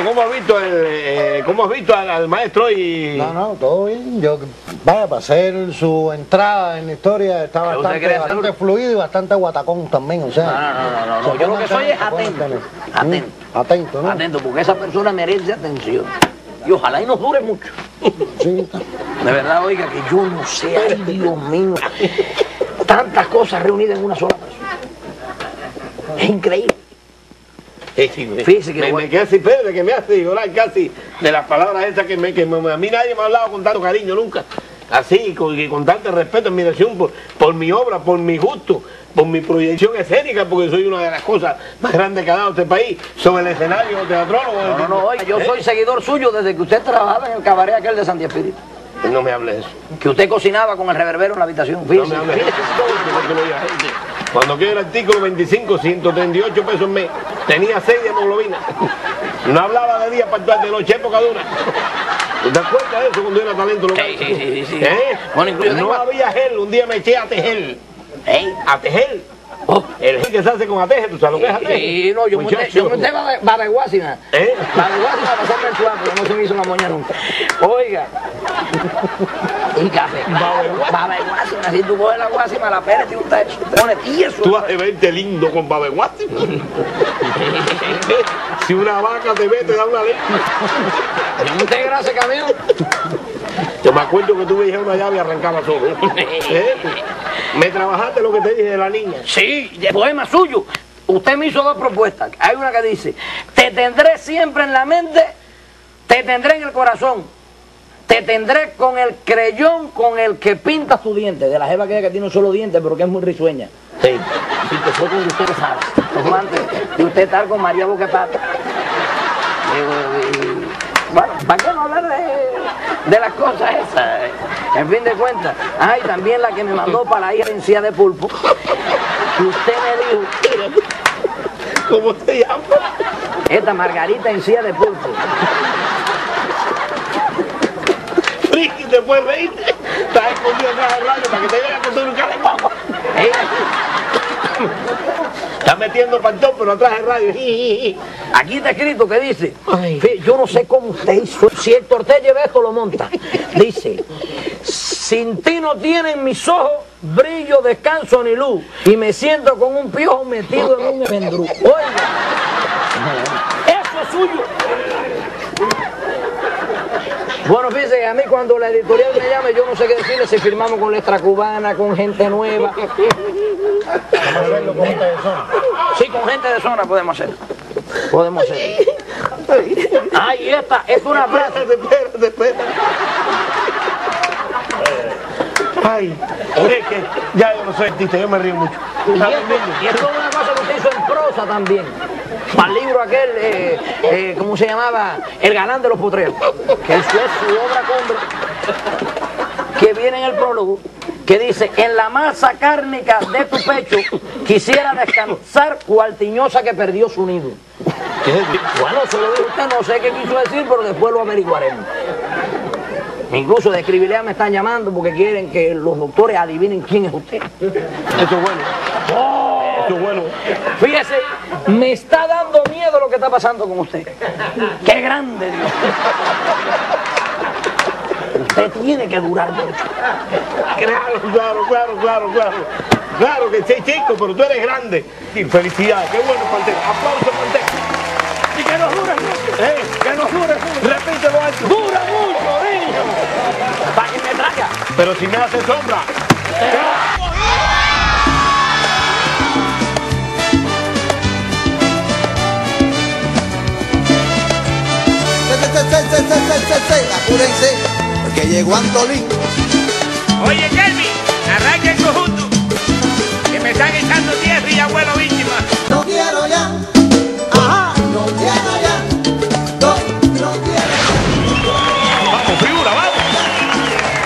¿cómo has visto, el, eh, cómo has visto al, al maestro y No, no, todo bien. Yo, vaya, para hacer su entrada en la historia está usted bastante, fluido y bastante guatacón también, o sea. No, no, no, no, yo lo que soy es atento. Atento. Mm, atento, ¿no? Atento, porque esa persona merece atención. Y ojalá y nos dure mucho. Sí. De verdad, oiga, que yo no sé, ay Dios mío, tantas cosas reunidas en una sola persona. Es increíble. Eh, sí, me, Fíjese que me, me quedé Pedro, que me hace llorar casi de las palabras esas que, me, que me- a mí nadie me ha hablado con tanto cariño nunca. Así, con, y con tanto respeto, admiración por, por mi obra, por mi gusto, por mi proyección escénica, porque soy una de las cosas más grandes que ha dado este país, sobre el escenario teatrólogo. No, no, no, oiga, yo ¿Eh? soy seguidor suyo desde que usted trabajaba en el cabaret aquel de Santi Espíritu. No me hables de eso. Que usted cocinaba con el reverbero en la habitación. No Fíjese, me hables de eso. Cuando quede el artículo 25, 138 pesos mes, tenía 6 de hemoglobina. No hablaba de día para de noche, época dura. ¿Te das cuenta de eso cuando era talento local? Sí, sí, sí, sí. ¿Eh? Bueno, incluso no había gel, un día me eché a tejer. Ey, A tejer. Oh, El gel que se hace con ateje, ¿tú sabes lo que es ateje? Sí, no, yo monté, yo monté babeguásima. ¿Eh? Babeguásima para hacerme el suave, pero no se me hizo una moña nunca. Oiga. Y café. Babeguásima. Si tú coges la guásima, la pera tiene un techo. Te pones tieso. Tú has de verte lindo con babeguati. si una vaca te ve, te da una ley. Yo monté grasa camión. Yo me acuerdo que tú me dijiste una llave y arrancaba solo. ¿Eh? Me trabajaste lo que te dije de la niña. Sí, de poema suyo. Usted me hizo dos propuestas. Hay una que dice, te tendré siempre en la mente, te tendré en el corazón, te tendré con el creyón con el que pintas tu diente. De la jeva que tiene un solo diente, pero que es muy risueña. Sí. Sí, que fue cuando usted sabe. Antes de usted estar con María Boquepata. Digo, y- Bueno, ¿para qué no hablar de, de las cosas esas? En fin de cuentas. Ay, también la que me mandó para hija en silla de pulpo. Que usted me dijo, ¿Cómo se llama? esta Margarita en silla de pulpo. Friki, te puedes reírte. Estás escondido atrás del radio para que te vea con un cara de guagua. Estás metiendo pantón, pero atrás del radio. Aquí está escrito que dice, yo no sé cómo usted hizo, si el torte lleva esto lo monta. Dice, sin ti no tienen mis ojos brillo, descanso ni luz, y me siento con un piojo metido en un vendrú. Oiga, eso es suyo. Bueno, fíjese que a mí cuando la editorial me llame, yo no sé qué decirle si firmamos con letra cubana, con gente nueva. Vamos a hacerlo con esta persona. Sí, con gente de zona podemos hacer. Podemos hacer. Ay, esta es una frase. Espérate, espérate. Ay, es que ya yo no soy artista, yo me río mucho. Y ¿Sabes, esto, niño? y esto es una cosa que usted hizo en prosa también. Para el libro aquel, eh, eh, ¿cómo se llamaba? El galán de los potreros. Que eso es su obra cumbre. Que viene en el prólogo. Que dice, en la masa cárnica de tu pecho quisiera descansar cual tiñosa que perdió su nido. Bueno, se lo dijo usted, no sé qué quiso decir, pero después lo averiguaremos. Incluso de escribilea me están llamando porque quieren que los doctores adivinen quién es usted. Eso es bueno. Eso bueno. Fíjese, me está dando miedo lo que está pasando con usted. ¡Qué grande Dios! Usted tiene que durar mucho. Claro, claro, claro, claro, claro. Claro que sí, chico, pero tú eres grande. Y felicidades, qué bueno, Pantera. Aplauso, Pantera. Y que nos dure mucho. ¿Eh? Que nos dure mucho. Repítelo alto. ¡Dura mucho, niño! Para que me traiga. Pero si me hace sombra. Apúrense, porque llegó Antolín. Oye, Kelvin, arranque el conjunto. Que me están echando tierra y abuelo víctima. No quiero ya, ajá, no quiero ya, no, no quiero. Vamos, figura, vamos.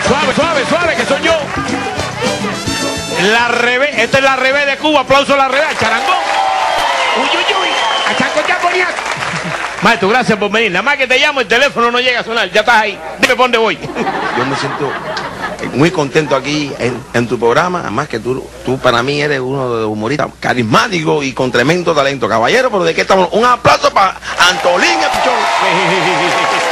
Suave, suave, suave, que soy yo. La revés, esta es la revés de Cuba, aplauso a la revés, al charangón. Uy, uy, uy. A chanco chaponiaco. Maestro, gracias por venir. Nada más que te llamo, el teléfono no llega a sonar, ya estás ahí. Dime por dónde voy. Yo me siento muy contento aquí en, en tu programa. Además que tú, tú para mí eres uno de los humoristas carismáticos y con tremendo talento. Caballero, pero de qué estamos. Un aplauso para Antolín Pichón.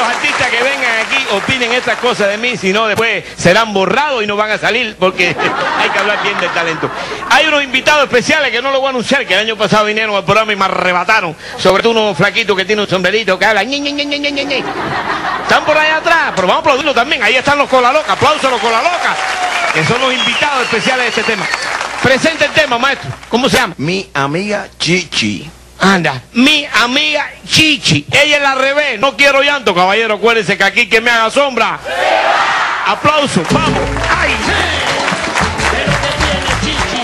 Los artistas que vengan aquí opinen estas cosas de mí, si no después serán borrados y no van a salir porque hay que hablar bien del talento. Hay unos invitados especiales que no lo voy a anunciar, que el año pasado vinieron al programa y me arrebataron. Sobre todo unos flaquitos que tienen un sombrerito que hablan. Están por allá atrás, pero vamos a aplaudirlo también. Ahí están los cola loca, aplausos a los cola loca, que son los invitados especiales de este tema. Presente el tema, maestro. ¿Cómo se llama? Mi amiga Chichi. Anda, mi amiga Chichi. Ella es la revés. No quiero llanto, caballero. Acuérdense que aquí que me haga sombra. Aplauso, vamos. ¡Ay! Pero que tiene Chichi,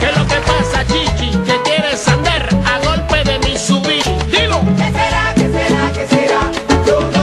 ¿qué es lo que pasa Chichi? Que quieres andar a golpe de mi subir. Dilo. ¿Qué será, qué será, qué será?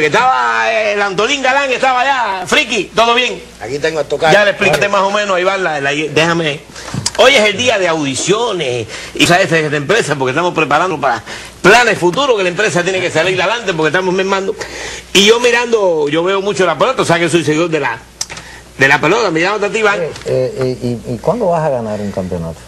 Que estaba eh, el Antolín Galán, estaba allá. Friki, ¿todo bien? Aquí tengo a tocar. Ya le explicaste más o menos, Iván, la, la- déjame. Hoy es el día de audiciones y sabes de esta empresa porque estamos preparando para planes futuros que la empresa tiene que salir adelante porque estamos mermando. Y yo mirando, yo veo mucho la pelota, o sea que soy seguidor de la de la pelota, mirando a ti, Iván. Eh, eh, y, ¿Y cuándo vas a ganar un campeonato?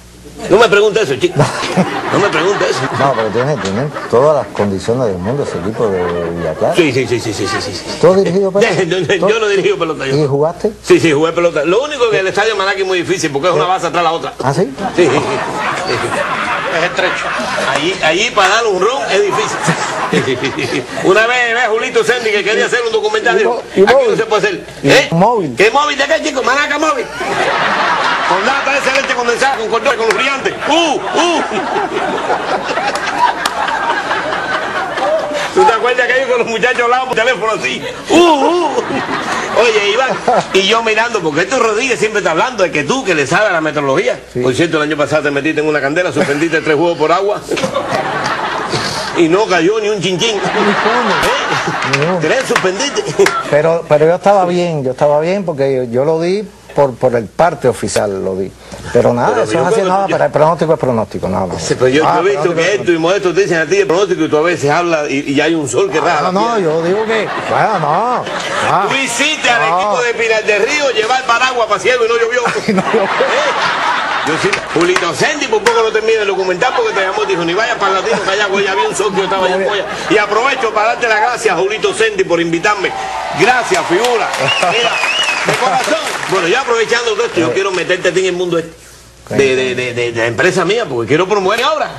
No me preguntes eso, chico. No me preguntes. No, pero tienes, tienes todas las condiciones del mundo ese equipo de Villa Clara. Sí, sí, sí, sí, sí, sí, sí. ¿Tú has dirigido pelota? Yo, no dirijo pelota. ¿Y Yo. jugaste? Sí, sí, jugué pelota. Lo único que el estadio Manaki es muy difícil porque es una base atrás de la otra. ¿Ah, sí? Sí, sí, sí. Es estrecho. Allí, allí para dar un ron es difícil. Una vez ve Julito Sendi que quería hacer un documental. dijo, ¿Y aquí móvil? no se puede hacer. ¿Y ¿Eh? móvil? ¿Qué móvil de qué, chico? Manaca móvil. Con lata de leche condensada, con control, con los brillantes. ¡Uh! ¡Uh! ¿Tú te acuerdas que yo con los muchachos hablaban por teléfono así? ¡Uh! ¡Uh! Oye, Iván, y yo mirando, porque estos Rodríguez siempre está hablando de que tú, que le sabes la meteorología. Por cierto, el año pasado te metiste en una candela, suspendiste tres huevos por agua. Y no cayó ni un chinchín. ¿Eh? Tres suspendiste. Pero, pero yo estaba bien, yo estaba bien porque yo, yo lo di por, por el parte oficial, lo di. Pero nada, Pero eso es así, nada, pero el pronóstico es pronóstico, nada. Sí, pero yo, Ah, yo he visto que es esto y Modesto te dicen a ti el pronóstico y tú a veces hablas y, y hay un sol que raja. No, no, yo digo que, bueno, no. Ah, Tú hiciste al equipo de Pinar del Río llevar paraguas para cielo y no llovió. no, yo- ¿Eh? Yo sí, Julito Sendi por poco no termina el documental porque te llamó y dijo, ni vaya para el latino güey, ya había un sol que yo estaba allá en Goya. Y aprovecho para darte las gracias, Julito Sendi, por invitarme. Gracias, figura. Mira, de corazón. Bueno, ya aprovechando todo esto, yo quiero meterte a ti en el mundo este, de, de, de, de- de la empresa mía porque quiero promover mi obra.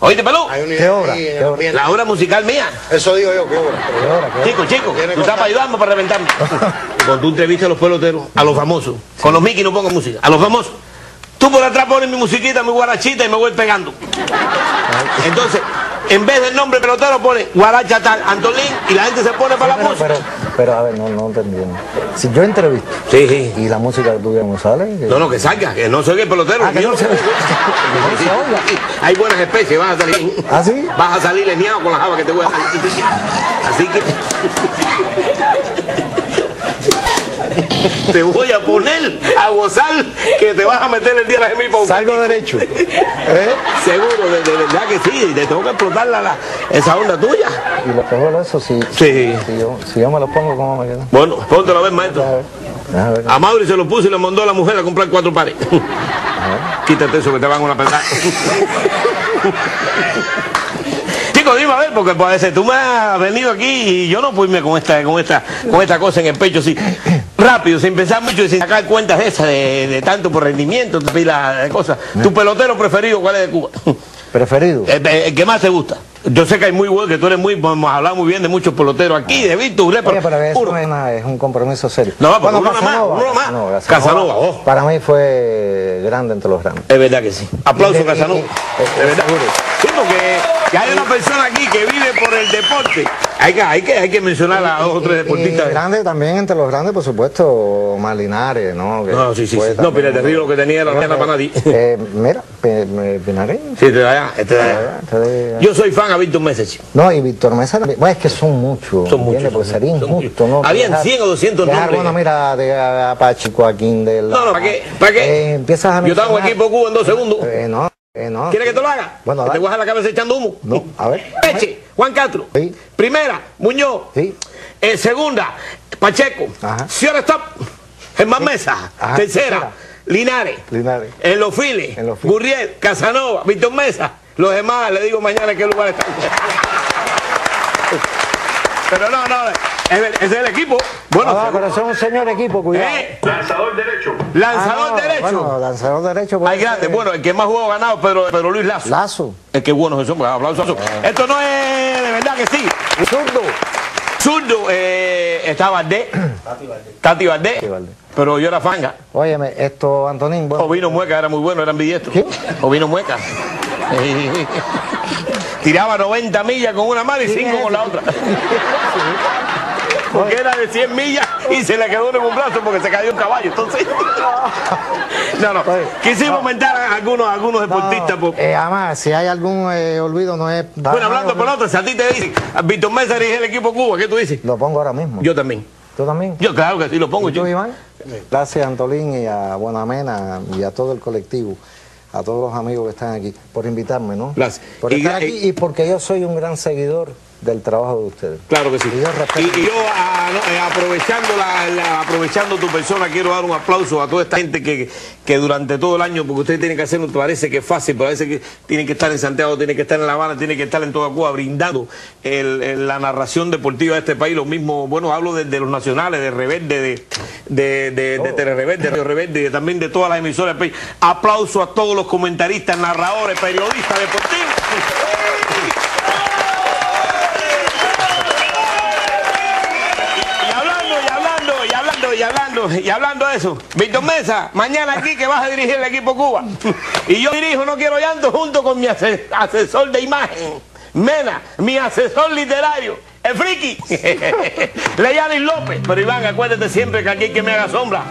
Oíste, pelú. Hay una ¿Qué obra? ¿Qué obra? La obra musical mía. Eso digo yo, ¿qué obra? ¿qué? Chico, chico, tú estás para ayudarme para reventarme. Cuando tú entrevistas a los peloteros, a los famosos, con los Mickey no pongo música, a los famosos, tú por atrás pones mi musiquita, mi guarachita y me voy pegando. Entonces, en vez del nombre pelotero pone guaracha tal, Antolín, y la gente se pone para la música. pero, pero, a ver, no, no entendí. Si yo entrevisto Sí, sí. y la música que tú no sale, que- No, no, que salga, que no soy el pelotero. Ah, que no se-. Hay buenas especies, vas a salir. ¿Ah, sí? Vas a salir leñado con la java que te voy a salir. Así que. Te voy a poner a gozar que te vas a meter el día de la gemipa. salgo derecho. ¿Eh? Seguro, de, de verdad que sí, te tengo que explotar la, la- esa onda tuya. Y lo que bueno eso, si, Sí. si, yo, si yo me lo pongo, ¿cómo me queda? Bueno, póntelo a ver, maestro. A ver, déjame ver. A Mauri se lo puso y le mandó a la mujer a comprar cuatro pares. Quítate eso que te van a una pesada. Chicos, dime a ver, porque puede ser, tú me has venido aquí y yo no puedo irme con esta, con esta, con esta cosa en el pecho así, rápido, sin pensar mucho y sin sacar cuentas de esas, de, de tanto por rendimiento, de pila de cosas. ¿Tu pelotero preferido cuál es de Cuba? Preferido. El, el que más te gusta. Yo sé que hay muy bueno, que tú eres muy, hemos hablado muy bien de muchos peloteros aquí, de Víctor, Uré, Oye, pero eso no es nada, es un compromiso serio. No, pero uno más, uno más. Casanova, Casanova, oh. Para mí fue grande entre los grandes. Es verdad que sí. Aplauso, Casanova. verdad. seguro. Sí, porque que hay una persona aquí que vive por el deporte. Hay que, hay que, hay que mencionar a dos o tres Y deportistas. grande también entre los grandes, por supuesto, Malinares, ¿no? Que No, sí, sí, sí. No, Pinar del Río lo que tenía era la para nadie. eh, mira, Pi- Pi- Pinares. Sí, te da allá, Yo soy fan a Víctor Messi. No, y Víctor también. Bueno, es que son muchos. Son muchos, Porque sería injusto, ¿no? Habían Dejar- 100 o 200 dejar, nombres. Bueno, mira, de Apache, Joaquín de. No, no, ¿para qué? ¿Para qué? Eh, empiezas a Yo tengo equipo Cuba en dos segundos. Eh, no, eh, no. ¿Quieres que te lo haga? Bueno, te voy a la cabeza echando humo. No, a ver. Peche, Juan Castro. Sí. Primera, Muñoz. Sí. Eh, segunda, Pacheco. Ajá. Stop, Germán Mesa. Ajá, Tercera, tercera. Linares. Linares. En los files, En los files. Gurriel, Casanova, Víctor Mesa. Los demás, le digo mañana en qué lugar están. Pero no, no, es es el equipo. Bueno, Ah, seguro. pero son un señor equipo, cuidado. Eh, Lanzador Ah, no, derecho. Bueno, lanzador derecho. Hay grande. Bueno, el que más jugó ganado, Pedro, Pedro Luis Lazo. Lazo. Es que bueno es eso, pues, aplausos. Esto no es de verdad que sí. Zurdo. Zurdo, eh, estaba Valdés. Tati Valdés. Tati Valdés. Pero yo era fanga. Óyeme, esto, Antonín, bueno. Ovino Mueca era muy bueno, era ambidiestro. ¿Qué? Ovino Mueca. Tiraba 90 millas con una mano y 5 con la otra. porque era de 100 millas y se le quedó en un brazo porque se cayó un caballo. Entonces, no, no. Quisimos aumentar a algunos, algunos deportistas. por- Eh, además, si hay algún eh, olvido, no es. Bueno, hablando de pelota, si a ti te dicen, a Víctor Mesa dirige el equipo Cuba, ¿qué tú dices? Lo pongo ahora mismo. Yo también. ¿Tú también? Yo, claro que sí, lo pongo ¿Y tú, yo. Iván? Gracias, Antolín, y a Buenamena y a todo el colectivo, a todos los amigos que están aquí, por invitarme, ¿no? Gracias. Por estar aquí y porque yo soy un gran seguidor del trabajo de ustedes. Claro que sí. Y yo Y, y yo, ah, no, eh, aprovechando, la, la- aprovechando tu persona, quiero dar un aplauso a toda esta gente que, que durante todo el año, porque ustedes tienen que hacerlo, parece que es fácil, pero parece que tienen que estar en Santiago, tienen que estar en La Habana, tienen que estar en toda Cuba, brindando el- el- la narración deportiva de este país. Lo mismo, bueno, hablo de, de los nacionales, de Rebelde, de, de, de, de Tele Rebelde, de Rebelde, y de- también de todas las emisoras del país. Aplauso a todos los comentaristas, narradores, periodistas deportivos. Y hablando, y hablando, y y hablando, de eso. Víctor Mesa, mañana aquí que vas a dirigir el equipo Cuba. Y yo dirijo No Quiero Llanto junto con mi ase- asesor de imagen, Mena, mi asesor literario, el friki, Leyanis López. Pero Iván, acuérdate siempre que aquí hay que me haga sombra.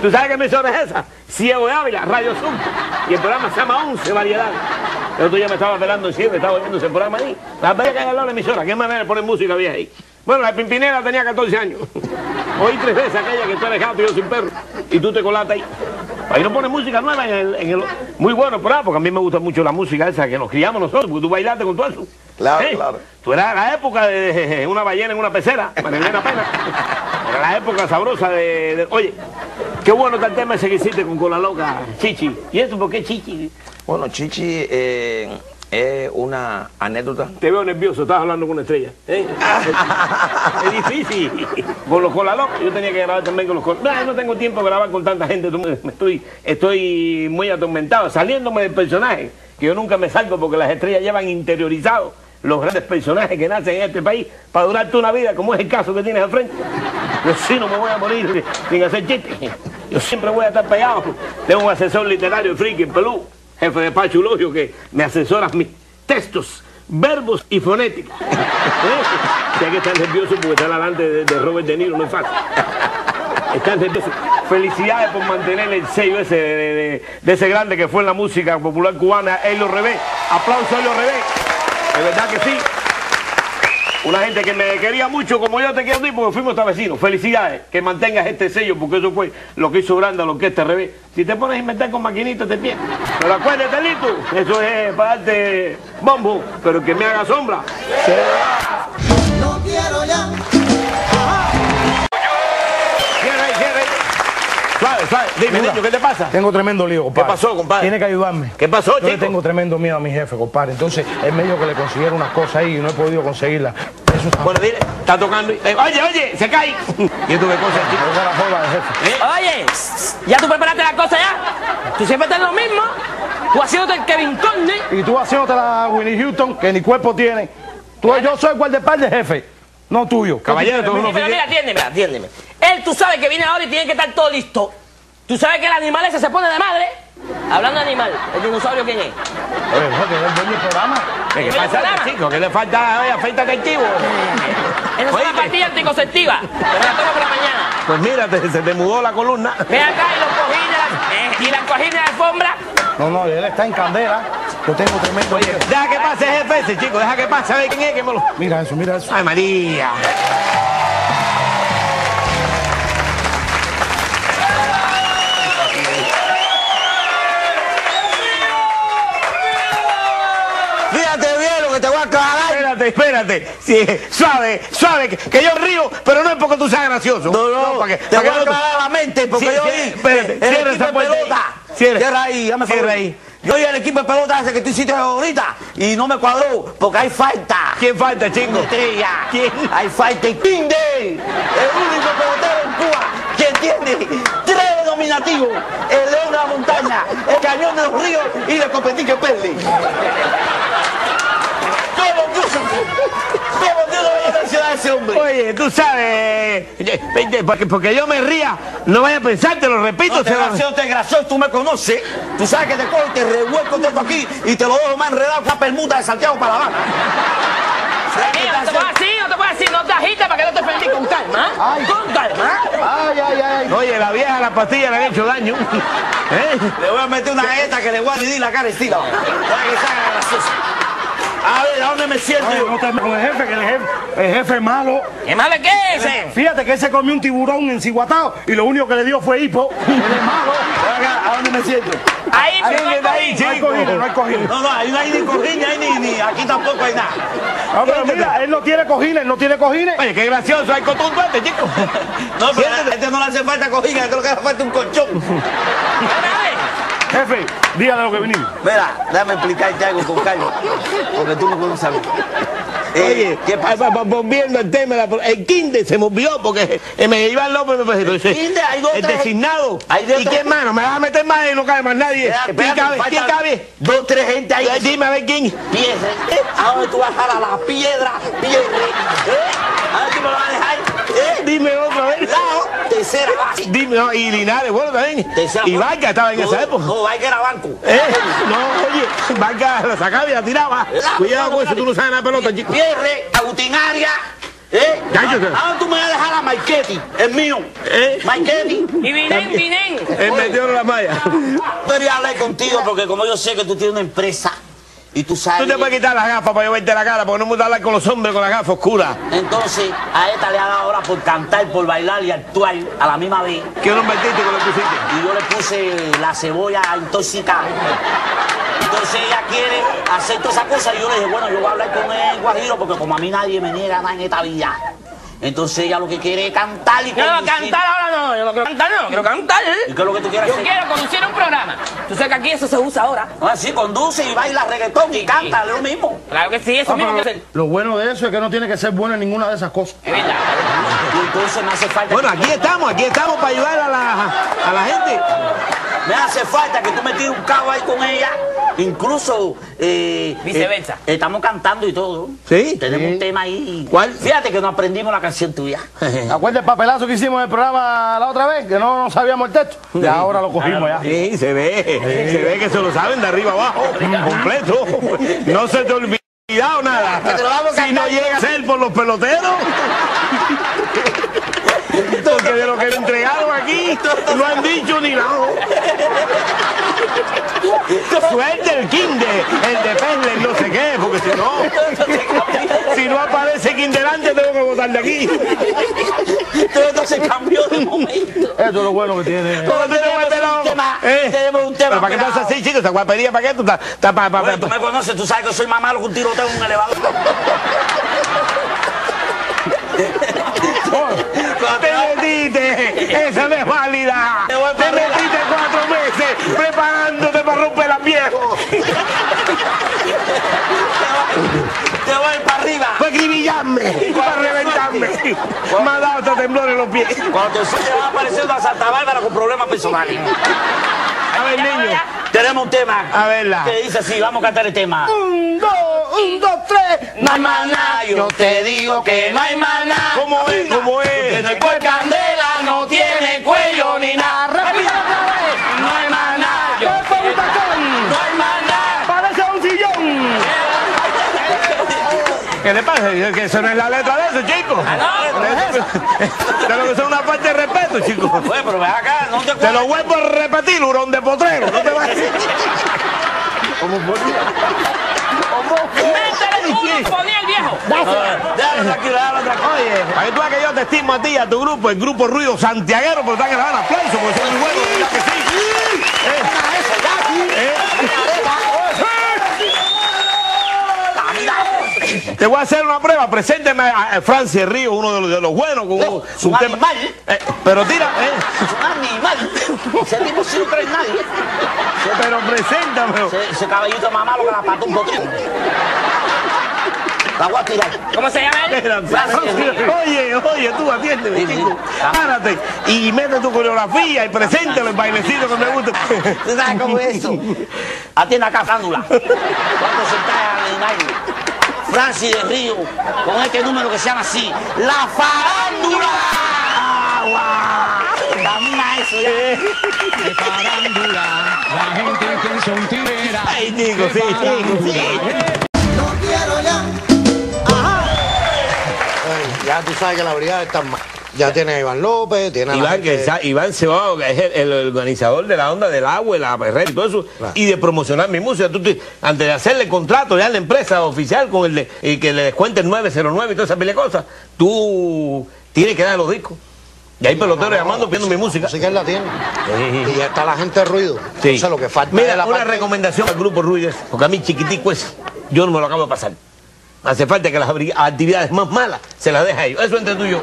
¿Tú sabes qué emisora es esa? Ciego de Ávila, Radio Zoom. Y el programa se llama 11 Variedades. El otro día me estaba pelando en siempre, estaba oyendo ese programa ahí. La veía que hay al lado de la emisora, qué manera de poner música vieja ahí. Bueno, la Pimpinera tenía 14 años. Oí tres veces aquella que tú eres gato y yo sin perro. Y tú te colaste ahí. Ahí no pone música nueva en el, en el- Muy bueno, pero porque a mí me gusta mucho la música esa que nos criamos nosotros, porque tú bailaste con todo eso. Claro, ¿Eh? claro. Tú eras la época de una ballena en una pecera, Marilena Pena. Era la época sabrosa de, de- Oye, qué bueno está el tema ese que hiciste con Cola Loca, Chichi. ¿Y eso por qué Chichi? Bueno, Chichi eh, es una anécdota. Te veo nervioso, estás hablando con una estrella. ¿eh? es, es difícil. Con los Cola Loca, yo tenía que grabar también con los Cola No, no tengo tiempo de grabar con tanta gente, estoy, estoy muy atormentado, saliéndome del personaje, que yo nunca me salgo porque las estrellas llevan interiorizados los grandes personajes que nacen en este país para durarte una vida, como es el caso que tienes al frente. Yo sí no me voy a morir sin hacer chistes. Yo siempre voy a estar pegado. Tengo un asesor literario, friki, en Pelú, jefe de Pacho Logio, que me asesora mis textos, verbos y fonética. ¿Eh? Hay que estar nervioso porque estar delante de, de Robert De Niro no es fácil. Están nerviosos. Felicidades por mantener el sello ese de- de ese grande que fue en la música popular cubana, Elio Revés. Aplauso a Elio Revés. De verdad que sí. Una gente que me quería mucho como yo te quiero a ti porque fuimos vecinos. Felicidades, que mantengas este sello porque eso fue lo que hizo grande a la orquesta al revés. Si te pones a inventar con maquinitas te pierdes. Pero acuérdate, Lito, eso es para darte bombo, pero que me haga sombra. No quiero ya. Dime, niño, ¿qué te pasa? Tengo tremendo lío, compadre. ¿Qué pasó, compadre? Tiene que ayudarme. ¿Qué pasó, Yo le chico? tengo tremendo miedo a mi jefe, compadre. Entonces, él me dijo que le consiguiera unas cosas ahí y no he podido conseguirlas. Eso está... Bueno, dile, está tocando. y- eh, oye, oye, se cae. ¿Y esto qué cosa, chico? Esa es la joda del jefe. ¿Eh? Oye, ¿ya tú preparaste la cosa ya? Tú siempre estás lo mismo. Tú haciéndote el Kevin Conde. Y tú haciéndote la Winnie Houston, que ni cuerpo tiene. Tú, yo soy el guardaespaldas del jefe, no tuyo. Caballero, tú Mira, no pero mira, atiéndeme, atiéndeme. Él, tú sabes que viene ahora y tiene que estar todo listo. Tú sabes que el animal ese se pone de madre. Hablando de animal, ¿el dinosaurio quién es? Oye, no, que es el programa. ¿Qué Oye, pasa, chico? ¿Qué le falta? Oye, afeita el chivo. Esa es una pastilla anticonceptiva. Que me la tomo por la mañana. Pues mira, te- se te mudó la columna. Ve acá y los cojines, las- y las cojines de alfombra. No, no, él está en candela. Yo tengo tremendo Oye, miedo. deja que pase jefe ese, chico. Deja que pase. A ver quién es que me lo... Mira eso, mira eso. Ay, María. Espérate, espérate. Sí, suave, suave, que, que yo río, pero no es porque tú seas gracioso. No, no, para que, te para voy a que no- aclarar la mente porque Sí, yo sí, espérate, cierra esa pelota. Cierra. Cierra ahí, dame Cierra favor. ahí. Yo vi el equipo de pelota ese que tú hiciste ahorita y no me cuadró porque hay falta. ¿Quién falta, chico? Estrella. ¿Quién? Hay falta y Pinde, el único pelotero en Cuba que tiene tres nominativo, el león de la montaña, el cañón de los ríos y la perli. ¿Cómo Dios, cómo a a ese hombre? Oye, tú sabes, eh, eh, porque, porque yo me ría, no vaya a pensar, te lo repito. No te gracioso, te gracioso, tú me conoces. Tú sabes que te cojo y te revuelco todo aquí y te lo dejo más enredado que una permuta de Santiago para La Habana. ¿Sabes qué Mira, te no te puedes así, no te puedes así, no te agites para que no te ofendí con calma. ¿eh? Con calma. Ay, ay, ay. Oye, la vieja, la pastilla le han hecho daño. ¿Eh? Le voy a meter una esta que le voy a dividir la cara estilo. Para que salga gracioso. A ver, ¿a dónde me siento Ay, yo? no te con el jefe, que el jefe, el jefe es malo. ¿Qué malo es que es ese? Fíjate que él se comió un tiburón enciguatado y lo único que le dio fue hipo. Él es malo. Acá, ¿A dónde me siento? Ahí, Ahí, no hay ahí, cojín. No hay cojines, no hay cojines. No, no, ahí no hay ni cojín, ahí ni, ni aquí tampoco hay nada. No, pero mira, él no tiene cojines, él no tiene cojines. Oye, qué gracioso, hay cotumbate, chico. No, pero a la gente no le hace falta cojín, creo que le hace falta un colchón. Jefe, dígale lo que vinimos. Mira, déjame explicarte algo con calma, porque tú no conoces a mí. Eh, Oye, ¿qué pasa? va- va- volviendo al tema, la- el kinder se me olvidó porque eh, me Iván López me parece. ese- kinder, hay dos, El designado. hay dos, ¿Y tres- quién más? ¿No me vas a meter más y no cabe más nadie? Espérate, ¿Quién cabe? falta ¿Quién cabe? Dos, tres gente ahí. Eh, Dime a ver quién. Piedra. ¿eh? ¿A dónde tú vas a jalar la piedra? Piedra. ¿Eh? ¿A dónde tú me lo vas a dejar? ¿Eh? Dime otra vez. Lado, tercera base. Dime, no, y Linares, bueno, también. Tercera Y. Vargas estaba en esa No, época. No, Vargas era banco. ¿Eh? No, oye, Vargas la sacaba y la tiraba. Cuidado con eso, tú no sabes nada de pelota, chico. Pierre, Agustinaria. ¿Eh? Cállate. ¿A dónde tú me vas a dejar a Marchetti? Es mío. ¿Eh? Marchetti. Y vinen, vinen. Él metió la malla. Quería hablar contigo porque como yo sé que tú tienes una empresa y tú sabes... Tú te puedes quitar las gafas para yo verte la cara, porque no me gusta hablar con los hombres con las gafas oscuras. Entonces, a esta le ha dado ahora por cantar, por bailar y actuar a la misma vez. ¿Qué nombre artístico le pusiste? Y yo le puse la cebolla intoxicada. Entonces ella quiere hacer todas esas cosas y yo le dije, bueno, yo voy a hablar con el guajiro porque como a mí nadie me niega nada en esta vida. Entonces ella lo que quiere es cantar y Yo no conducir. cantar ahora no, yo no quiero cantar, no, quiero cantar. ¿Y qué es lo que tú quieres Yo hacer? quiero conducir un programa. Tú sabes que aquí eso se usa ahora. Ah, sí, conduce y baila reggaetón y canta, lo mismo. Claro que sí, eso Ah, mismo que hacer. Lo bueno de eso es que no tiene que ser bueno en ninguna de esas cosas. Es verdad. Y entonces me hace falta... Bueno, aquí estamos, aquí estamos para ayudar a la, a la gente. Me hace falta que tú me tires un cabo ahí con ella. Incluso... eh, Viceversa. eh, estamos cantando y todo. ¿Sí? Tenemos un tema ahí. ¿Cuál? Fíjate que no aprendimos la canción tuya. ¿Te acuerdas el papelazo que hicimos en el programa la otra vez? Que no, no sabíamos el texto. Y ahora lo cogimos ya. Sí, se ve, se ve que se lo saben de arriba abajo, completo. No se te ha olvidado nada. Si no llega a ser por los peloteros. Porque de lo que le entregaron aquí no han dicho ni nada. Suerte el kinder, el de Pesler, no sé qué, porque si no, si no aparece kinder delante tengo que votar de aquí. Todo se cambió de momento. Esto es lo bueno que tiene. Pero pelado. un tema, Eh, tenemos un tema ¿Pero para qué estás así, chicos? ¿Esta guapería para qué? ¿Tú pa- pa- tú me conoces, tú sabes que soy más malo que un tiroteo en un elevador. Te metiste, esa no es válida. Te metiste cuatro meses preparándote para romper la viejo. Te voy para arriba. Para acribillarme, para reventarme. Me ha dado hasta temblor en los pies. Cuando te sueñes va apareciendo a Santa Bárbara con problemas personales. A ver, niño. Tenemos un tema. A verla. Que dice así, vamos a cantar el tema. Un, dos, un, dos, tres. No hay maná, yo te digo que no hay maná. ¿Cómo es? ¿Cómo Que es? no hay cual candela, no tiene cuello ni nada. Repita otra vez. No hay maná, yo Cuerpo un tacón. no hay maná. Parece un sillón. ¿Qué le pasa? Que eso no es la letra de eso, chico. De lo que son una parte de respeto, chico. Oye, pero acá, no te lo vuelvo a repetir, hurón de potrero. No te vas a decir. Métele uno, ponía el viejo. Déjalo tranquilo, déjalo tranquilo. Oye, para que tú veas que yo te estimo a ti y a tu grupo, el grupo Ruido Santiaguero, pero están que le dan aplauso porque son muy buenos, ¿verdad que sí? Eh, eh. Te voy a hacer una prueba, presénteme a a Francis Río, uno de los, de los buenos, con es un animal. Eh, pero tira, eh, un animal. Ese tipo sí no cree en nadie. pero preséntame. Ese, ese caballito más malo que la pata un poquito. La voy a tirar. ¿Cómo se llama él? Oye, oye, tú atiéndeme, Sí, sí. chico. Párate y mete tu coreografía y preséntalo el bailecito que me gusta. ¿Tú sabes cómo es eso? Atienda acá, Frándula. Cuando se está en el baile. Francis de Río, con este número que se llama así, La Farándula. Camina eso ya. La gente que son tireras. Ay, chico, sí, chico, sí. No quiero ya. Bueno, ya tú sabes que la brigada está más. Ya tiene a Iván López, tiene a la Iván, que gente- está- Iván Cebado, que es el, el organizador de la onda del agua, la perrera y todo eso, y de promocionar mi música. Tú, antes de hacerle contrato ya a la empresa oficial con el de, y que le descuente el 909 y toda esa pila de cosas, tú tienes que dar los discos. Y hay peloteros llamando pidiendo mi música. Música él la tiene. Y ya está la gente de ruido. Sí. Entonces lo que falta Mira, la una parte- recomendación al grupo Ruides, porque a mí chiquitico es, yo no me lo acabo de pasar. Hace falta que las actividades más malas se las deje a ellos. Eso entre tú y yo.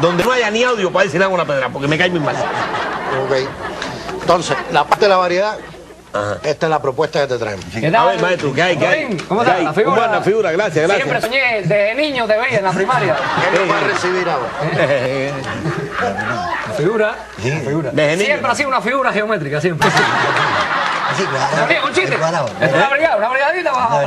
Donde no haya ni audio para decir una pedra, porque me cae muy mal. Ok. Entonces, la parte de la variedad, esta es la propuesta que te traemos. ¿Qué A tal? ver, maestro, ¿qué hay? ¿Qué hay? ¿Cómo hay? La figura. ¿Cómo anda, figura? Gracias, gracias. Siempre soñé, desde niño te veía en la primaria. ¿Qué nos va a recibir ahora? La figura. la figura. Desde niño. Siempre ha sido una figura geométrica, siempre. También, un chiste. Es una brigada, una brigadita. va.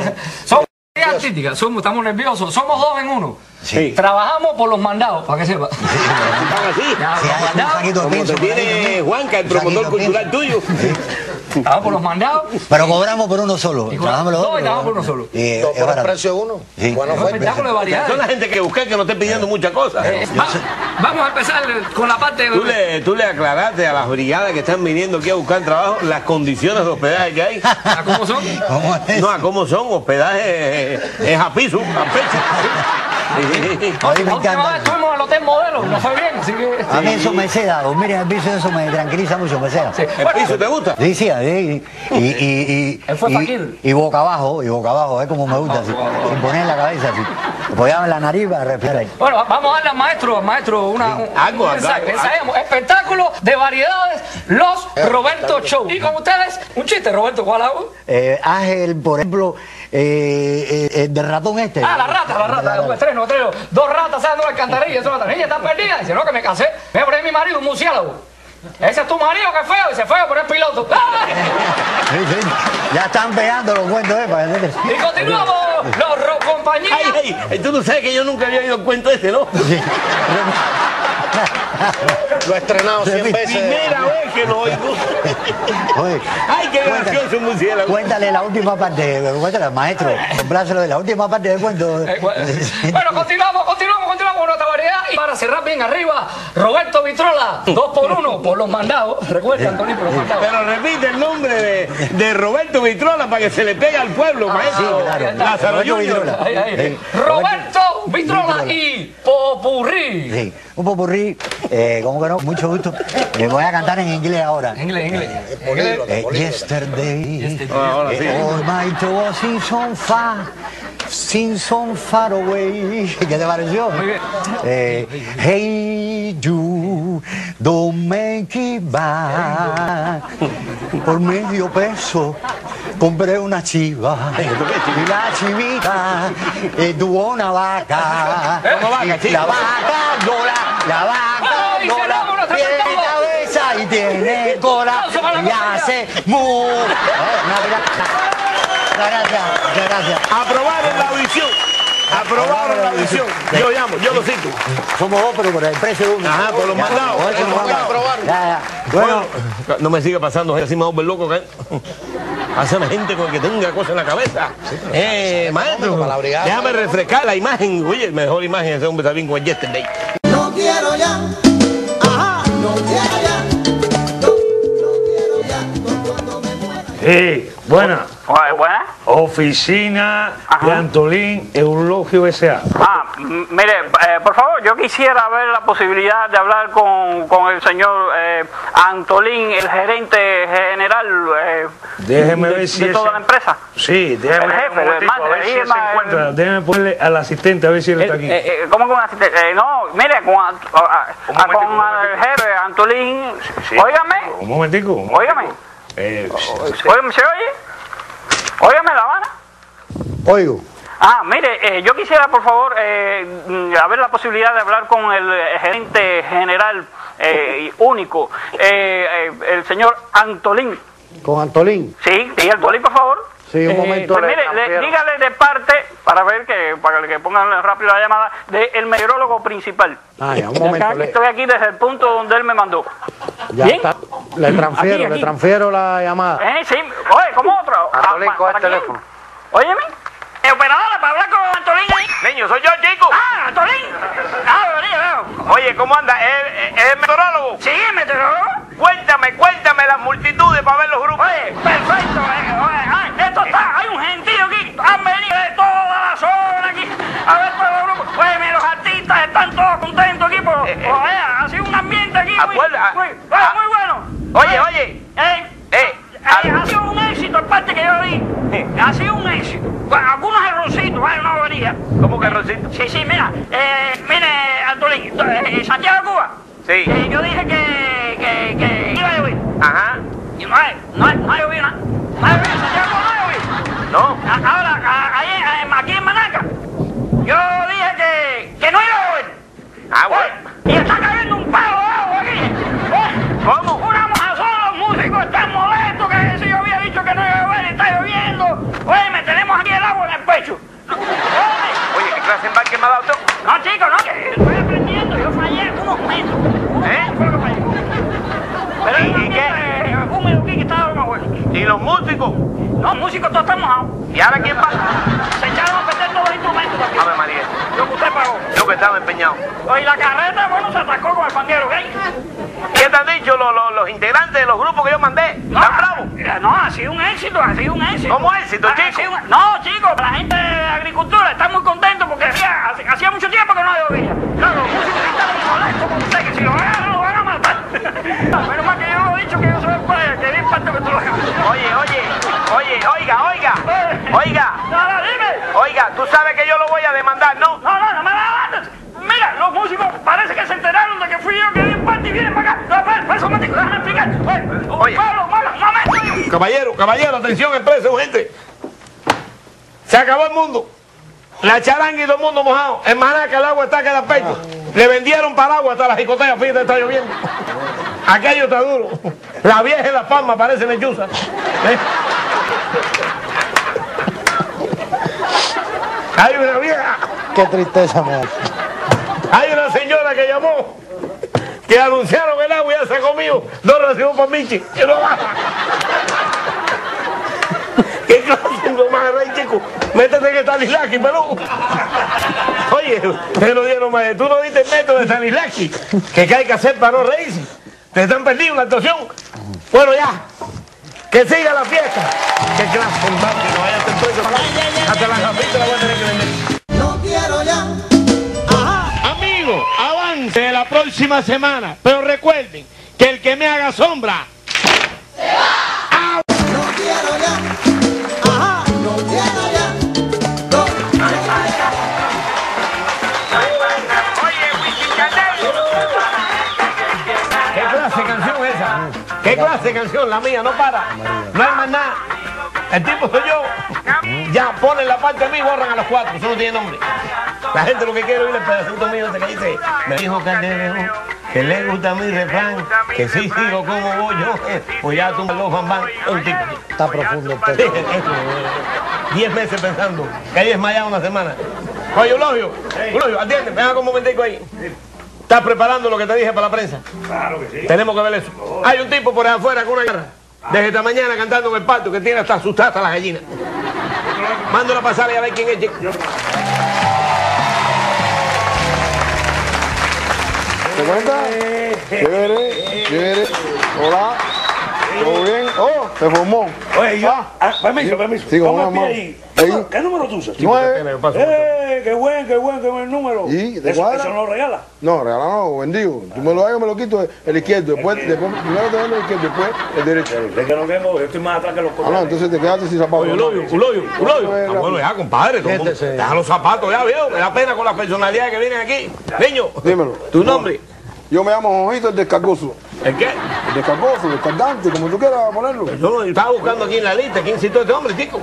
Artística, somos, estamos nerviosos, somos dos en uno. Sí. Trabajamos por los mandados, para que sepa. Están así. Ya, Sí, los mandados, de Como pienso te tiene. Juanca, el promotor de cultural tuyo. trabajamos por los mandados. Pero cobramos por uno solo. Y Trabajamos los dos y trabajamos por uno solo. Todo es por el precio de uno. Sí. Bueno, Es un fue. espectáculo de variedades. Son la gente que busca que no esté pidiendo muchas cosas. Va- vamos a empezar con la parte Tú le, tú le aclaraste a las brigadas que están viniendo aquí a buscar trabajo las condiciones de hospedaje que hay. ¿A ¿Cómo son? ¿Cómo es? No, a cómo son, hospedaje eh, es a piso, a pecho. A mí me La última vez encanta. estuvimos en el Hotel Modelo, nos fue bien, así que... A mí eso me seda. El piso eso me tranquiliza mucho, me seda. Sí. ¿El piso te gusta? Sí, sí, y, y, boca abajo, y boca abajo, es como me gusta, así, sin poner la cabeza así. Apoyado en la nariz para respirar ahí. Bueno, vamos a darle al maestro, al maestro una, un, Algo, un algo, ensayo. algo. Ensayamos espectáculo de variedades, los Roberto Show. Y con ustedes, un chiste, Roberto, ¿cuál hago? Eh, haz el, por ejemplo, eh, eh, del ratón este. Ah, la rata, la rata, un estreno, un estreno. Dos ratas salen de una alcantarilla, eso, la niña está perdida. Dice, no, que me casé. Me por ahí mi marido, un murciélago. Ese es tu marido, que feo. Dice, feo, pero es piloto. ¡Ah! Sí, sí. Ya están pegando los cuentos, ¿eh? Para que Y continuamos, los ro compañía. Ay, ay, tú no sabes que yo nunca había oído el cuento ese, ¿no? Lo he estrenado 100 Repite. veces. Primera vez que lo oigo. Oye, Ay, qué Cuéntale. gracioso murciélago. Cuéntale la última parte, cuéntale, maestro, complácelo de la última parte del cuento. Eh, bueno, continuamos, continuamos, continuamos con nuestra variedad. Y para cerrar bien arriba, Roberto Vitrola, dos por uno, por los mandados. Recuerda, Antonio, por los mandados. Pero repite el nombre de, de Roberto Vitrola para que se le pegue al pueblo, maestro. sí, claro. Lázaro Roberto Junior. Vitrola. Ahí, ahí. Sí. Roberto Vitrola Vitrola. y Popurrí. Sí, un popurrí, eh, como que no, mucho gusto. Le voy a cantar en inglés ahora. En inglés, en inglés. Eh, yesterday, Ah, ahora sí. eh, all my seem so far, seem so far away. ¿Qué te pareció? Muy bien. Eh, hey you, don't make it back. Por medio peso compré una chiva y la chivita eh, tuvo una vaca. ¿Cómo? La vaca Lola, la vaca Ay, cerramos Lola nuestra tiene cabeza y tiene cola la y hace mu. Gracias, gracias. Aprobaron la audición. Aprobaron la audición. Yo llamo, yo lo cito. Somos dos, pero por el precio de uno. Ajá, por los mandados. Bueno, No me siga pasando, así me vuelvo loco. ¿eh? Hace gente con que tenga cosas en la cabeza. Eh, maestro, la déjame refrescar la imagen. Oye, mejor imagen ese hombre está bien con el yesterday. Ajá. No, Sí, buena. Buena. Oficina de Antolín Eulogio S.A. Ah, mire, eh, por favor, yo quisiera ver la posibilidad de hablar con, con el señor eh, Antolín, el gerente general eh, Déjeme de, ver si de ese- toda la empresa. Sí, déjeme El jefe, el a ver si se encuentra. el- Déjeme ponerle al asistente a ver si él Eh, está aquí. eh, eh, ¿Cómo con asistente? Eh, no, mire, con, a- con el jefe Antolín. Sí. Óigame, Un momentico. un momentico. óigame. Eh, Óigame, ¿se oye? Óigame, La Habana. Oigo. Ah, mire, eh, yo quisiera, por favor, eh, mm, a ver la posibilidad de hablar con el eh, gerente general eh, y único, eh, eh, el señor Antolín. Con Antolín. Sí, sí, Antolín, por favor. Sí, un Eh, momento. pues mire, le- dígale de parte, para ver que, para que pongan rápido la llamada, del meteorólogo principal. Ah, ya, un Acá, momento. le- Estoy aquí desde el punto donde él me mandó. ya ¿Bien? está. Le transfiero, Aquí, aquí. le transfiero la llamada. Eh, sí, oye, ¿cómo otro? Ah, coge ¿para el teléfono. Óyeme, eh, operadora, para hablar con Antolín ahí. Niño, soy yo, chico. Ah, Antolín. Ah. Oye, ¿cómo anda? ¿Es, es el meteorólogo? Sí, el meteorólogo. Cuéntame, cuéntame las multitudes para ver los grupos. Oye, perfecto. eh, oye, ay, esto está, hay un gentío aquí. Han venido de toda la zona aquí a ver todos los grupos. Oye, mira, los artistas están todos contentos aquí. Por, oye, ha sido un ambiente aquí muy, muy, oye, muy bueno. Oye, oye. Eh, Eh, eh, ha sido un éxito el parte que yo di. Ha sido un éxito. Algunos errorcitos, vaya, una bobería. ¿Cómo que errorcito? Sí, sí, mira. Eh, mire, Antolín, eh, Santiago Cuba. Sí. Eh, yo dije que, que, que iba a llover. Ajá. Y no hay, no hay, no ha llovido nada. No ha llovido, Santiago no ha llovido. No. A- Ahora, a- ahí, eh, aquí en Manaca, yo dije que, que no iba a llover. Ah, bueno. Y está cayendo un palo de agua aquí. Oye, ¿Cómo? Una mojazón, los músicos están molestos, que si yo había dicho que no iba a llover, está lloviendo. Oye, me tenemos aquí el agua en el pecho. Oye, ¿qué clase de embarque me ha dado tú? no, chicos, no, que estoy aprendiendo. Yo fallé unos metros. Unos ¿Eh? metros fue lo que fallé. Pero ¿Y- y qué? eh, húmedo aquí que estaba más bueno. ¿Y los músicos? No, músicos todos están mojados. ¿Y ahora quién va? Se echaron a perder todos los instrumentos también. Ave María. Lo que usted pagó. Que estaba empeñado. Oye, la carreta, bueno, se atacó con el fanguero, ¿ok? ¿Qué te han dicho los, los, los integrantes de los grupos que yo mandé? ¿Están bravos? eh, No, ha sido un éxito, ha sido un éxito. ¿Cómo éxito, Ha- ha chico? sido un- No, chicos, la gente de agricultura está muy contento porque hacía, hacía- mucho tiempo que no llovía. Claro, los músicos están con usted, que si lo agarran, lo van a matar. Menos mal que yo lo he dicho que yo soy el padre, que bien parte que tú lo. Oye, oye, oye, oiga, oiga. Oiga, No, no, dime. oiga, tú sabes que yo lo voy a demandar, ¿no? No, no, no me la mates. Mira, los músicos parece que se enteraron de que fui yo que di en parte y vienen para acá. No, espera, espera un déjame explicar. Oye, Pablo, un momento. Caballero, caballero, atención, empresa, urgente. Se acabó el mundo. La charanga y todo el mundo mojado. En Manaca el agua está que da pecho. Le vendieron paraguas hasta las jicoteas, fíjate, está lloviendo. Aquello está duro. La vieja en la palma parece lechuza. ¿Eh? Hay una vieja, Qué tristeza me da. Hay una señora que llamó, que anunciaron el agua y ya se ha comido dos recibos por Michi. Que no baja. ¿Qué clase de rey, chico? Métete en Stanislavski, pelú. Oye, te lo dieron más. Tú no diste el método de Stanislavski. Que hay que hacer para no reírse. Te están perdiendo la actuación. Bueno, ya. Que siga la fiesta. Qué clase embarque, no. Hasta la gafita la voy a tener que vender. No. De la próxima semana. Pero recuerden que el que me haga sombra. No. ¿Qué clase de canción es esa? ¿Qué clase de canción? La mía, no para. No hay más nada. El tipo soy yo. Ya, ponen la parte de mí y borran a los cuatro. Eso no tiene nombre. La gente lo que quiere oír es el pedacito mío ese que dice, me dijo Calderón que le gusta mi refrán, que si sigo como voy yo, pues ya tú me lo van, van. Un tipo. Está profundo el Sí, texto. Diez meses pensando, que hay desmayado una semana. Oye, Eulogio, Eulogio, atiende, ven acá un momentico ahí. ¿Estás preparando lo que te dije para la prensa? Claro que sí. Tenemos que ver eso. Hay un tipo por ahí afuera con una guerra. Desde esta mañana cantando en el patio que tiene hasta asustada hasta las gallinas. Mándalo a pasar y a ver quién es. ¿Te cuenta? Chévere, chévere. Hola. ¿Todo bien? Oh, se formó. Oye, yo. ah, permiso, permiso. Con Toma una el pie ahí. Ahí. ¿Qué número tú usas? Nueve. ¡Eh! ¡Qué buen, qué buen, qué buen número! ¿Y te eso, cuadra? eso no lo regala. No, regalado no, bendigo. Tú me lo yo me lo quito el izquierdo. Después, después primero te vendo el izquierdo, después el derecho. Es que no tengo, yo estoy más atrás que los Ah, no, entonces te quedaste sin zapatos. Oye, Eulogio, Eulogio, Eulogio. Ah, bueno, ya, compadre. todo el mundo- Siéntese. Deja los zapatos ya, viejo. Me da pena con las personalidades que vienen aquí. Niño, Dímelo. ¿tu nombre? Yo me llamo Jojito el descargoso. ¿El qué? El descargoso, descardante, como tú quieras ponerlo. Yo no- estaba buscando aquí en la lista quién citó a este hombre, chico.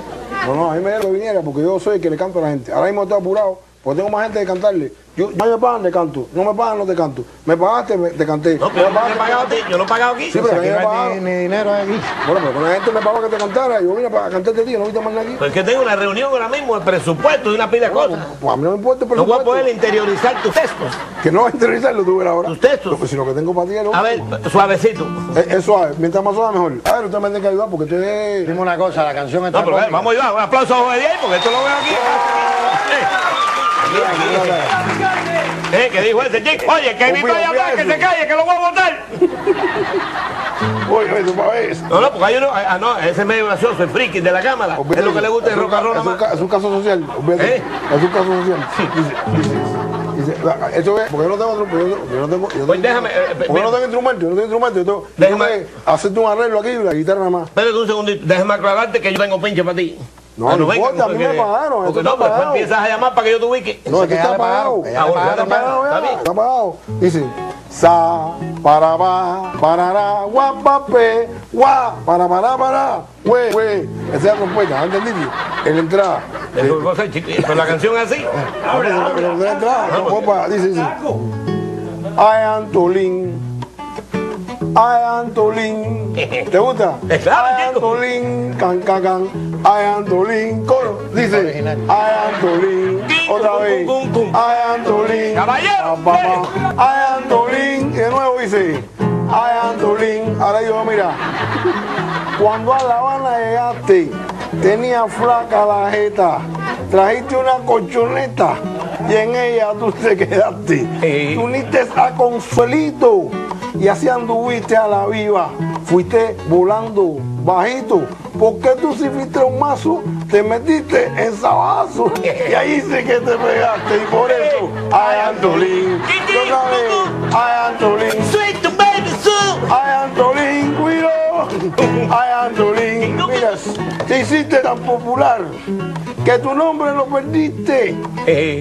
No, no, a mí me dijeron que viniera porque yo soy el que le canto a la gente. Ahora mismo estoy apurado porque tengo más gente que cantarle. Yo, no me pagan, te canto. No me pagan, no te canto. Me pagaste, me- te canté. No, pero yo no he pagado a ti, yo no he pagado aquí. Sí, pero a mí me no hay ni, ni dinero aquí. Bueno, pero con la gente me pagó que te cantara. Yo vine para cantarte a ti, no viste más nada aquí. Pues que tengo una reunión ahora mismo, el presupuesto y una pila de cosas. Pues a mí no me importa el No voy a poder interiorizar tus textos. Que no va a interesarlo tú ver ahora. Tus textos. Si lo que tengo para ti lo A ver, suavecito. Es, es suave. Mientras más suave, mejor. A ver, usted me tiene que ayudar porque usted es... Dime una cosa, la canción está No, pero vamos a ayudar. Un aplauso a Jorge Díaz, porque esto lo veo aquí. Eh, ¿Qué dijo ese chico? Oye, que allá atrás, que se calle, que lo voy a votar. Oye, para. No, no, porque hay uno, ah, no, ese es medio gracioso, el friki de la cámara. Es lo que le gusta el rock and roll Es un, es un caso social. ¿Eh? Es un caso social. Dice, dice, dice, eso es, porque yo no tengo otro, porque yo, no tengo, yo no Pues tengo- déjame, eh, porque yo no tengo instrumento, yo no tengo instrumento, yo tengo, Déjame- hacerte un arreglo aquí, la guitarra nada más. Espérate un segundito, déjame aclararte que yo tengo pinche para ti. No, Ah, no venga, importa, a mí me pagaron, Porque no, pues empiezas a llamar para que yo te ubique. No, esto que está pagado. Está pagado. Dice, sa, para, va, parará, gua, pa, pe, gua, para, para, para, güey, güey. Esa es la compuesta, ¿entendiste? En la entrada. Es Pero la canción es así. Ah, pero- pero en la entrada, dice, dice. I am Tolín. I am Tolín. ¿Te gusta? Claro, I am chico. Tolín, can, can, can. I am Tolín. Coro, dice. Original. I am Tolín. Otra vez. Cum, cum, cum. I am Tolín. Caballero, Pa, pa, pa. I am Tolín. Y de nuevo dice. I am Tolín. Ahora yo, mira. Cuando a La Habana llegaste, tenía flaca la jeta, trajiste una colchoneta y en ella tú te quedaste. Sí. Tú uniste a Consuelito y así anduviste a la viva. Fuiste volando bajito. porque tú si fuiste un mazo, te metiste en sabazo y ahí sí que te pegaste y por eso, ay Antolín, ay Antolín, ay Antolín, cuido, ay Antolín, mira, te hiciste tan popular que tu nombre lo perdiste,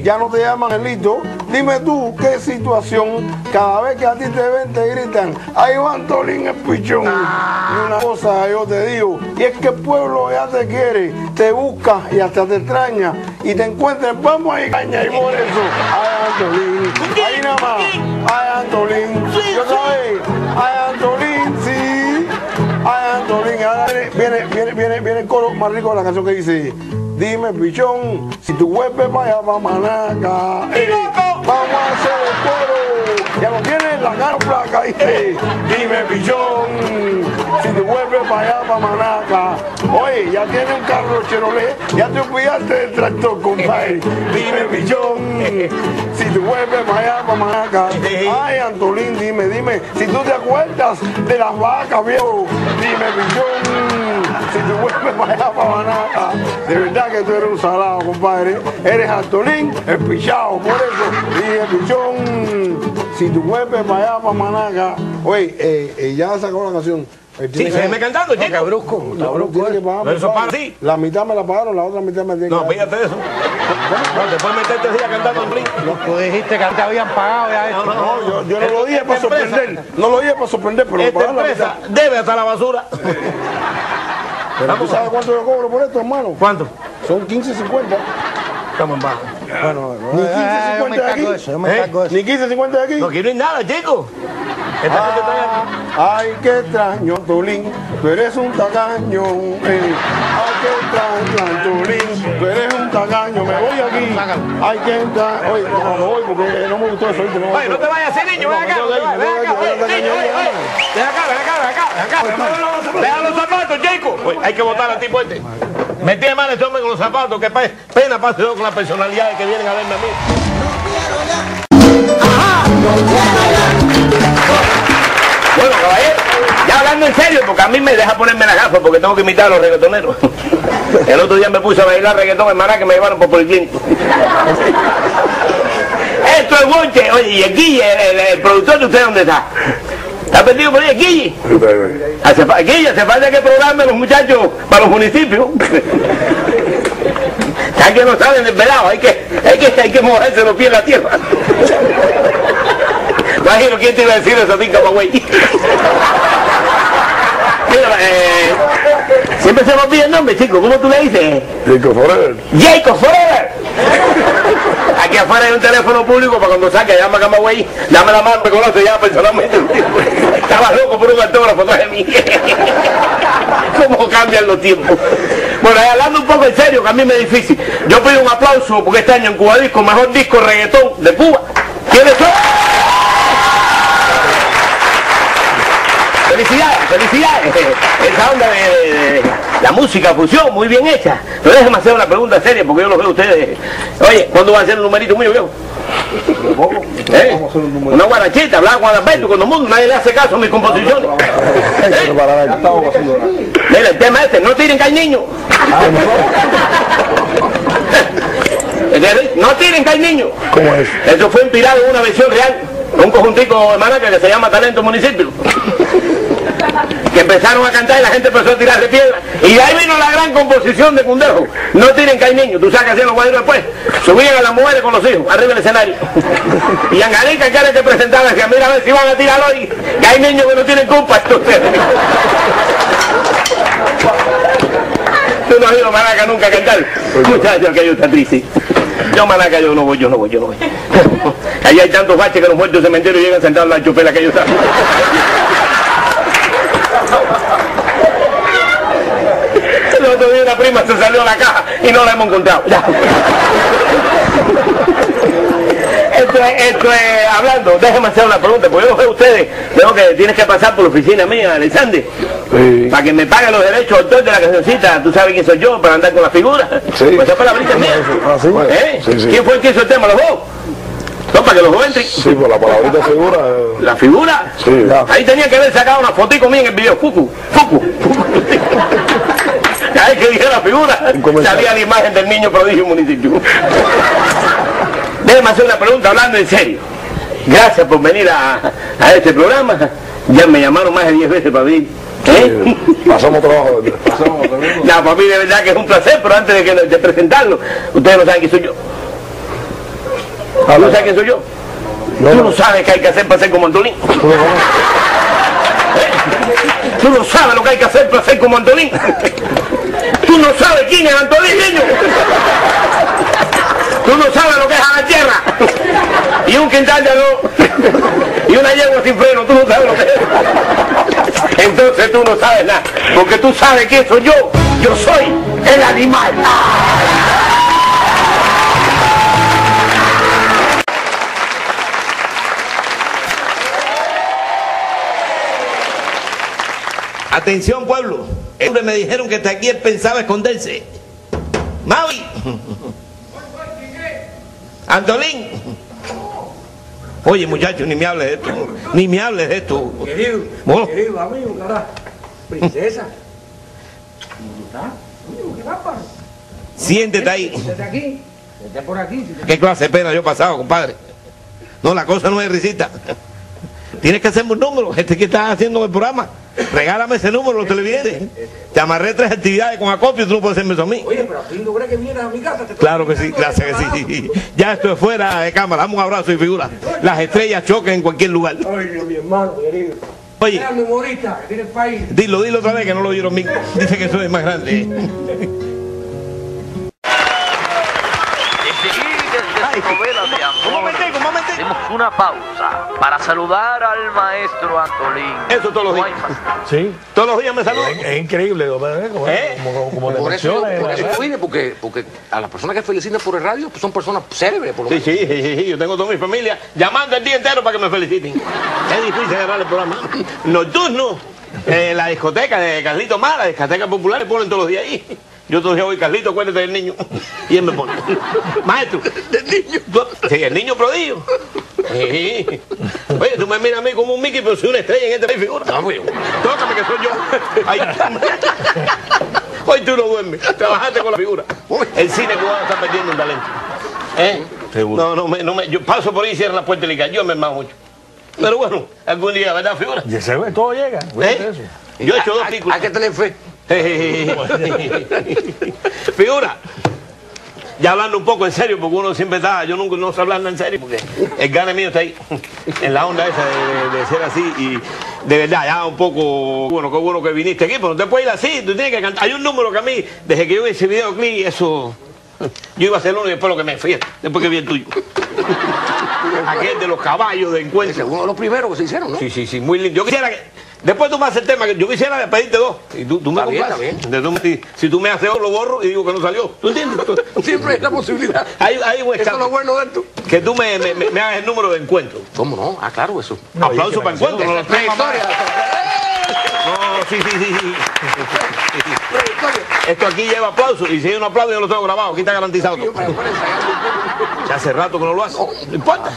ya no te llaman Elito, dime tú qué situación, cada vez que a ti te ven te gritan, ay Antolín el pichón, y una cosa yo te digo, y es que el pueblo ya te quiere, te busca y hasta te extraña, y te encuentran, vamos a ir caña, y por eso, ay Antolín, ahí nada más, ay Antolín, yo sabes, viene, viene, viene, viene, el coro más rico de la canción que dice, dime pichón, si vuelves para allá, para Manaca, eh, vamos a hacer el coro, ya lo tienes la cara flaca, dime pichón, si tú vuelves para allá, para Manaca, oye, ya tienes un carro Chevrolet, ya te olvidaste del tractor, compadre, dime pichón, si tú vuelves para allá, para Manaca, ay Antolín, dime, dime, si tú te acuerdas de las vacas, viejo, dime pichón, si tú vuelves para allá, para Manaca, de verdad que tú eres un salado, compadre, eres Antolín, el pichado, por eso, dime pichón, si tú vuelves para allá, para Manaca, oye, eh, eh, ya sacó la canción. Eh, que- sígueme cantando, chico. No, brusco, está brusco, tiene que pagarme, Pero eso para ti. La mitad me la pagaron, la otra mitad me tiene No, de eso. No, después meterte así a cantando en blink. Tú dijiste que te habían pagado ya esto. No, yo, yo no lo dije para empresa- sorprender. No lo dije para sorprender, pero me Esta pagaron la empresa mitad. debe hasta la basura. Pero ¿tú sabes cuánto yo cobro por esto, hermano? ¿Cuánto? Son 15.50. Estamos en bajo. Bueno, ni Eh, eh, yo me 15.50 de aquí. eso, yo me ¿Eh? eso. Ni 15.50 de aquí. No quiero ir nada, chico. Ah, ay, qué extraño, Tolín, tú eres un tacaño. eh. Ay, qué extraño, Tolín, tú eres un tacaño. Me voy aquí. Ay, qué extraño. Oye, no, me voy porque no me gustó eso. No Oye, no te vayas así, niño, ven acá, No, ven no, acá, ven no, acá, no, no, no, no, no, ven acá, ven acá, ven acá, ven acá. Deja los zapatos. Oye, hay que botar al tipo este. Me tiene mal este hombre con los zapatos, que pe- pena pase con las personalidades que vienen a verme a mí. Bueno, caballero, ya hablando en serio, porque a mí me deja ponerme la gafa porque tengo que imitar a los reggaetoneros. El otro día me puse a bailar reggaetón en que me llevaron por Policlínico. Esto es bonche. Oye, y el Guille, el, productor de usted, ¿dónde está? ¿Está perdido por ahí, Guille? Hace, Guille, hace falta que programe los muchachos para los municipios. Ya que no salen desvelados, hay que, hay que, hay que moverse los pies en la tierra. Imagino, ¿quién te iba a decir eso a ti, Camagüey? Eh, Siempre se me olvida el nombre, chico. ¿Cómo tú le dices? Jacob Forever. Jacob Forever. Aquí afuera hay un teléfono público para cuando saque, llama a Camagüey, dame la mano, me conoce ya personalmente. Estaba loco por un autógrafo atrás de mí. ¿Cómo cambian los tiempos? Bueno, y hablando un poco en serio, que a mí me es difícil. Yo pido un aplauso porque este año en Cuba Disco, mejor disco reggaetón de Cuba. ¿Quiénes son? Felicidades, felicidades. Esa onda de, de- de la música fusión, muy bien hecha. Pero déjeme hacer una pregunta seria porque yo los veo a ustedes. Oye, ¿cuándo van a hacer un numerito mío, viejo? ¿Eh? Una guarachita, hablar con Alberto, con el mundo, nadie le hace caso a mis composiciones. ¿Eh? Mira, el tema este, no tiren que hay niños. ¿Entiendes? No tiren que hay niños. ¿Cómo es? Eso fue inspirado en una versión real, un conjuntico de manaca que se llama Talento Municipio. Que empezaron a cantar y la gente empezó a tirarse piedras. Y de ahí vino la gran composición de Cundejo. No tienen que hay niños, tú sabes que hacían los cuadros después. Subían a las mujeres con los hijos, arriba del escenario. Y Angarica, que era que presentaba, decía, mira a ver si van a tirar hoy, que hay niños que no tienen culpa. Tú no has ido a Maraca nunca a cantar. Muchachos, que yo está triste. Yo Maraca yo no voy, yo no voy, yo no voy. Allí hay tantos baches que los muertos del cementerio llegan sentados en la chupela que ellos saben. El otro día una prima se salió a la caja y no la hemos encontrado. Ya. Esto es, esto es hablando, déjeme hacer una pregunta, porque yo sé ustedes, tengo que, tienes que pasar por la oficina mía, Alexander, para que me paguen los derechos de autor de la cancioncita, tú sabes quién soy yo, para andar con la figura. Sí. Pues esa palabrita es mía. Ah, sí. ¿Eh? Sí, sí. ¿Quién fue el que hizo el tema? ¿Los dos? No, para que los dos entren. Sí, por la palabrita figura. eh, ¿La figura? Sí. Ahí tenía que haber sacado una fotico mía en el video. Fuku, fuku. Cada vez que dije la figura, salía la imagen del niño prodigio municipio. Déjeme hacer una pregunta hablando en serio. Gracias por venir a, a este programa. Ya me llamaron más de 10 veces para venir. ¿Eh? Pasamos trabajo. No, para mí de verdad que es un placer, pero antes de, que, de presentarlo, ustedes no saben quién soy yo. ¿Tú no sabes quién soy yo? Tú no sabes qué hay que hacer para ser como Antolín. Tú no sabes lo que hay que hacer para ser como Antolín. Tú no sabes quién es Antolín, niño. Tú no sabes lo que es a la tierra. Y un quintal de arroz. Y una yegua sin freno. Tú no sabes lo que es. Entonces tú no sabes nada. Porque tú sabes quién soy yo. Yo soy el animal. Atención pueblo, el hombre me dijeron que hasta aquí él pensaba esconderse. Maui. Antolín. Oye muchacho, ni me hables de esto. Ni me hables de esto. Querido, Bueno. querido amigo, carajo. Princesa. ¿Qué pasa? Siéntete ahí. Siéntate aquí. Siéntate por aquí. ¿Qué clase de pena yo he pasado, compadre? No, la cosa no es risita. Tienes que hacerme un número, este que estás haciendo en el programa. Regálame ese número, los televidentes. Te amarré tres actividades con acopio y tú no puedes hacerme eso a mí. Oye, pero a no crees que vienes a mi casa. Te estoy Claro que sí, claro que sí. Ya esto es fuera de cámara, dame un abrazo y figura. Las estrellas chocan en cualquier lugar. Oye, mi hermano, querido. Oye. Dilo, dilo otra vez que no lo oyeron bien. Dice que soy el más grande. Un momentico, un momentico. Hacemos una pausa para saludar al maestro Antolín. Eso todos los días. Sí. Todos los días me saludan. Es, es increíble, como, como, ¿Eh? como, como le Por eso, por eso vine, porque, porque a las personas que felicitan por el radio pues son personas célebres, por lo Sí, menos. sí, sí, sí, sí, yo tengo toda mi familia llamando el día entero para que me feliciten. Es difícil agarrar el programa. Nocturno, eh, la discoteca de Carlito Mara, la discoteca popular, le ponen todos los días ahí. Yo todos los días voy, Carlito, acuérdate del niño. Y él me pone. Maestro. ¿Del niño? Sí, el niño prodigio. Sí. Oye, tú me miras a mí como un Mickey, pero soy una estrella en este país, figura. Tócame que soy yo. Ay. Hoy tú no duermes, trabajaste con la figura. El cine cubano está perdiendo un talento. ¿Eh? No, no, me, no me, yo paso por ahí y cierro la puerta y le yo me hermano mucho. Pero bueno, algún día, ¿verdad, figura? Y se ve, todo llega. ¿Eh? eso. Yo he hecho dos títulos. Hay que tener fe. Figura, ya hablando un poco en serio, porque uno siempre está, yo nunca no sé hablar en serio, porque el gane mío está ahí, en la onda esa de, de ser así, y de verdad, ya un poco, bueno, qué bueno que viniste aquí, pero no te puedes ir así, tú tienes que cantar. Hay un número que a mí, desde que yo vi ese videoclip, eso, yo iba a hacer uno y después lo que me fui, después que vi el tuyo. Aquel de los caballos de encuentro. uno de los primeros que se hicieron, ¿no? Sí, sí, sí, muy lindo. Yo quisiera que. Después tú me haces el tema, que yo quisiera pedirte dos. Y tú, tú me si, tú me haces otro, lo borro y digo que no salió. ¿Tú entiendes? Siempre hay la posibilidad. Hay, hay un Eso es lo bueno de esto. Que tú me, me, me- me hagas el número de encuentro. ¿Cómo no? Ah, claro, eso. Aplauso para encuentro. No. No, sí, sí, sí. sí. Esto aquí lleva aplauso y si hay un aplauso yo lo tengo grabado, aquí está garantizado todo. Ya hace rato que no lo hace. No importa.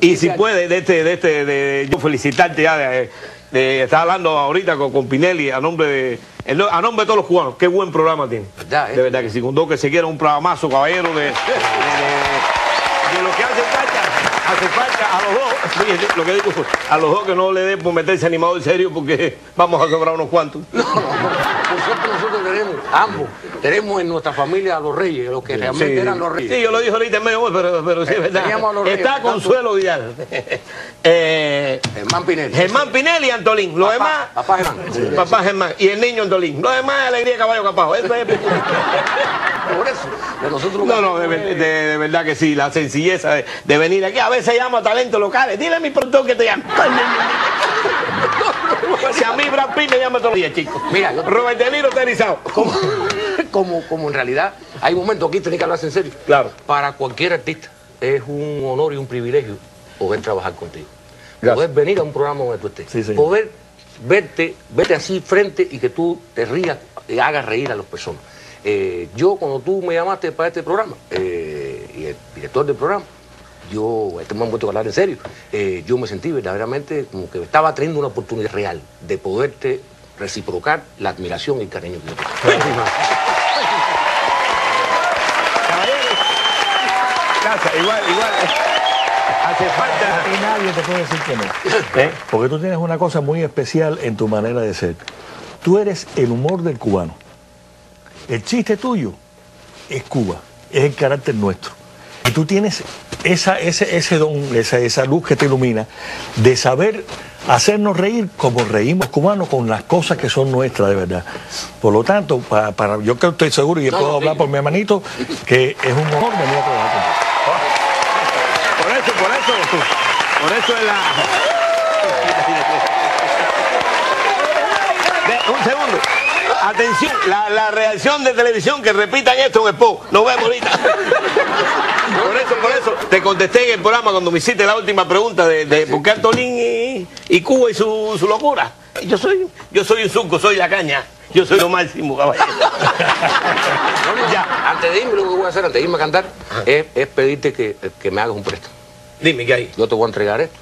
Y si puede, de este, de este, de yo felicitarte ya de, de estar hablando ahorita con, con Pinelli a nombre de el a nombre de todos los cubanos. Qué buen programa tiene. ¿Verdad, eh? De verdad que si con dos que se quiera un programazo, caballero, de, de, de- de lo que hace falta, hace falta a los dos, lo que digo, a los dos que no le den por meterse animado en serio porque vamos a sobrar unos cuantos. Por suerte nosotros tenemos, ambos, tenemos en nuestra familia a los reyes, los que realmente Sí. eran los reyes. Sí, yo lo dije ahorita en medio, pero, pero sí es verdad. Teníamos a los reyes, Está Consuelo Vidal. Eh, Germán Pinelli. Germán Pinelli y Antolín. Los demás. Papá Germán. Papá Germán. Y el niño Antolín. Los demás, alegría caballo capajo. Eso es. Por eso, de nosotros No, no, de, ver- de- de verdad que sí, la sencillez de, de venir aquí. A veces llama a talentos locales. Dile a mi productor que te llama. Si a mí Brad Pitt me llama todos los días, chicos. Mira, Robert De Niro está erizado. como, como, como en realidad hay momentos aquí tenés que hablarse en serio. Claro. Para cualquier artista es un honor y un privilegio poder trabajar contigo. Gracias. Poder venir a un programa donde tú estés. Sí, poder verte, verte así frente y que tú te rías y hagas reír a las personas. Eh, yo cuando tú me llamaste para este programa, eh, y el director del programa, yo, este me han vuelto a hablar en serio, eh, yo me sentí verdaderamente como que estaba teniendo una oportunidad real de poderte reciprocar la admiración y el cariño que yo te tengo. Gracias, igual, igual. Hace falta. Y nadie te puede decir que no. ¿Eh? Porque tú tienes una cosa muy especial en tu manera de ser. Tú eres el humor del cubano. El chiste tuyo es Cuba, es el carácter nuestro. Y tú tienes esa, ese, ese don, esa, esa luz que te ilumina de saber hacernos reír como reímos cubanos con las cosas que son nuestras de verdad. Por lo tanto, para, para- yo creo que estoy seguro y No, puedo no, hablar por mi hermanito, que es un honor venir a trabajar contigo. Por eso, por eso, por eso es la. Un segundo. Atención, la, la reacción de televisión que repitan esto en Expo. Nos vemos ahorita. Por eso, por eso, te contesté en el programa cuando me hiciste la última pregunta de, de por qué Antolín y, y Cuba y su, su locura. Yo soy, yo soy un surco, soy la caña. Yo soy lo máximo, caballero. Ya, antes de irme, lo que voy a hacer, antes de irme a cantar, es, es pedirte que, que me hagas un préstamo. Dime qué hay. Yo te voy a entregar esto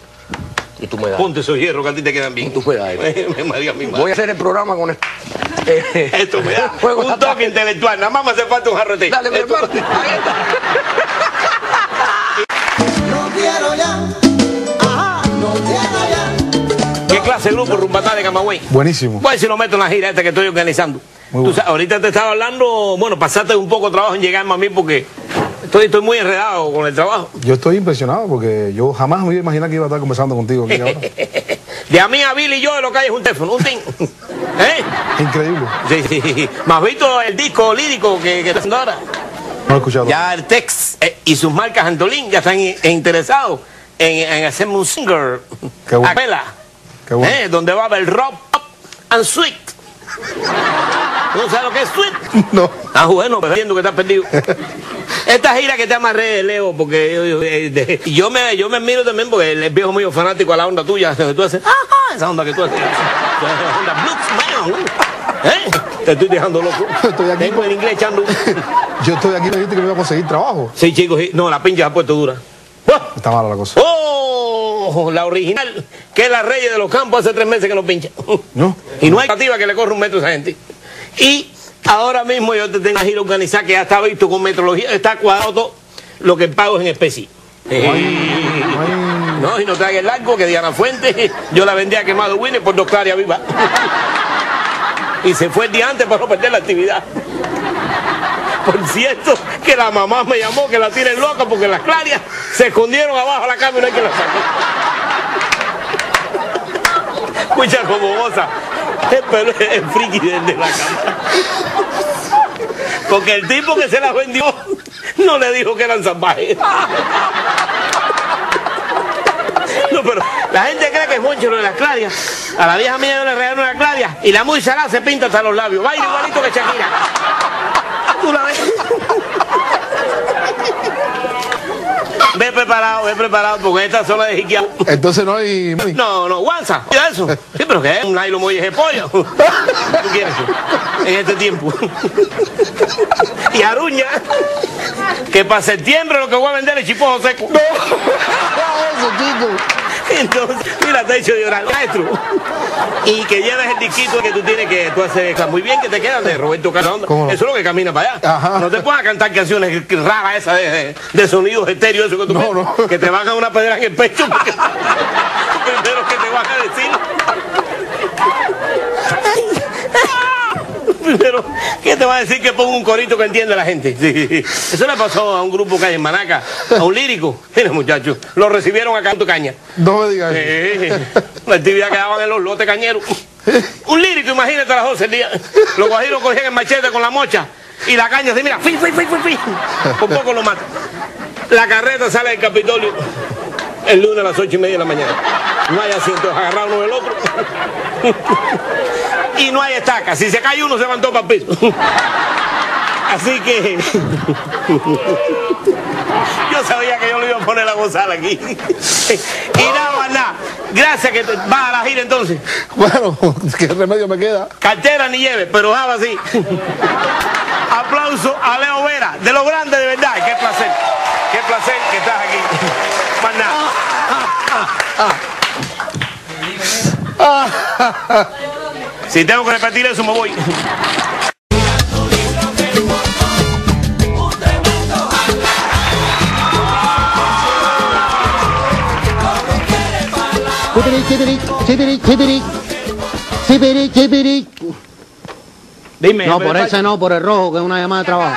y tú me das. Ponte esos hierros que a ti te quedan bien. Tú me das. Me maría mi madre. Voy a hacer el programa con esto. Esto me da Juego un de toque intelectual. Nada más me hace falta un jarrete. Dale, mi hermano. Ahí está. No quiero ya, ajá, no quiero ya. ¿Qué clase de grupo Rumbatá de Camagüey? Buenísimo. Pues si lo meto en la gira esta que estoy organizando. Muy Tú bueno. sabes, ahorita te estaba hablando, bueno, pasaste un poco de trabajo en llegarme a mí porque estoy, estoy muy enredado con el trabajo. Yo estoy impresionado porque yo jamás me iba a imaginar que iba a estar conversando contigo aquí ahora. De a mí a Billy y yo de lo que hay es un teléfono, un ting. ¿Eh? Increíble. Sí, sí, sí. ¿Me has visto el disco lírico que, que está haciendo ahora? No he escuchado. Ya el Tex eh, y sus marcas Antolín ya están in- interesados en, en hacerme un singer Qué bueno. a Qué bueno. eh, donde va a haber rock, pop and sweet. ¿Tú no sabes lo que es sweet? No. Ah, bueno, pero entiendo que estás perdido. Esta gira que te amarré, Leo, porque yo, yo, eh, de- yo me, yo me admiro también porque el viejo mío fanático a la onda tuya, que tú haces, ajá, esa onda que tú haces. Esa onda. ¿Eh? Te estoy dejando loco. Estoy aquí Tengo en inglés echando. Yo estoy aquí, me dijiste que me iba a conseguir trabajo. Sí, chicos, no, la pincha se ha puesto dura. Está mala la cosa. ¡Oh! La original, que es la Reyes de los Campos, hace tres meses que nos pincha. ¿No? Y no hay alternativa que le corra un metro a esa gente. Y ahora mismo yo te tengo una gira organizada que ya está visto con metrología, está cuadrado todo lo que pago es en especie. No, y no traiga el largo que Diana Fuente, yo la vendía quemado Winnie por dos clarias vivas. y se fue el día antes para no perder la actividad. Por cierto, que la mamá me llamó que la tienen loca porque las clarias se escondieron abajo de la cama y no hay que la sacar. Escucha como goza. El pelo es friki desde la cama. Porque el tipo que se las vendió no le dijo que eran salvajes. No, pero la gente cree que es moncho lo de las clarias. A la vieja mía yo le regalo una claria y la muy salada se pinta hasta los labios. Va igualito que Shakira. ¿Tú la ves? Ve preparado, ve preparado, porque esta zona de jiquia. Entonces no hay. No, no, guanza. Mira eso. Sí, pero ¿qué es? Un nylon muy de pollo. ¿Tú quieres? En este tiempo. Y aruña. Que para septiembre lo que voy a vender es chipojo seco. No. Eso, chico. Entonces, mira, te he hecho llorar, maestro. Y que lleves el disquito que tú tienes que tú haces muy bien que te quedan de Roberto Carlos. Eso es lo que camina para allá. No te puedas cantar canciones raras esas de, de- de sonidos estéreos, eso que tú que te bajan una pedra en el pecho. Porque, primero que te van a decir. Primero, ¿qué te va a decir que pongo un corito que entiende la gente? Sí. Eso le pasó a un grupo que hay en Manaca, a un lírico. Mira, muchachos, lo recibieron a Canto Caña. No me digas Sí, la actividad quedaban en los lotes cañeros. Un lírico, imagínate a las 12 del día. Los guajiros cogían el machete con la mocha y la caña así, mira, fi, fi, fi, fi, fi. Por poco lo mata. La carreta sale del Capitolio el lunes a las ocho y media de la mañana. No hay asientos agarrados uno del otro. y no hay estaca. Si se cae uno, se levantó para el piso. Así que yo sabía que yo lo iba a poner a gozar aquí. y nada más nada. Gracias que te vas a la gira entonces. Bueno, ¿qué remedio me queda? Cartera ni lleve, pero java así. Aplauso a Leo Vera, de lo grande de verdad. Qué placer que estás aquí. Más nada. Si tengo que repetir eso, me voy. Dime. No, por ese no, por el rojo, que es una llamada de trabajo.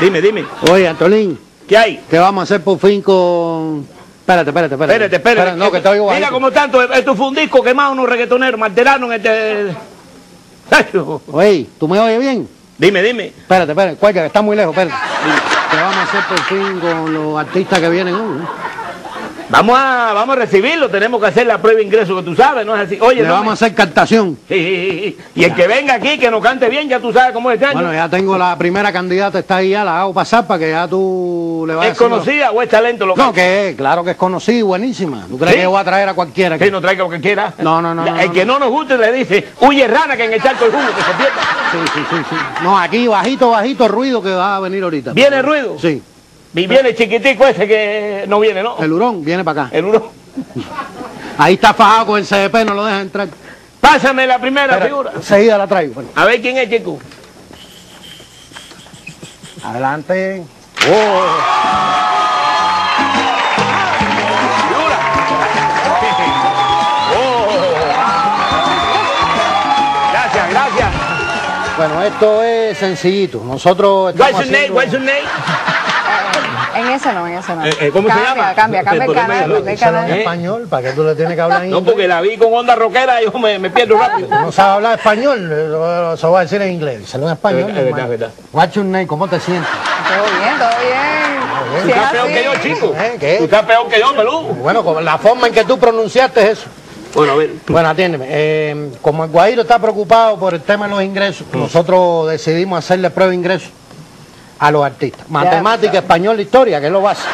Dime, dime. Oye, Antolín. ¿Qué hay? ¿Qué vamos a hacer por fin con...? Espérate, espérate, espérate. Espérate, espérate. no, que Mira como tanto, esto fue un disco quemado, unos reggaetoneros, martelaron este. Oye, ¿tú me oyes bien? Dime, dime. Espérate, espérate, cuelga, que está muy lejos, espérate. ¿Qué vamos a hacer por fin con los artistas que vienen hoy? Vamos a, vamos a recibirlo, tenemos que hacer la prueba de ingreso que tú sabes, ¿no es así? Oye, Le no vamos a hacer captación. Sí, sí, sí, sí. Y el que venga aquí, que nos cante bien, ya tú sabes cómo es este año. Bueno, ya tengo la primera candidata, está ahí ya, la hago pasar para que ya tú le vayas ¿Es conocida o es talento local? No, que es, claro que es conocida y buenísima. ¿Tú crees ¿Sí? que voy a traer a cualquiera? Sí, no traiga lo que quiera. No, no, no. El no, que no nos guste le dice, huye rana que en el charco el jugo, que se pierda. Sí, sí, sí, sí. No, aquí bajito, bajito ruido que va a venir ahorita. ¿Viene ruido? Sí. Y viene el chiquitico ese que no viene, ¿no? El hurón viene para acá. El hurón. Ahí está fajado con el CDP, no lo deja entrar. Pásame la primera figura. Enseguida la traigo. bueno. A ver quién es, chico. Adelante. Gracias, gracias. Bueno, esto es sencillito. Nosotros estamos What's your name? haciendo- What's your name? En ese no, en ese no. Eh, eh, ¿cómo se cambia, llama? Cambia, cambia el Poneme canal, cambia el en canal. español, ¿para qué tú le tienes que hablar en No, inglés? porque la vi con onda rockera y yo me, me pierdo rápido. No sabe hablar español, eso se va a decir en inglés. En español. Es verdad, es verdad. What's your name? ¿Cómo te sientes? Todo bien, todo bien. Tú Si es estás peor así. que yo, chico. ¿Eh? ¿Qué? Tú estás peor que yo, pelú. Bueno, con la forma en que tú pronunciaste eso. Bueno, a ver. Bueno, atiéndeme. eh, como el Guajiro está preocupado por el tema de los ingresos, nosotros decidimos hacerle prueba de ingresos a los artistas. Matemática, español, historia, que es lo básico.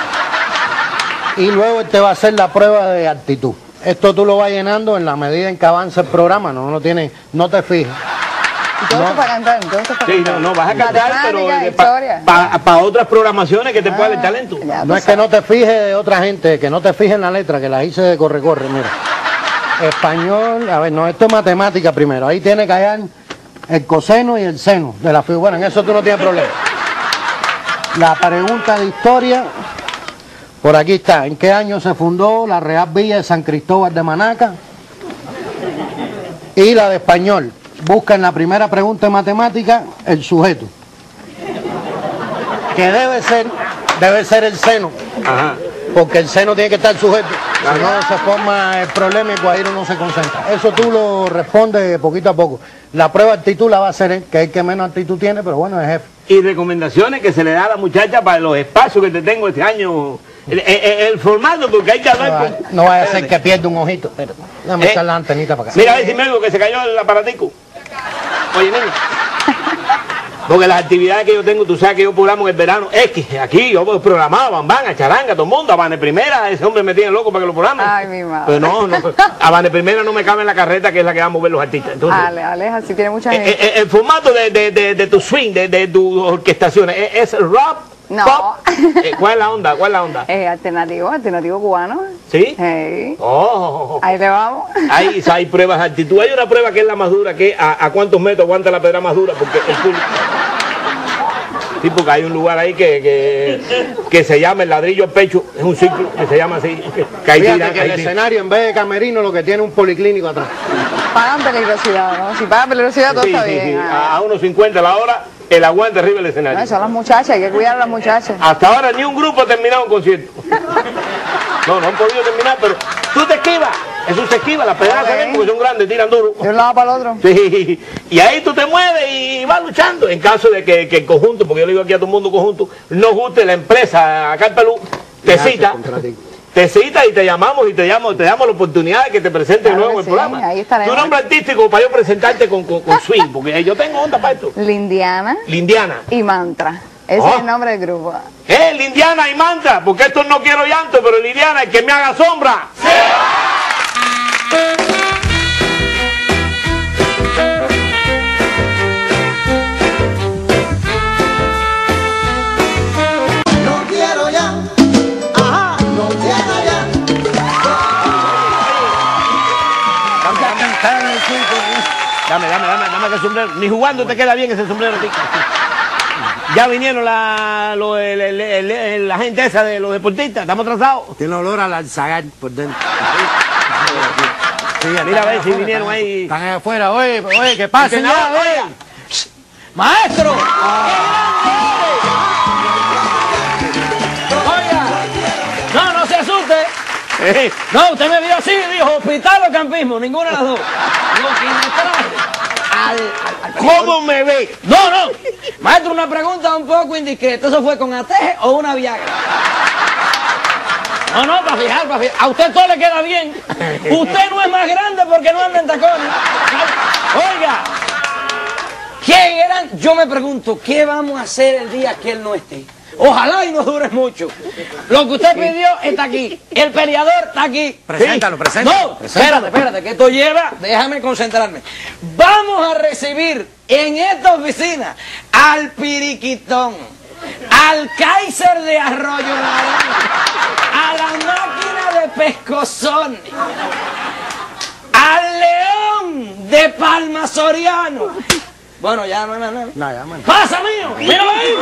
Y luego él te va a hacer la prueba de actitud. Esto tú lo vas llenando en la medida en que avanza el programa, no, no, tiene, no te fijes. Y todo esto para cantar, todo esto para Sí, no, no, vas a cantar, pero para otras programaciones que te pueda dar el talento. Ya No es que no te fijes de otra gente, que no te fijes en la letra, que la hice de corre-corre, mira. Español, a ver, no, esto es matemática primero. Ahí tiene que hallar el coseno y el seno de la figura. Bueno, en eso tú no tienes problema. La pregunta de historia, por aquí está. ¿En qué año se fundó la Real Villa de San Cristóbal de Manaca? Y la de español. Busca en la primera pregunta de matemática el sujeto. que debe ser, debe ser el seno. Porque el seno tiene que estar sujeto. Si no se forma el problema y guajiro no se concentra. Eso tú lo respondes poquito a poco. La prueba de actitud la va a hacer él, que es el que menos actitud tiene, pero bueno, es jefe. Y recomendaciones que se le da a la muchacha para los espacios que te tengo este año. El, el- el formato, porque hay que No, hablar va- con... no vaya a ser que pierda un ojito. Espérate, Déjame Eh, echar la antenita para acá. Mira, a ver si me algo que se cayó el aparatico. Oye, niño. Porque las actividades que yo tengo, tú sabes que yo programo en el verano, es que aquí yo programaba, bambán, a charanga, todo el mundo, a Bane Primera, ese hombre me tiene loco para que lo programe. Ay, mi madre. Pero no, no, a Bane Primera no me cabe en la carreta que es la que vamos a ver los artistas. Entonces, Ale, Aleja, sí tiene mucha eh, gente. eh, el formato de, de, de, de tu swing, de, de tus orquestaciones, ¿es, es rock? No. pop? Eh, ¿Cuál es la onda? ¿Cuál es la onda? Es alternativo, alternativo cubano. ¿Sí? Hey. Oh. Ahí le vamos. Hay, hay pruebas de actitud. Hay una prueba que es la más dura, que es a, a cuántos metros aguanta la pedra más dura, porque el público... Sí, porque hay un lugar ahí que, que, que se llama el ladrillo al pecho, es un ciclo que se llama así. Que tiran- que el tiran- escenario en vez de camerino lo que tiene un policlínico atrás. Pagan peligrosidad, ¿no? Si pagan peligrosidad, todo Sí, está sí, bien. sí. Ah, A, a unos 50 la hora, el aguante arriba del escenario. no, son las muchachas, hay que cuidar a las muchachas. Hasta ahora ni un grupo ha terminado un concierto. No, no han podido terminar, pero tú te esquivas. Eso se esquiva, las se ven porque son grandes, tiran duro. De un lado para el otro. Sí, y ahí tú te mueves y vas luchando. En caso de que, que el conjunto, porque yo le digo aquí a todo el mundo conjunto, no guste la empresa acá en Perú, te cita. Te cita y te llamamos y te llamo, te damos la oportunidad de que te presentes de Claro que el sí, programa. ahí estaremos. Tu nombre artístico para yo presentarte con, con, con swing, porque yo tengo onda para esto. Lindiana Lindiana. y Mantra. Ese Oh. es el nombre del grupo. Eh, Lindiana y Mantra, porque esto no quiero llanto, pero Lindiana, el que me haga sombra. No Dame, dame, dame, dame que sombrero. Ni jugando te queda bien ese sombrero ti. Ya vinieron la, lo- el- el- el- el- la gente esa de los deportistas, estamos atrasados. Tiene olor al alzagar por dentro. Mira a ver si vinieron ahí. Están ahí afuera, oye, oye, que pasen ya, no, oye. ¡Maestro! Oiga, No, usted me vio así y dijo hospital o campismo, ninguna de las dos. Lo que me traje al, al- al- ¿Cómo me ve? No, no. Maestro, una pregunta un poco indiscreta. ¿Eso fue con ateje o una viagra? No, no, para fijar, para fijar. A usted todo le queda bien. Usted no es más grande porque no anda en tacones. Oiga, ¿quién eran? Yo me pregunto, ¿qué vamos a hacer el día que él no esté? Ojalá y no dure mucho. Lo que usted pidió está aquí. El peleador está aquí. Preséntalo, Sí. preséntalo, No, preséntalo. espérate, espérate, que esto lleva, déjame concentrarme. Vamos a recibir en esta oficina al Piriquitón, al Kaiser de Arroyo Naranjo, a la máquina de pescozones, al León de Palma Soriano. Bueno, ya no nada. No, ya, man. ¡Pasa, mío! ¡Míralo ahí!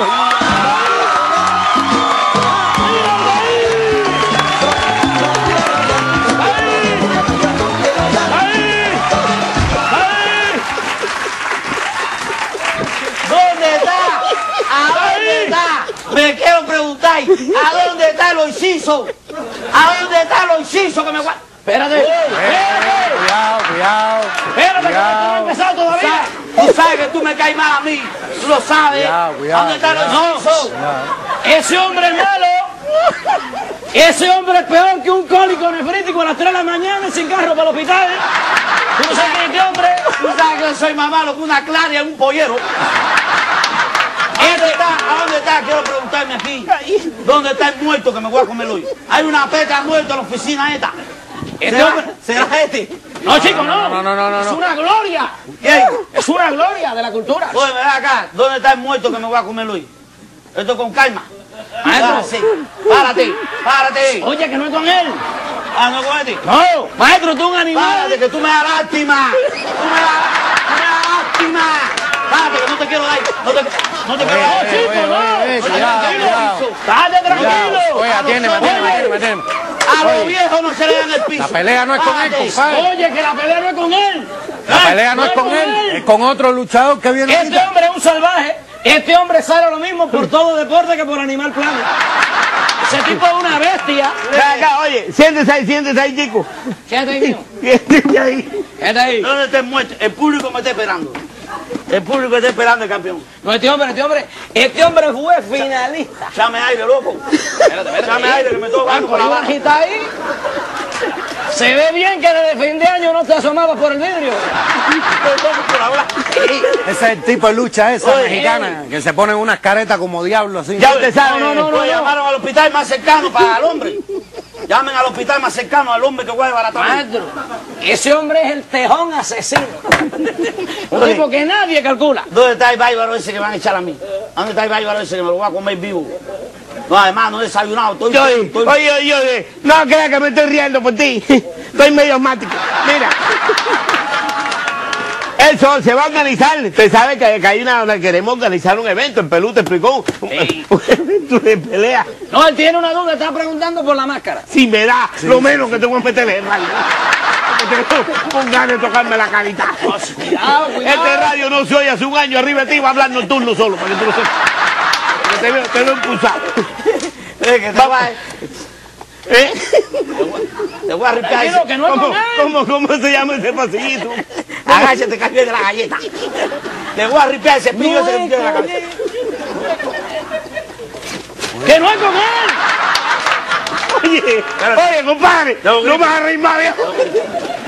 ¿Dónde está? ¿A dónde está? Me quiero preguntar, ¿a dónde está el inciso? ¿A dónde está el inciso que me guarda? Espérate. Cuidado, cuidado. Espérate, que no hemos empezado todavía. Tú sabes que tú me caes mal a mí, tú lo sabes. Cuidado, cuidado, ¿A dónde está el? Ese hombre es malo. Ese hombre es peor que un cólico nefrítico a las 3 de la mañana y sin carro para el hospital. ¿Tú no sabes quién es este hombre? Tú sabes que yo soy más malo que una clara y un pollero. ¿A dónde está? ¿A dónde está? Quiero preguntarme aquí. ¿Dónde está el muerto que me voy a comer hoy? Hay una peta muerta en la oficina esta. Este ¿Será, hombre- será este? No, chico, no. No, no, no, no, Es no. una gloria. ¿Quién? Es una gloria de la cultura. Oye, ven acá. ¿Dónde está el muerto que me voy a comer hoy? Esto con calma. Maestro. Sí. Párate, párate. Oye, que no es con él. Ah, no con este. No, maestro, tú un animal. Párate, que tú me das lástima. Tú me das, tú me das lástima. Que no te quiero dar. No te, no te quiero dar. No, chico, no. cuidado, tranquilo. Oye, atiéndeme, atiéndeme, atiéndeme. A los viejos no se le dan el piso. La pelea no es con él, compadre. Oye, que la pelea no es con él. La pelea no es con él, es con otro luchador que viene Este ahorita. hombre es un salvaje. Este hombre sale lo mismo por todo deporte que por Animal Planet. Ese tipo es una bestia. Acá, oye, siéntese ahí, siéntese ahí, chico. Siéntate ahí. Siéntese ahí. Siéntate ahí. ¿Dónde está el muerto? El público me está esperando. El público está esperando el campeón. No, este hombre, este hombre, este hombre fue finalista. Llame aire, loco. Llame aire, que me toca Marco, con la iba mano. agita ahí. Se ve bien que desde fin de año no te asomabas por el vidrio. Ese es el tipo de lucha esa Oye, mexicana, que se ponen unas caretas como diablo así. Ya usted sabe, no, no, no, llamaron al hospital más cercano para el hombre. Llamen al hospital más cercano al hombre que voy a desbaratar. Maestro, ese hombre es el tejón asesino. Un tipo que nadie calcula. ¿Dónde está el bárbaro ese que van a echar a mí? ¿Dónde está el bárbaro ese que me lo voy a comer vivo? No, además, no he desayunado. Estoy, Yo, estoy- oye, oye, oye, no creas que me estoy riendo por ti. Estoy medio asmático. Mira. Eso se va a organizar. Usted sabe que, que hay una, queremos organizar un evento en Pelú, te explicó. Un, un evento de pelea. No, él tiene una duda, está preguntando por la máscara. Si me da lo menos que tengo que meterle en radio. Con ganas de tocarme la carita. Cuidado, cuidado. Este radio no se oye hace un año arriba de ti, va a hablar nocturno solo, para que tú lo sepas. Te veo, te veo impulsado. Bye bye. ¿Eh? Te voy a Tranquilo, ese. que no ¿Cómo, cómo, ¿Cómo se llama ese pasillito? Agáchate, cambio de la galleta. Te voy a ripiar ese pillo ese que tiene en la cabeza. ¡Que no es con él! Oye, oye, compadre, No, no vas a reír más, viejo.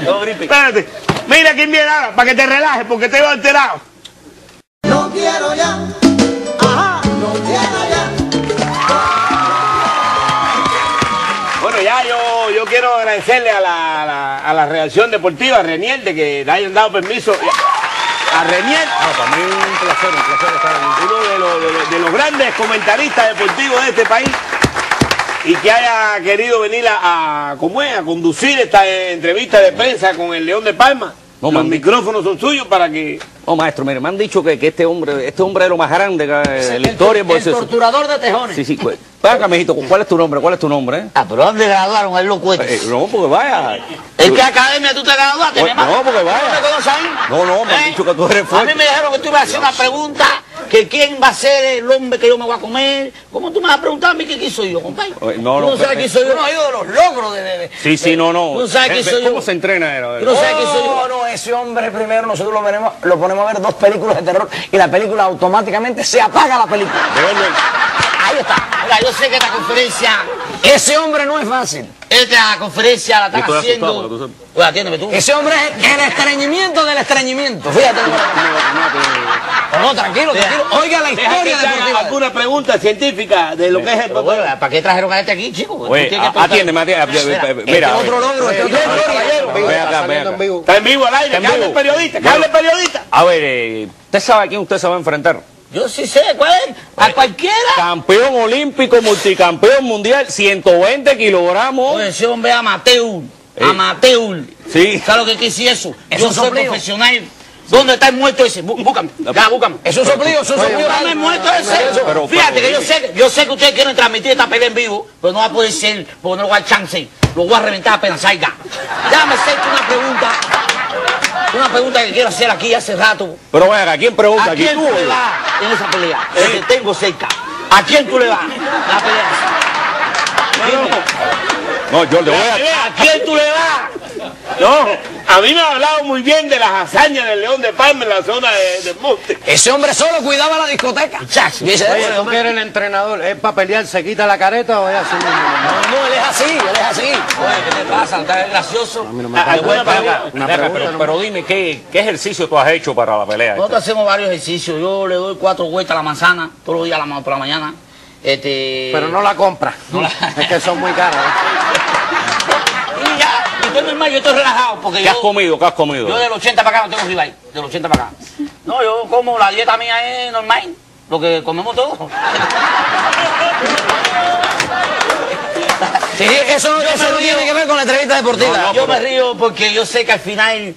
No gripe. Espérate, mira quién viene ahora, para que te relajes, porque te veo alterado. No quiero ya, agradecerle a la, a la, a la redacción deportiva, a Reniel, de que le hayan dado permiso. A Reniel, para mí un placer, un placer estar aquí. uno de los, de los- de los grandes comentaristas deportivos de este país, y que haya querido venir a, a, ¿cómo es? a conducir esta entrevista de prensa con el León de Palma. No, Los mami. micrófonos son suyos para que... Oh, maestro, mire, me han dicho que, que este hombre, este hombre es lo más grande que, de la historia. El, pues, eso- torturador de tejones. Sí, sí, pues. Mijito, ¿cuál es tu nombre? ¿Cuál es tu nombre? eh? Ah, pero ¿dónde graduaron el loco este? Eh, no, porque vaya. ¿En qué academia tú te graduaste, Pues, no, porque vaya. ¿No? No, no, me han ¿Eh? dicho que tú eres A mí fuerte. me dijeron que tú ibas a hacer una pregunta, que quién va a ser el hombre que yo me voy a comer. ¿Cómo tú me vas a preguntar a mí qué soy yo, compadre? Oye, no, ¿Tú no, no sabes pe- quién soy yo? no de los logros de... de, de- Sí, sí, no, no. ¿Tú sabes Eh, quién soy yo? ¿Cómo se entrena? era? ¿Tú no sabes quién soy yo? No, no, ese hombre primero nosotros lo, ponemos, lo ponemos a ver dos películas de terror y la película automáticamente se apaga la película. Ahí está. Mira, yo sé que esta conferencia, Ese hombre no es fácil. esta conferencia la están haciendo. tú Oye, atiéndeme tú. Ese hombre es el estreñimiento del estreñimiento. Fíjate. No, no, tranquilo, tranquilo. Oiga la historia deportiva. alguna pregunta científica de lo que es el Pero bueno, ¿para qué trajeron a este aquí, chico? Atiéndeme, atiéndeme, mira, este a ver. otro logro, este otro logro. Está en vivo al aire, que hable el periodista, que hable el periodista. A ver, eh, ¿usted sabe a quién usted se va a enfrentar? Yo sí sé, ¿cuál es? A cualquiera. Campeón olímpico, multicampeón mundial, 120 kilogramos. Oye, ese hombre es amateur. Amateur. Sí. ¿Sabes lo que decir eso? Es Yo un soy profesional. ¿Dónde está el muerto ese? Bú- Búscame. Ya, búscame. Es un soplío, es un soplío. Búscame el muerto ese. Pero- Fíjate pero- que yo sé, yo sé que ustedes quieren transmitir esta pelea en vivo, pero no va a poder ser, porque no le voy a dar chance. Lo voy a reventar apenas salga. Déjame hacerte una pregunta. Una pregunta que quiero hacer aquí hace rato. Pero ven acá, ¿quién pregunta ¿A quién ¿Tú le yo? vas en esa pelea? El que tengo cerca. ¿A quién tú le vas? La pelea. No, yo le voy a... ¿A quién tú le vas? No, a mí me ha hablado muy bien de las hazañas del León de Palma en la zona de, del monte. Ese hombre solo cuidaba la discoteca. Y ese- Oye, el entrenador, ¿es para pelear, se quita la careta o es así? No, no, él es así, él es así. Oye, ¿qué te pasa? ¿Estás gracioso? A mí no me Ah, pregunta. pero, pero dime, ¿qué, ¿qué ejercicio tú has hecho para la pelea? Nosotros hacemos varios ejercicios. Yo le doy cuatro vueltas a la manzana todos los días a la ma- por la mañana. Este... Pero no la compra. Es que son muy caras. Y ya, y estoy normal, yo estoy relajado porque ¿Qué has yo, comido? ¿Qué has comido? yo del 80 para acá no tengo rival. Del 80 para acá. No, yo como, la dieta mía es normal. Lo que comemos todos. Sí, eso, eso no tiene que ver con la entrevista deportiva. yo me río porque yo sé que al final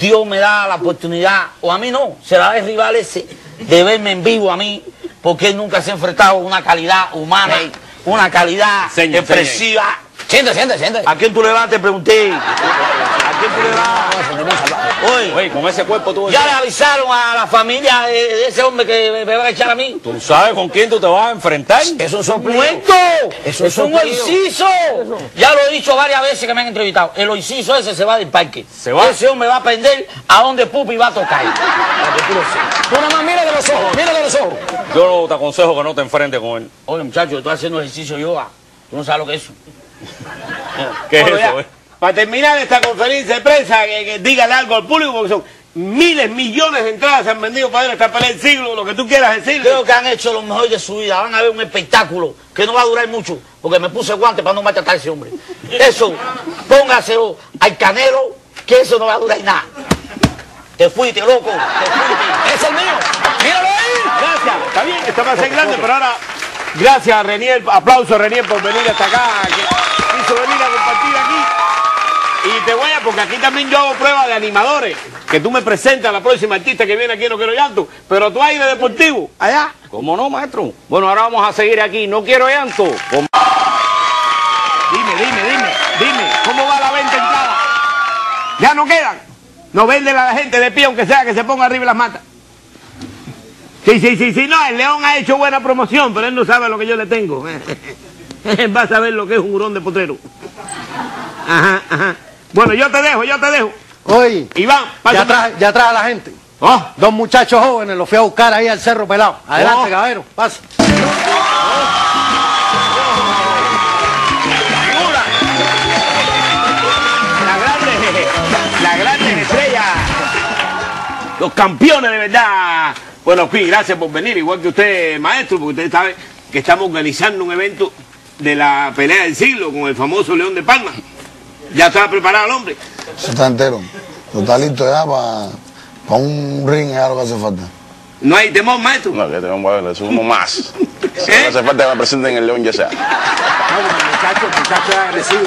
Dios me da la oportunidad, o a mí no, se la da el rival ese, de verme en vivo a mí, porque él nunca se ha enfrentado a una calidad humana, una calidad expresiva. Siente, siente, siente. ¿A quién tú le vas? Te pregunté. ¿A quién tú le vas? Oye, Oye, con ese cuerpo tú... ya le avisaron a la familia de, de ese hombre que me, va a echar a mí. ¿Tú sabes con quién tú te vas a enfrentar? Eso es un ¡Muerto! Eso es es un soplido. inciso. Ya lo he dicho varias veces que me han entrevistado. El inciso ese se va del parque. Se va. Ese hombre va a aprender a dónde Pupi va a tocar. Para que tú lo sepas. Tú nada más mira de los ojos, mira de los ojos. Yo te aconsejo que no te enfrentes con él. Oye, muchacho, estoy haciendo ejercicio yoga. Tú no sabes lo que es eso. ¿Qué Bueno, es eso, eh? Para terminar esta conferencia de prensa, que, que dígale algo al público, porque son miles, millones de entradas se han vendido para ver esta pelea del siglo, lo que tú quieras decirle. Creo que han hecho lo mejor de su vida. Van a ver un espectáculo que no va a durar mucho, porque me puse guante para no maltratar a ese hombre. Eso, póngaselo al canelo, que eso no va a durar nada. Te fuiste, loco. Te fuiste. Es el mío. Míralo ahí. Gracias, está bien, está más en grande, pero ahora, gracias a Renier, aplauso a Renier por venir hasta acá, que quiso venir a compartir aquí. Y te voy a, porque aquí también yo hago pruebas de animadores, que tú me presentas a la próxima artista que viene aquí No Quiero Llanto, pero tú hay de deportivo, allá. ¿Cómo no, maestro? Bueno, ahora vamos a seguir aquí. No quiero llanto. Con- Dime, dime, dime, dime, ¿cómo va la venta entrada? ¿Ya no quedan? No vende a la gente de pie, aunque sea que se ponga arriba y las mata. Sí, sí, sí, sí, no, el León ha hecho buena promoción, pero él no sabe lo que yo le tengo. Va a saber lo que es un hurón de potrero. Ajá, ajá. Bueno, yo te dejo, yo te dejo. Oye, Iván, ya traje, ya traje a la gente. Oh. Dos muchachos jóvenes, los fui a buscar ahí al Cerro Pelado. Adelante, Oh. caballero, pasa. Los campeones de verdad. Bueno, Pi, gracias por venir, igual que usted, maestro, porque usted sabe que estamos organizando un evento de la pelea del siglo con el famoso León de Palma. Ya estaba preparado el hombre. Está entero. Está listo ya para un ring, es algo que hace falta. No hay temor, maestro. No, que que le subimos más. Si no hace falta que me presenten el León, ya sea. Muchacho, muchacho es agresivo.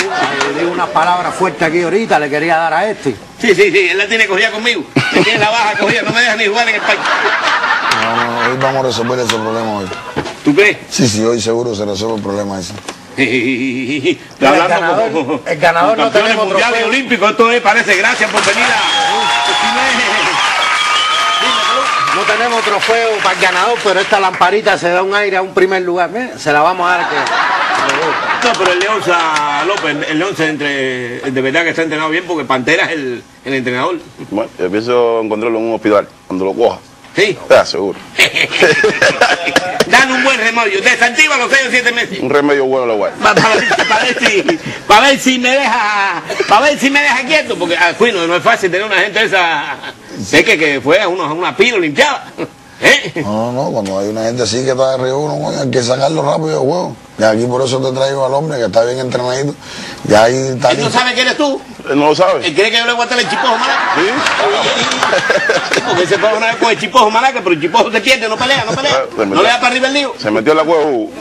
Le digo unas palabras fuertes aquí ahorita, le quería dar a este. Sí, sí, sí, él la tiene cogida conmigo. Él tiene la baja cogida, no me deja ni jugar en el país. No, no, hoy vamos a resolver ese problema hoy. ¿Tú crees? Sí, sí, hoy seguro se resuelve el problema ese. El ganador- como- el ganador como no tenemos mundiales trofeo. olímpicos. Esto es, parece, gracias por venir a... No tenemos trofeo para el ganador, pero esta lamparita se da un aire a un primer lugar. Mira, se la vamos a dar que. No, pero el León, sa- López, el León se entre, de verdad que está entrenado bien porque Pantera es el, el entrenador. Bueno, yo pienso encontrarlo en un hospital, cuando lo coja. Sí. Te aseguro. Dan un buen remedio. Desantiva los 6 o 7 meses. Un remedio bueno lo guay. Para ver, pa' ver si, pa' ver si me deja, para ver si me deja quieto, porque ah, Cuino, no es fácil tener una gente esa, sé que, que fue a, uno, a una pila limpiada. ¿Eh? No, no, no, cuando hay una gente así que está de río uno, coño, hay que sacarlo rápido de juego. Y aquí por eso te traigo al hombre que está bien entrenadito. Y ahí está ¿Él no listo. sabe que eres tú? Él no lo sabe. ¿Él cree que yo le voy a el chipojo malaca? Sí. Porque se fue una vez con el chipojo malaca, pero el chipojo se pierde, no pelea, no pelea. Se No le da para arriba el lío. Se metió en la cueva. uh.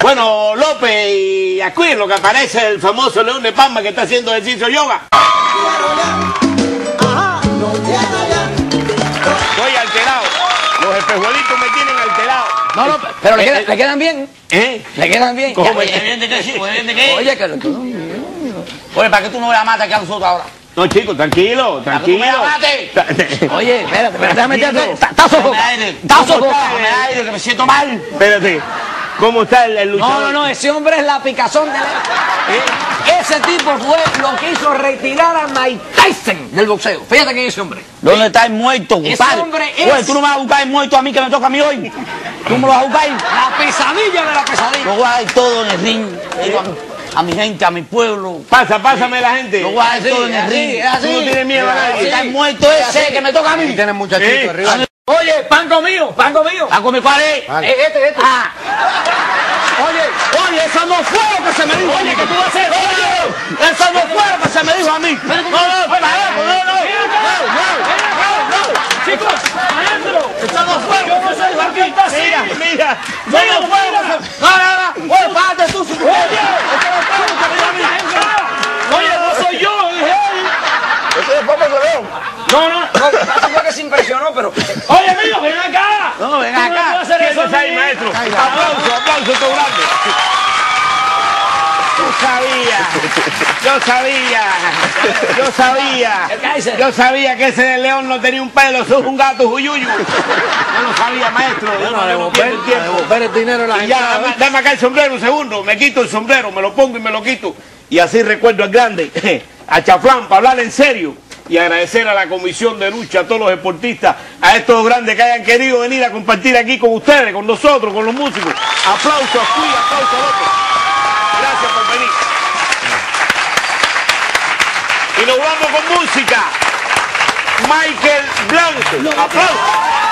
Bueno, López y Acuir, lo que aparece el famoso León de Palma que está haciendo ejercicio yoga. Estoy alterado. Los espejuelitos me tienen. No, no, pero le, quedan- le quedan bien. ¿Eh? Le quedan bien. ¿Cómo Ya, ¿Bien de qué, chico? ¿Bien de qué? Oye, que lo Oye, ¿para qué tú no me la matas aquí a nosotros ahora? No, chico, tranquilo, tranquilo. me la mates? Oye, espérate, espérate, déjame meterte. ¿Cómo coca. está? Aire, que me siento mal. Espérate. ¿Cómo está el, el No, luchador? no, no, ese hombre es la picazón de la... ¿Eh? Ese tipo fue lo que hizo retirar a Mike Tyson del boxeo. Fíjate que es ese hombre. ¿Dónde está el muerto, Ese compadre? hombre es- Oye, tú no me vas a buscar el muerto a mí que me toca a mí hoy. Tú me lo vas a buscar. La pesadilla de la pesadilla. Lo voy a dar todo en el ring. A, mi, a mi gente, a mi pueblo. Pasa, pásame la gente. Lo voy a dar Así, todo en el así, ring. así. Tú no tienes miedo a nadie. Está el muerto ese que me toca a mí. Ahí tienen muchachitos ¿Eh? arriba. Oye, pan conmigo, pan conmigo. ¿A comer cuál es? Es este, este. Ah, Oye, oye, eso no fue lo que se me dijo. Oye, ¿qué tú vas a hacer? Oye, eso no fue lo que se me dijo a mí. No, no, no, no, no. Chicos, maestro, Eso no fue. no soy artista, sí. Mira, mira. No, no fue lo que se... No, no, no. Oye, párate tú. Oye, No, no, no, así fue que se impresionó, pero... Oye, amigo, ven acá. No, ven acá. No hacer eso, es ahí, maestro? Aplauso, aplauso, esto grande. Yo sabía, yo sabía, yo sabía, yo sabía que ese de león no tenía un pelo, eso es un gato juyuyu. Yo no sabía, maestro, no, no devolver, el tiempo. el dinero a la gente. Ya, dame, dame acá el sombrero un segundo, me quito el sombrero, me lo pongo y me lo quito. Y así recuerdo al grande, a Chaflán, para hablar en serio y agradecer a la Comisión de Lucha, a todos los deportistas, a estos grandes que hayan querido venir a compartir aquí con ustedes, con nosotros, con los músicos. Aplausos a Fui, aplausos a López. Gracias por venir. Y nos vamos con música. Michael Blanco. Aplausos.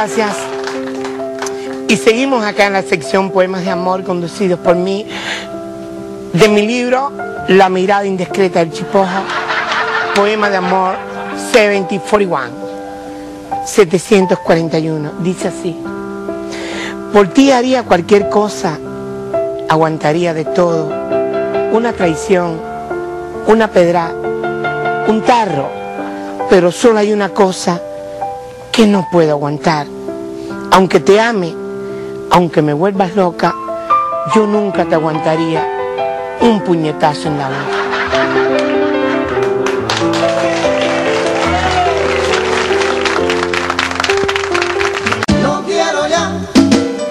Gracias. Y seguimos acá en la sección Poemas de Amor conducidos por mí, de mi libro La mirada indiscreta del Chipoja, Poema de Amor 741. 741, dice así, por ti haría cualquier cosa, aguantaría de todo, una traición, una pedra, un tarro, pero solo hay una cosa que no puedo aguantar. Aunque te ame, aunque me vuelvas loca, yo nunca te aguantaría un puñetazo en la boca. No quiero ya.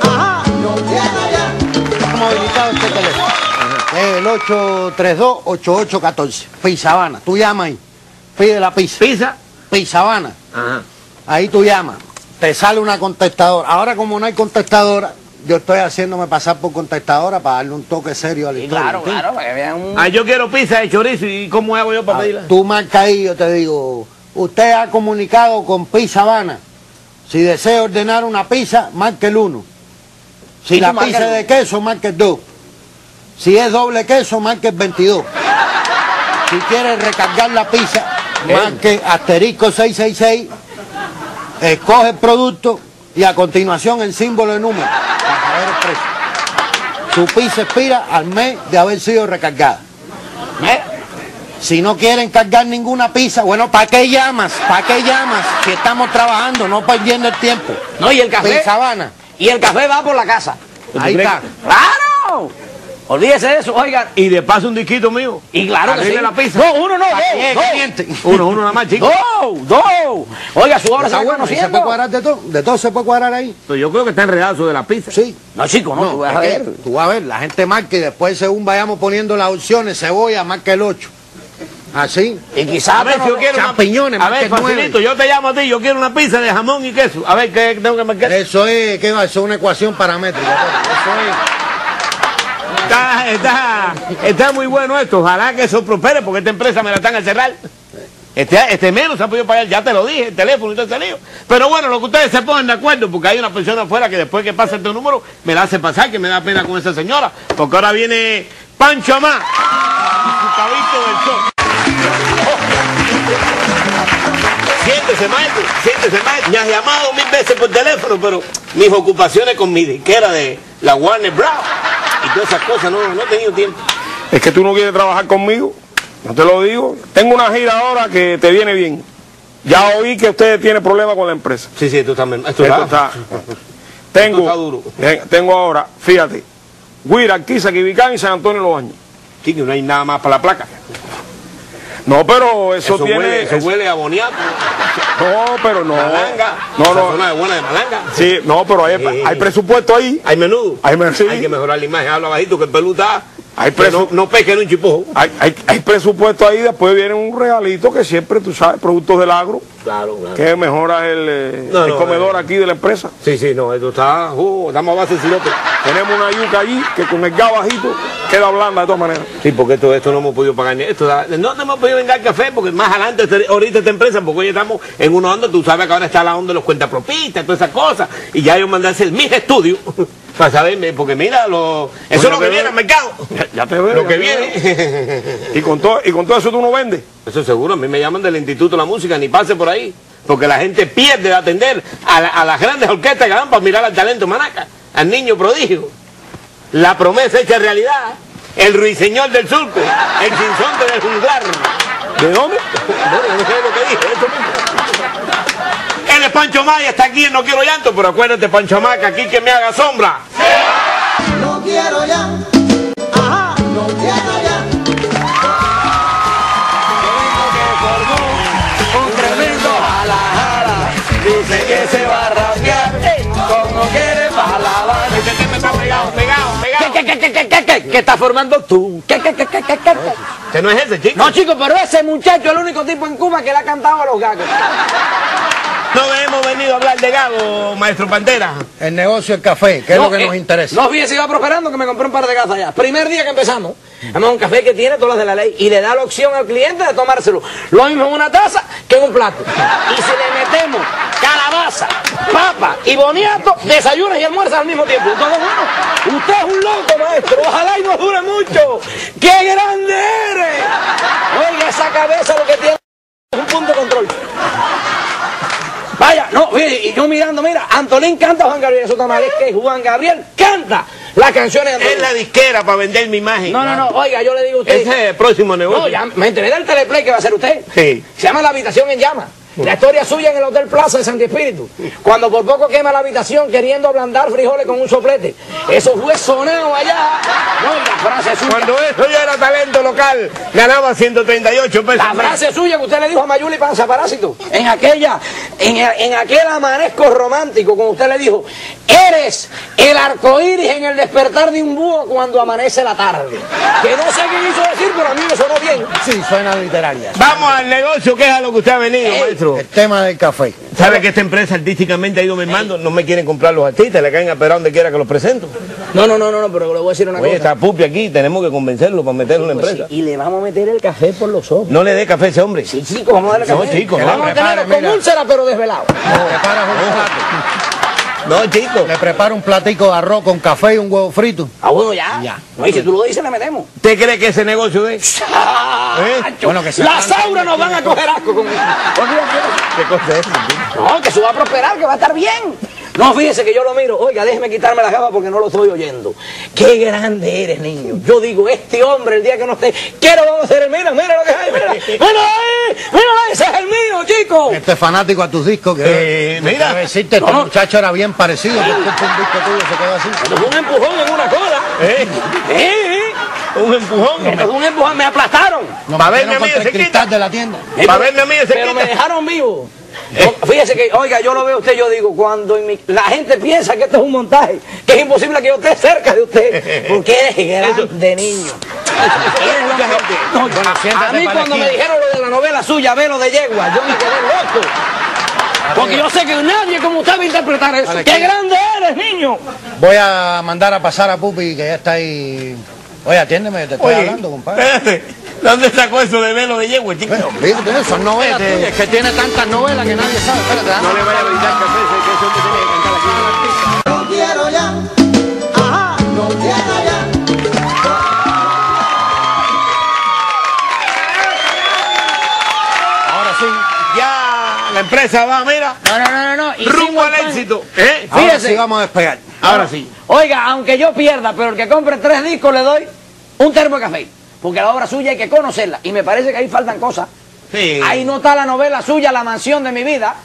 Ajá, no quiero ya. Hemos habilitado este teléfono. Es el 832-8814. Pizza Habana. Tú llamas ahí. Pide la pizza. ¿Pizza? Pizza Habana. Ahí tú llamas. Te sale una contestadora. Ahora como no hay contestadora, yo estoy haciéndome pasar por contestadora para darle un toque serio a la historia. Claro, claro, para que vean un... Ah, yo quiero pizza de chorizo y ¿cómo hago yo para Ah, pedirla? Tú marca ahí, yo te digo, usted ha comunicado con Pizza Habana. Si desea ordenar una pizza, marque el 1. Si la pizza el es de queso, marque el 2. Si es doble queso, marque el 22. Si quiere recargar la pizza, marque asterisco 666, escoge el producto y a continuación el símbolo de número para saber el precio. Su pizza expira al mes de haber sido recargada. ¿Eh? Si no quieren cargar ninguna pizza, bueno, ¿para qué llamas? ¿Para qué llamas? Si estamos trabajando, no perdiendo el tiempo. No, y el café. Habana. Y el café va por la casa. Ahí está. ¡Claro! Olvídese de eso, oigan. Y de paso un disquito mío. Y claro que sí. la pizza. No, uno no, ¿Para dos, dos. Uno, uno nada más, chico. Dos, dos. Oiga, su obra Está ¿y se puede cuadrar de todo? ¿De todo se puede cuadrar ahí? Pues yo creo que está enredado eso de la pizza. Sí. No, chico, no, tú vas a es ver. Tú vas a ver, la gente marca y después según vayamos poniendo las opciones, cebolla, marca el 8. Así. Y quizás A ver si yo quiero una- champiñones, A ver, el 9. facilito, yo te llamo a ti, yo quiero una pizza de jamón y queso. A ver, ¿qué tengo que marcar? Eso es, ¿qué va? Eso es una ecuación paramétrica. Eso Está, está, está muy bueno esto. Ojalá que eso prospere porque esta empresa me la están a cerrar. Este, este menos se ha podido pagar, ya te lo dije, el teléfono y todo ese lío. Pero bueno, lo que ustedes se pongan de acuerdo, porque hay una persona afuera que después que pasa este número me la hace pasar, que me da pena con esa señora. Porque ahora viene Pancho Amá su cabito del sol. Siéntese, maestro, siéntese, maestro. Me has llamado mil veces por teléfono, pero mis ocupaciones con mi disquera de la Warner Brown y todas esas cosas, no, no he tenido tiempo. Es que tú no quieres trabajar conmigo. No te lo digo. Tengo una gira ahora que te viene bien. Ya oí que usted tiene problemas con la empresa. Sí, sí. Esto Esto está- está. Tengo, está duro. tengo ahora, fíjate, Guira, Arquiza, Quibicán y San Antonio los Baños. Sí, que no hay nada más para la placa. No, pero eso, Eso, tiene. huele, eso huele a boniato. No, pero no. Malanga. No, no. zona es buena de malanga. Sí, no, pero hay, Sí. hay presupuesto ahí. Hay menudo. Hay, men- sí. Hay que mejorar la imagen. Habla bajito que el pelú está... Hay no, no un chipojo. hay, hay, hay presupuesto ahí, después viene un regalito que siempre, tú sabes, productos del agro, Claro, claro. que mejora el, eh, No, el no, comedor eh. aquí de la empresa. Sí, sí, no, esto está... Uh, estamos a base de sirope. Tenemos una yuca allí que con el gas bajito queda blanda de todas maneras. Sí, porque esto, esto no hemos podido pagar ni esto. No, no hemos podido vengar café porque más adelante, este- ahorita esta empresa, porque hoy estamos en una onda, tú sabes que ahora está la onda de los cuentapropistas, todas esas cosas. Y ya yo mandé a hacer mis estudios para saber, porque mira, lo, eso es lo que viene al mercado. Ya, te veo. Lo que viene. veo. Y con, todo, y con todo eso tú no vendes. Eso seguro, a mí me llaman del Instituto de la Música, ni pase por ahí. Porque la gente pierde de atender a, la- a las grandes orquestas que dan para mirar al talento manaca, al niño prodigio. La promesa hecha realidad, el ruiseñor del surco, el sinsonte del junglar. ¿De dónde? Bueno, no sé lo que dije, eso mismo. Él es Pancho Maya, está aquí en No Quiero Llanto, pero acuérdate, Pancho Maya, que aquí que me haga sombra. No quiero ya. Ajá, no quiero ya. Un tremendo jala jala. Dice que se va a rapear. Como quiere para la banda. está pegado, pegado, pegado. ¿Qué, qué, qué, qué, qué, qué, qué estás formando tú? ¿Qué, qué, qué, qué, qué, qué? Que no es ese, chico. No, chico, pero ese muchacho es el único tipo en Cuba que le ha cantado a los gagos. No hemos venido a hablar de Gago, maestro Pantera. El negocio del café, que es No, lo que eh, nos interesa. No hubiese ido prosperando que me compré un par de gazas ya. Primer día que empezamos, además un café que tiene todas las de la ley y le da la opción al cliente de tomárselo. Lo mismo en una taza que en un plato. Y si le metemos calabaza, papa y boniato, desayunas y almuerzas al mismo tiempo. Entonces, bueno, usted es un loco, maestro. Ojalá y no dure mucho. ¡Qué grande eres! Oiga, esa cabeza lo que tiene es un punto de control. No, mire, y yo mirando, mira, Antolín canta Juan Gabriel, eso está mal, es que Juan Gabriel canta las canciones de. Es la disquera para vender mi imagen. No, no, no, oiga, yo le digo a usted. Ese es el próximo negocio. No, ya me enteré del teleplay que va a hacer usted. Sí. Se llama La Habitación en Llamas. La historia suya en el Hotel Plaza de Santi Espíritu. Cuando por poco quema la habitación queriendo ablandar frijoles con un soplete. Eso fue sonado allá. No, la frase suya. Cuando eso ya era talento local, ganaba 138 pesos. La frase suya que usted le dijo a Mayuli Panza Parásito, en aquella, en, en aquel amanezco romántico, como usted le dijo, eres el arco iris en el despertar de un búho cuando amanece la tarde. Que no sé qué quiso decir, pero a mí me sonó bien. Sí, suena literaria. Vamos al negocio, que es a lo que usted ha venido, maestro. El tema del café. ¿Sabe que esta empresa artísticamente ha ido mermando? No me quieren comprar los artistas, le caen a esperar donde quiera que los presento. No, no, no, no, no, pero le voy a decir una Oye, cosa. está Pupi aquí, tenemos que convencerlo para meterlo en la Pues empresa. sí, y le vamos a meter el café por los ojos. No le dé café a ese hombre. Sí, chicos, vamos a darle No, café. chicos, Que no. vamos a tenerlo con úlcera, pero desvelado. Un plato. No, chicos. Le preparo un platico de arroz con café y un huevo frito. Ah, bueno, ya. Ya. No, y si tú lo dices, le metemos. ¿Usted cree que ese negocio es? Bueno, que se Las sauras nos van a coger asco con esto. ¿Qué cosa es? eso? No, que eso va a prosperar, que va a estar bien. No, fíjese que yo lo miro. Oiga, déjeme quitarme las gafas porque no lo estoy oyendo. Qué grande eres, niño. Yo digo, este hombre, el día que no esté, quiero vamos a hacer el mira, mira lo que hay, mira. Mira ahí, mira, ese es el mío, chico. Este fanático a tus discos que Eh, mira. decirte, este No. muchacho era bien parecido, porque este un disco tuyo se quedó así. Fue un empujón en una cola. ¿Eh? ¿Eh? Un empujón. Fue un empujón, me aplastaron. Nos Pa' metieron verme a mí ese cristal de la tienda. Eh, Pa' pero- verme a mí ese Pero quita. me dejaron vivo. Fíjese que, oiga, yo lo veo a usted, yo digo, cuando mi- la gente piensa que esto es un montaje, que es imposible que yo esté cerca de usted, porque eres grande niño. No, Bueno, a mí cuando me dijeron lo de la novela suya, Velo de Yegua, yo me quedé loco. Porque yo sé que nadie como usted va a interpretar eso. Vale, ¡Qué grande eres, niño! Voy a mandar a pasar a Pupi, que ya está ahí. Oye, atiéndeme, te estoy Oye, hablando, compadre. espérate. ¿Dónde sacó eso de velo de yegua, chico? Olvídate, son novelas tuyas, que tiene tantas novelas que nadie sabe. Espérate, dame. No le vaya a brindar café, que ese hombre tiene que cantar aquí. No quiero ya, ajá, no quiero ya. Ahora sí, ya la empresa va, mira, No, no, no, no. rumbo al éxito. ¿Eh? Ahora Fíjese. sí vamos a despegar. Ahora sí. Oiga, aunque yo pierda, pero el que compre tres discos le doy un termo de café. Porque la obra suya hay que conocerla. Y me parece que ahí faltan cosas. Sí. Ahí no está la novela suya, La mansión de mi vida,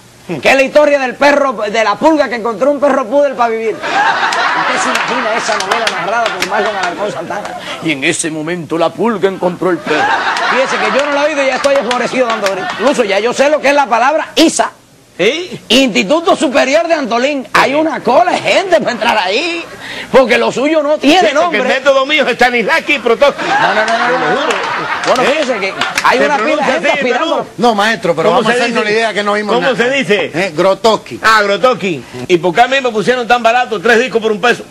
que es la historia del perro, de la pulga que encontró un perro pudel para vivir. ¿Usted se imagina esa novela narrada por Marlon Alarcón Santana? Y en ese momento la pulga encontró el perro. Fíjese que yo no la he oído y ya estoy enfurecido dando gritos. Incluso ya yo sé lo que es la palabra ISA. ¿Sí? Instituto Superior de Antolín. Hay una cola de gente para entrar ahí. Porque lo suyo no tiene Sí, porque el nombre. método mío es Stanislavski y Protosky. No, no, no, no, no, no. Bueno, fíjese que hay una pila de gente aspirando. No, maestro, pero ¿Cómo vamos a se hacernos la idea que no vimos ¿Cómo nada. se dice? Eh, Grotoski. Ah, Grotoki. ¿Y por qué a mí me pusieron tan barato tres discos por un peso?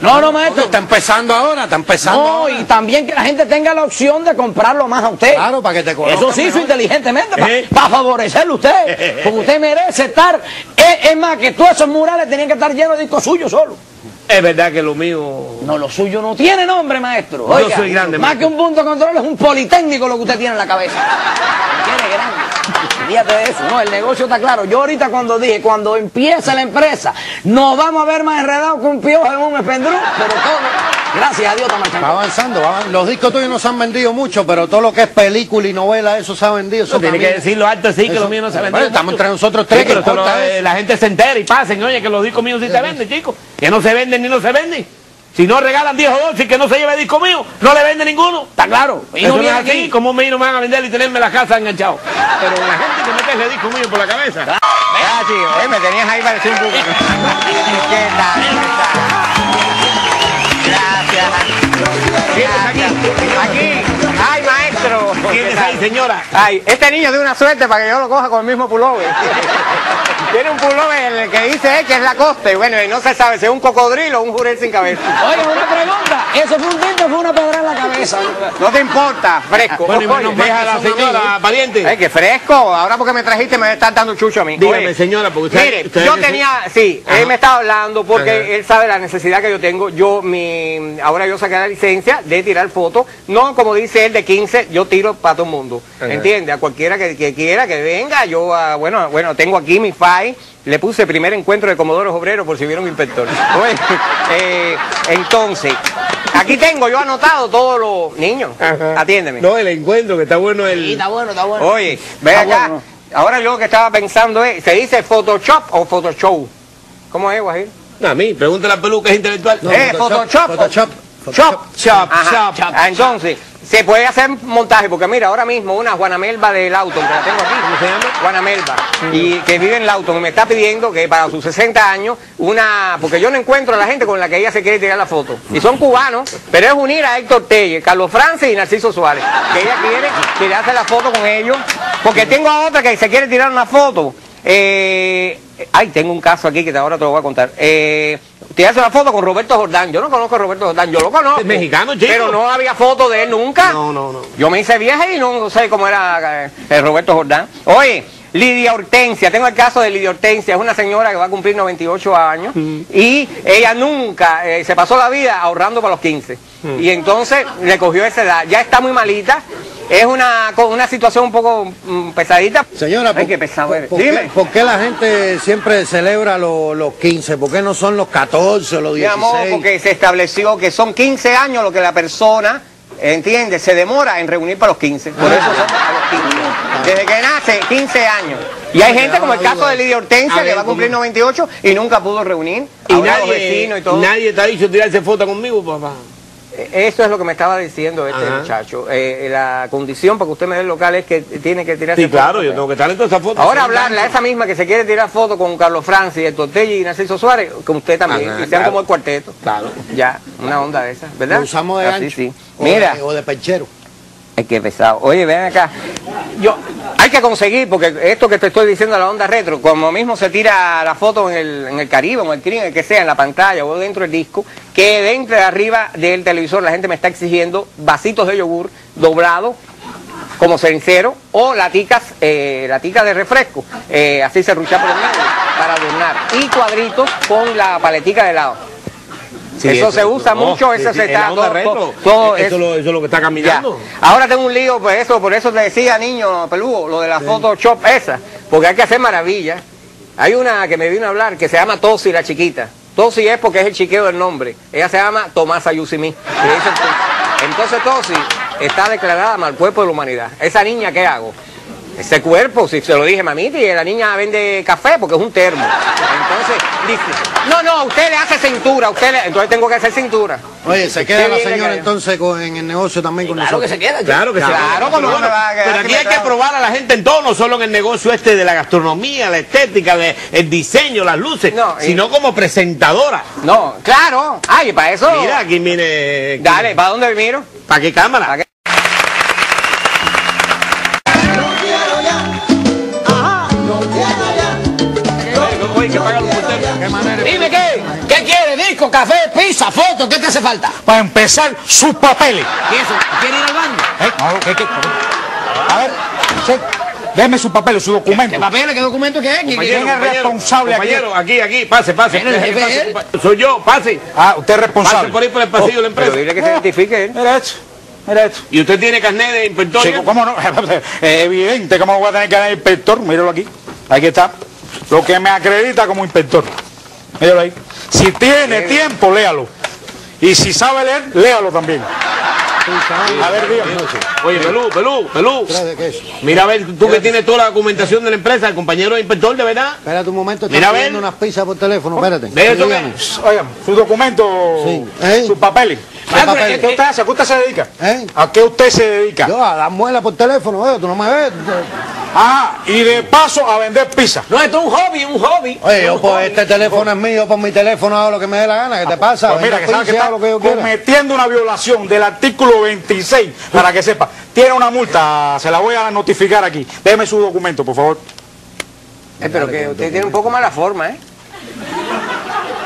No, no, maestro. Está empezando ahora, está empezando No, ahora. y también que la gente tenga la opción de comprarlo más a usted. Claro, para que te conozcan Eso sí, hizo inteligentemente, ¿Eh? para favorecerlo usted. Porque usted merece estar. Es, es más, que todos esos murales tenían que estar llenos de discos suyos solo. Es verdad que lo mío... No, lo suyo no tiene nombre, maestro. Yo soy grande, Más maestro. que un punto de control, es un politécnico lo que usted tiene en la cabeza. Tiene grande. Fíjate de eso, no, el negocio está claro. Yo ahorita cuando dije, cuando empieza la empresa, nos vamos a ver más enredados que un piojo en un espendrú, pero todo, gracias a Dios está marchando. Va avanzando, va avanzando. Los discos tuyos no se han vendido mucho, pero todo lo que es película y novela, eso se ha vendido. Eso tiene que decirlo alto sí, que Eso- lo mío no se Bueno, vende. estamos entre nosotros Sí, tres, que eh, eso. la gente se entera y pasen, oye, que los discos míos sí se venden, chicos. Que no se venden ni no se venden. Si no regalan 10 o 12 y que no se lleve disco mío, no le vende ninguno. Está claro. Y no viene aquí. ¿cómo me no me van a vender y tenerme la casa enganchado? Pero la gente que mete ese disco mío por la cabeza. Ah, tío, eh, me tenías ahí para decir un poco. ¿Qué tal? Gracias. aquí? Aquí. Ay, maestro. ¿Quién ¿Qué es ahí, señora? Ay, este niño de una suerte para que yo lo coja con el mismo pullover. Tiene un pullover en el que dice eh, que es la costa y bueno, y no se sabe si es un cocodrilo o un jurel sin cabeza. Oiga, una pregunta. ¿Eso fue un tinte o fue una pedra en la cabeza? No te importa, fresco. Bueno, Oye, mal deja que a la señora, amigos. pariente. Ay, que fresco. Ahora porque me trajiste me estás dando chucho a mí. Dígame, Oye, señora, porque usted... Mire, usted yo tenía, sí, él me estaba hablando porque Ajá. él sabe la necesidad que yo tengo. Yo, mi, ahora yo saqué la licencia de tirar fotos, no como dice él de 15, yo tiro para todo el mundo. Ajá. ¿Entiendes? A cualquiera que, que quiera que venga, yo, ah, bueno, bueno, tengo aquí mi file. Le puse primer encuentro de Comodoros Obreros por si hubiera un inspector. Oye, eh, entonces, aquí tengo yo anotado todos los niños. Atiéndeme. No, el encuentro, que está bueno el... bueno, está bueno. Oye, ve Está acá. bueno. Ahora yo lo que estaba pensando es, ¿se dice Photoshop o Photoshop? ¿Cómo es, Guajir? A mí, pregúntale a Peluca, es intelectual. eh, Photoshop. Photoshop. Chop, chop, Ajá. chop. Ah, entonces, se puede hacer montaje, porque mira, ahora mismo una Juana Melba del Auton, que la tengo aquí. ¿Cómo se llama? Juana Melba. Y que vive en el Auton, y me está pidiendo que para sus 60 años, una. Porque yo no encuentro a la gente con la que ella se quiere tirar la foto. Y son cubanos, pero es unir a Héctor Telle, Carlos Francis y Narciso Suárez. Que ella quiere tirarse la foto con ellos. Porque tengo a otra que se quiere tirar una foto. Eh, ay, tengo un caso aquí que ahora te lo voy a contar. Eh, tirarse una foto con Roberto Jordán. Yo no conozco a Roberto Jordán, yo lo conozco. Mexicano, chico. Pero no había foto de él nunca. No, no, no. Yo me hice vieja y no sé cómo era eh, eh, Roberto Jordán. Oye, Lidia Hortensia, tengo el caso de Lidia Hortensia, es una señora que va a cumplir 98 años y ella nunca eh, se pasó la vida ahorrando para los 15. Y entonces le cogió esa edad. Ya está muy malita. Es una, una situación un poco mm, pesadita. Señora, Ay, qué pesado. ¿por, Dime. qué, por qué la gente siempre celebra lo- los 15? ¿Por qué no son los 14 o los Mi 16? amor, porque se estableció que son 15 años lo que la persona, entiende, se demora en reunir para los 15. Por eso son a los 15. Desde que nace, 15 años. Y hay gente como el caso de Lidia Hortensia, que va a cumplir ¿cómo? 98 y nunca pudo reunir. Y Ahora los nadie, vecinos y todo. nadie te ha dicho tirarse foto conmigo, papá. Eso es lo que me estaba diciendo este Ajá. muchacho. Eh, la condición para que usted me dé el local es que tiene que tirarse Sí, claro, yo tengo que estar en todas esas fotos. Ahora hablarle a esa misma que se quiere tirar foto con Carlos Francis, el Tortelli y Narciso Suárez, con usted también, Ajá, que sean claro. como el cuarteto. Claro. Ya, una onda de esa, ¿verdad? Lo usamos de Así gancho. sí. O Mira, de- o de perchero. Es que pesado. Oye, ven acá. Yo, hay que conseguir, porque esto que te estoy diciendo la onda retro, como mismo se tira la foto en el, en el Caribe, en el Caribe, en el que sea, en la pantalla o dentro del disco, que dentro de arriba del televisor la gente me está exigiendo vasitos de yogur doblados como cenicero o laticas, eh, laticas de refresco, eh, así se rucha por el medio, para adornar. Y cuadritos con la paletica de helado. Sí, eso, se usa no, mucho, sí, eso sí, se está todo- retro, todo- todo eso, eso. lo- eso es lo que está caminando. Ya. Ahora tengo un lío, por eso, por eso te decía, niño peludo, lo de la Photoshop esa, porque hay que hacer maravillas. Hay una que me vino a hablar que se llama Tosi la chiquita. Tosi es porque es el chiqueo del nombre. Ella se llama Tomasa Yusimi. Entonces Tosi está declarada mal cuerpo de la humanidad. Esa niña, ¿qué hago? Ese cuerpo, si se lo dije mamita, y la niña vende café porque es un termo. Entonces dice, no, no, usted le hace cintura, usted le... entonces tengo que hacer cintura. Oye, ¿se queda la señora entonces con- en el negocio también con Claro que nosotros? se queda. Claro que sí. Claro, como no me va a quedar Pero que aquí hay que probar a la gente en todo, no solo en el negocio este de la gastronomía, la estética, de- el diseño, las luces, No, y- sino como presentadora. No, claro. Ay, para eso. Mira, aquí mire. aquí- Dale, ¿para dónde miro? ¿Para qué cámara? ¿Para qué? Dime qué. ¿Qué quieres? ¿Disco, café, pizza, foto? ¿Qué te hace falta? Para empezar, sus papeles. ¿Y eso? ¿Quiere ir al baño? ¿Eh? No, ¿qué- qué? A ver, sí, déme sus papeles, su documento. ¿Qué papeles? ¿Qué documento qué es? ¿Quién- ¿Quién es responsable aquí? compañero, aquí, aquí, pase, pase. ¿Quién es el jefe, Pase, él? pase. Soy yo, pase. Ah, usted es Pase responsable. por ahí por el pasillo de la Pero empresa. dile que se identifique él. Mira esto, mira esto. ¿Y usted tiene carnet de inspector? Chico, ¿cómo no? Es evidente, ¿cómo voy a tener que dar inspector? Míralo aquí. Aquí está. Lo que me acredita como inspector. Míralo ahí. Si tiene tiempo, léalo. Y si sabe leer, léalo también. A ver, dígame. Oye, Pelú, Pelú, Pelú. ¿De qué es? Mira a ver, tú que tienes toda la documentación de la empresa, el compañero de inspector, ¿de verdad? Espérate un momento, Mira, está pidiendo unas pizzas por teléfono, espérate. ¿De eso? Oigan, su documento, Sí. ¿Eh? sus papeles. ¿Qué papeles? ¿Qué usted hace? ¿A qué usted se dedica? ¿Eh? ¿A qué usted se dedica? Yo a dar muela por teléfono, veo, tú no me ves. Ah, y de paso a vender pizza. No, esto es un hobby, un hobby. Oye, yo por este teléfono es mío, por mi teléfono hago lo que me dé la gana, ¿qué te pasa? Pues mira, que sabe que está lo que yo quiera. cometiendo una violación del artículo 26, para que sepa. Tiene una multa, se la voy a notificar aquí. Déjeme su documento, por favor. Eh, pero que usted tiene un poco mala forma, ¿eh?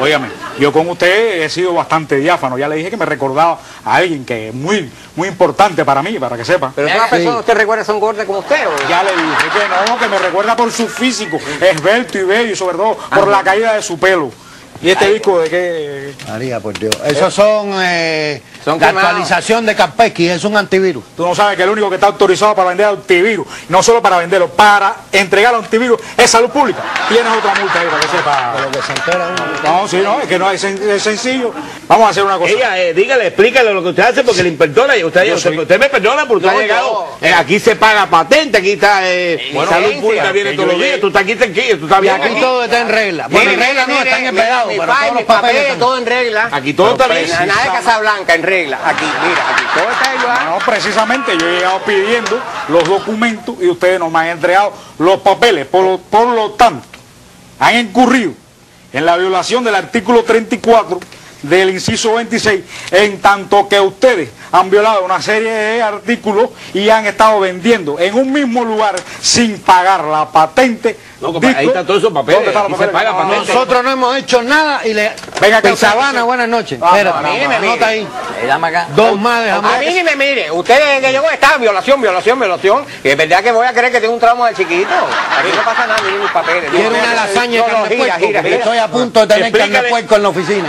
Óigame, yo con usted he sido bastante diáfano. Ya le dije que me recordaba a alguien que es muy, muy importante para mí, para que sepa. Pero todas las personas que usted recuerda son gordas como usted, ¿o? Ya le dije que no, que me recuerda por su físico, esbelto y bello, y sobre todo por la caída de su pelo. ¿Y este disco de qué? María, por Dios. Esos son eh, Son La quemados. actualización de Capesky es un antivirus. Tú no sabes que el único que está autorizado para vender antivirus, no solo para venderlo, para entregar antivirus es salud pública. Tienes otra multa ahí para que sepa. Lo que se entera uno. No, sí, no, es que no es, sen- es sencillo. Vamos a hacer una cosa. Ella, eh, dígale, explícale lo que usted hace porque le y usted, Yo usted, soy- usted me perdona porque usted ha llegado. eh, aquí se paga patente, aquí está eh, Bueno, salud pública viene todos los días. Tú estás aquí tranquilo, tú estás bien aquí aquí. todo está en regla. Bueno, en regla no, están empedados, mi pero todos los papeles todo en regla. Aquí todo está bien. Nada de Casablanca, en regla. Aquí, mira, aquí todo está. No, precisamente yo he llegado pidiendo los documentos y ustedes no me han entregado los papeles. Por por lo tanto, han incurrido en la violación del artículo 34 del inciso 26, en tanto que ustedes han violado una serie de artículos y han estado vendiendo en un mismo lugar sin pagar la patente. No, compadre, ahí disco. están todos esos papeles, patente. Nosotros no hemos hecho nada y le... Venga acá, Sabana, usted. buenas noches. Ah, Espérate, no, mire. ahí. Acá. Dos más. A mí ni me mire, usted desde que llegó está violación, violación, violación. Y es verdad que voy a creer que tengo un trauma de chiquito. Aquí no pasa nada, ni mis papeles. Quiero una lasaña de carne puerco, estoy a punto de tener carne de Explícale. puerco en la oficina.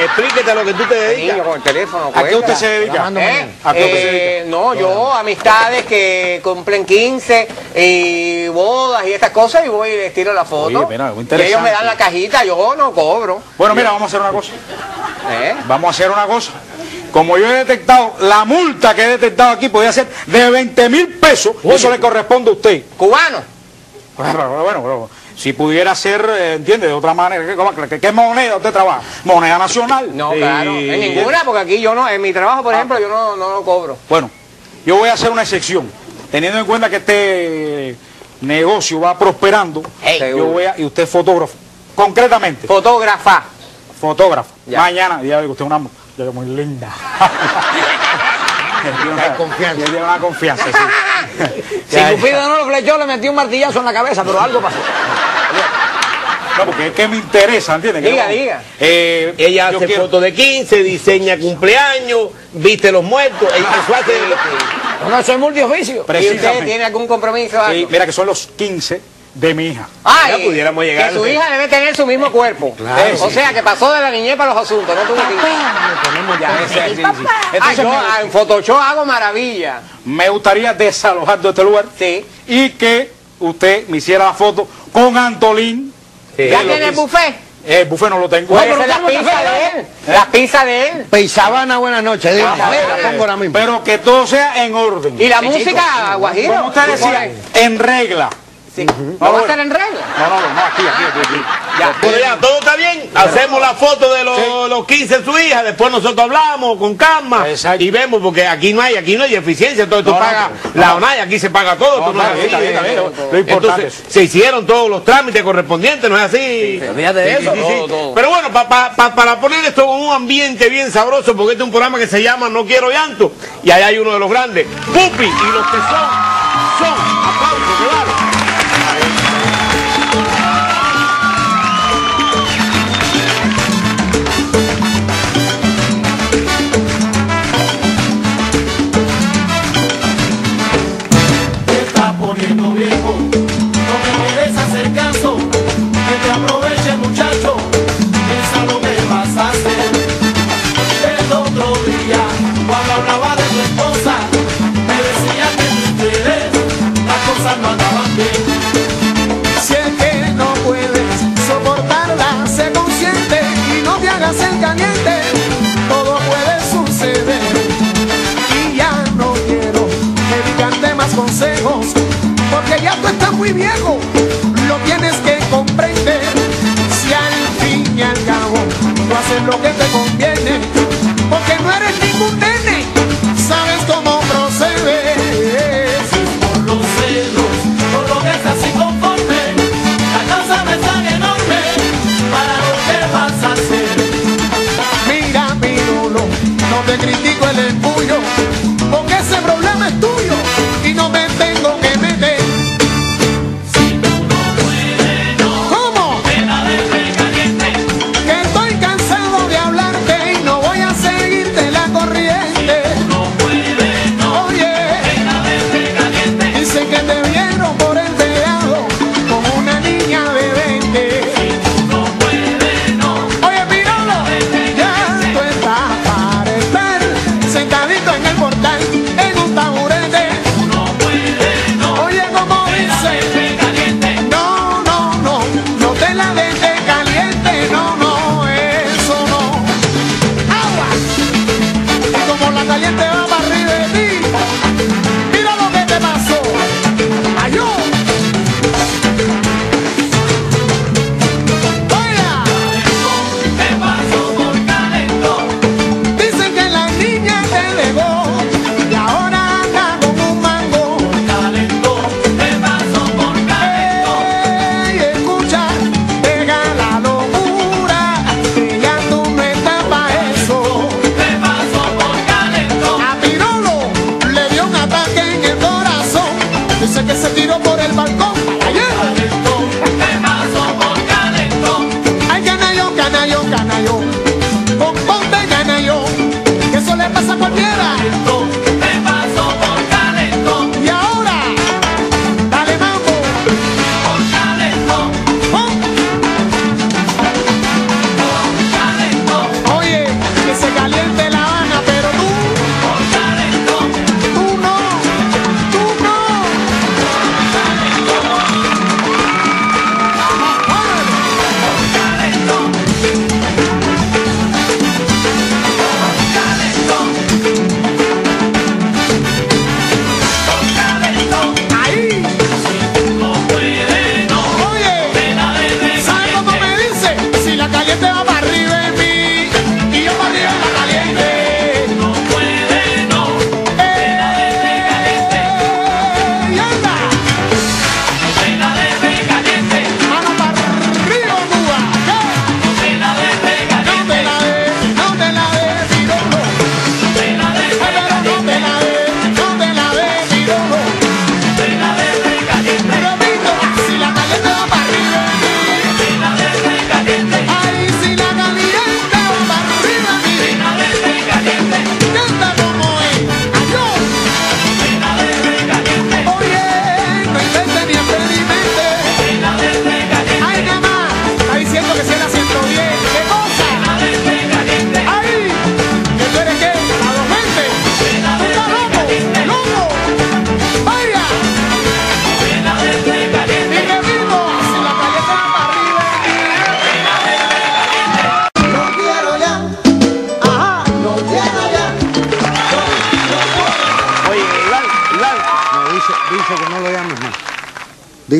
Explíquete a lo que tú te dedicas. Niño con el teléfono. ¿A qué usted se dedica? ¿Eh? ¿A qué usted se Eh, dedica? no, yo amistades que cumplen 15 y bodas y estas cosas y voy y les tiro la foto. Oye, y ellos me dan la cajita, yo no cobro. Bueno, mira, vamos a hacer una cosa. ¿Eh? Vamos a hacer una cosa. Como yo he detectado, la multa que he detectado aquí podría ser de 20 mil pesos. Eso le corresponde a usted. Cubano. Bueno, bueno, si pudiera ser, eh, ¿entiende? De otra manera, ¿qué, qué- moneda usted trabaja? ¿Moneda nacional? No, Sí. claro. En ninguna, porque aquí yo no, en mi trabajo, por ejemplo, yo no, no lo cobro. Bueno, yo voy a hacer una excepción. Teniendo en cuenta que este negocio va prosperando, yo voy a, y usted es fotógrafo. Concretamente, Fotógrafa. fotógrafo. Ya. Mañana, ya que usted es una mujer muy linda. Tiene una confianza. Tiene una confianza, sí. Si Cupido no lo flechó, le metió un martillazo en la cabeza, pero algo pasó. No, porque es que me interesa, ¿entiendes? Diga, no- diga. Eh, Ella hace quiero- fotos de 15, diseña cumpleaños, viste los muertos. Hace- No, eso es multioficio. ¿Y usted tiene algún compromiso? Sí, mira que son los 15 de mi hija. Ay, Ya pudiéramos llegar. Que su hija debe tener su mismo cuerpo. Claro. O sea, que pasó de la niñez para los asuntos. No tuvo que... Ya, ese, sí, sí. Entonces, yo me- en Photoshop hago maravilla. me gustaría desalojar de este lugar Sí. y que usted me hiciera la foto con Antolín. Sí. ¿Ya tiene el buffet? Eh, el buffet no lo tengo. Puede ser la pizza de él. La pizza de él. Sabana, buenas noches. Dime, Ah, la pongo ahora mismo. Pero que todo sea en orden. Y la música, Guajiro. Como usted decía, en regla. Sí. No, ¿No va a estar en regla? No, no, no, aquí, aquí, aquí. aquí. Ya. Bueno, ya, todo está bien. Hacemos la foto de los, los 15 de su hija, después nosotros hablamos con calma Exacto. y vemos, porque aquí no hay, aquí no hay eficiencia, entonces tú No, pagas no. la ONAI, aquí se paga todo. No, tú no está es bien, así, está bien, está bien. Lo importante Entonces, se hicieron todos los trámites correspondientes, ¿no es así? de eso. Todo, todo. Pero bueno, pa- pa- pa- para poner esto en un ambiente bien sabroso, porque este es un programa que se llama No Quiero Llanto, y allá hay uno de los grandes, Pupi, y los que son, son, aplausos,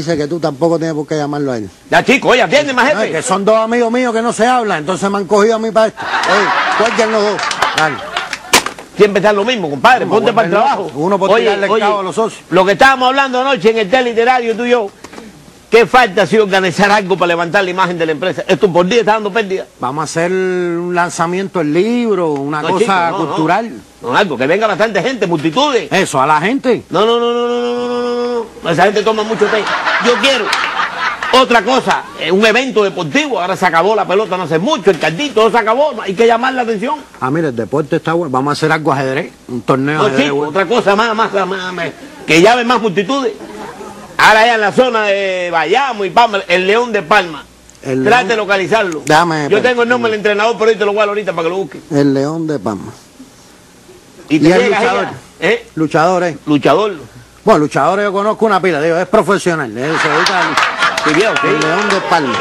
dice que tú tampoco tienes por qué llamarlo a él. Ya, chico, oye, atiende más gente. Que son dos amigos míos que no se hablan, entonces me han cogido a mí para esto. Oye, cuelguen los dos. Siempre está lo mismo, compadre. Ponte para el trabajo. Uno por oye, el cabo a los socios. Lo que estábamos hablando anoche en el té literario tú y yo, ¿qué falta si organizar algo para levantar la imagen de la empresa? Esto por día está dando pérdida. Vamos a hacer un lanzamiento del libro, una cosa cultural. No, algo, que venga bastante gente, multitudes. Eso, a la gente. No, no, no, no, no. Esa gente toma mucho té. Yo quiero otra cosa, eh, un evento deportivo. Ahora se acabó la pelota no hace mucho, el cardito, todo se acabó. Hay que llamar la atención. Ah, mira, el deporte está bueno. Vamos a hacer algo ajedrez, un torneo No, ajedrez. bueno. otra cosa más, más, más, más, que llame más multitudes. Ahora allá en la zona de Bayamo y Palma, el León de Palma. El Trate de localizarlo. Déjame, Yo tengo el nombre del entrenador, pero ahí te lo dar ahorita para que lo busque. El León de Palma. Y Y te el llegas luchador. ¿eh? Luchador, ¿eh? Luchador. Bueno, luchadores yo conozco una pila, digo, es profesional. eh, se dedica a la lucha. Sí, viejo, sí. El León de Palma.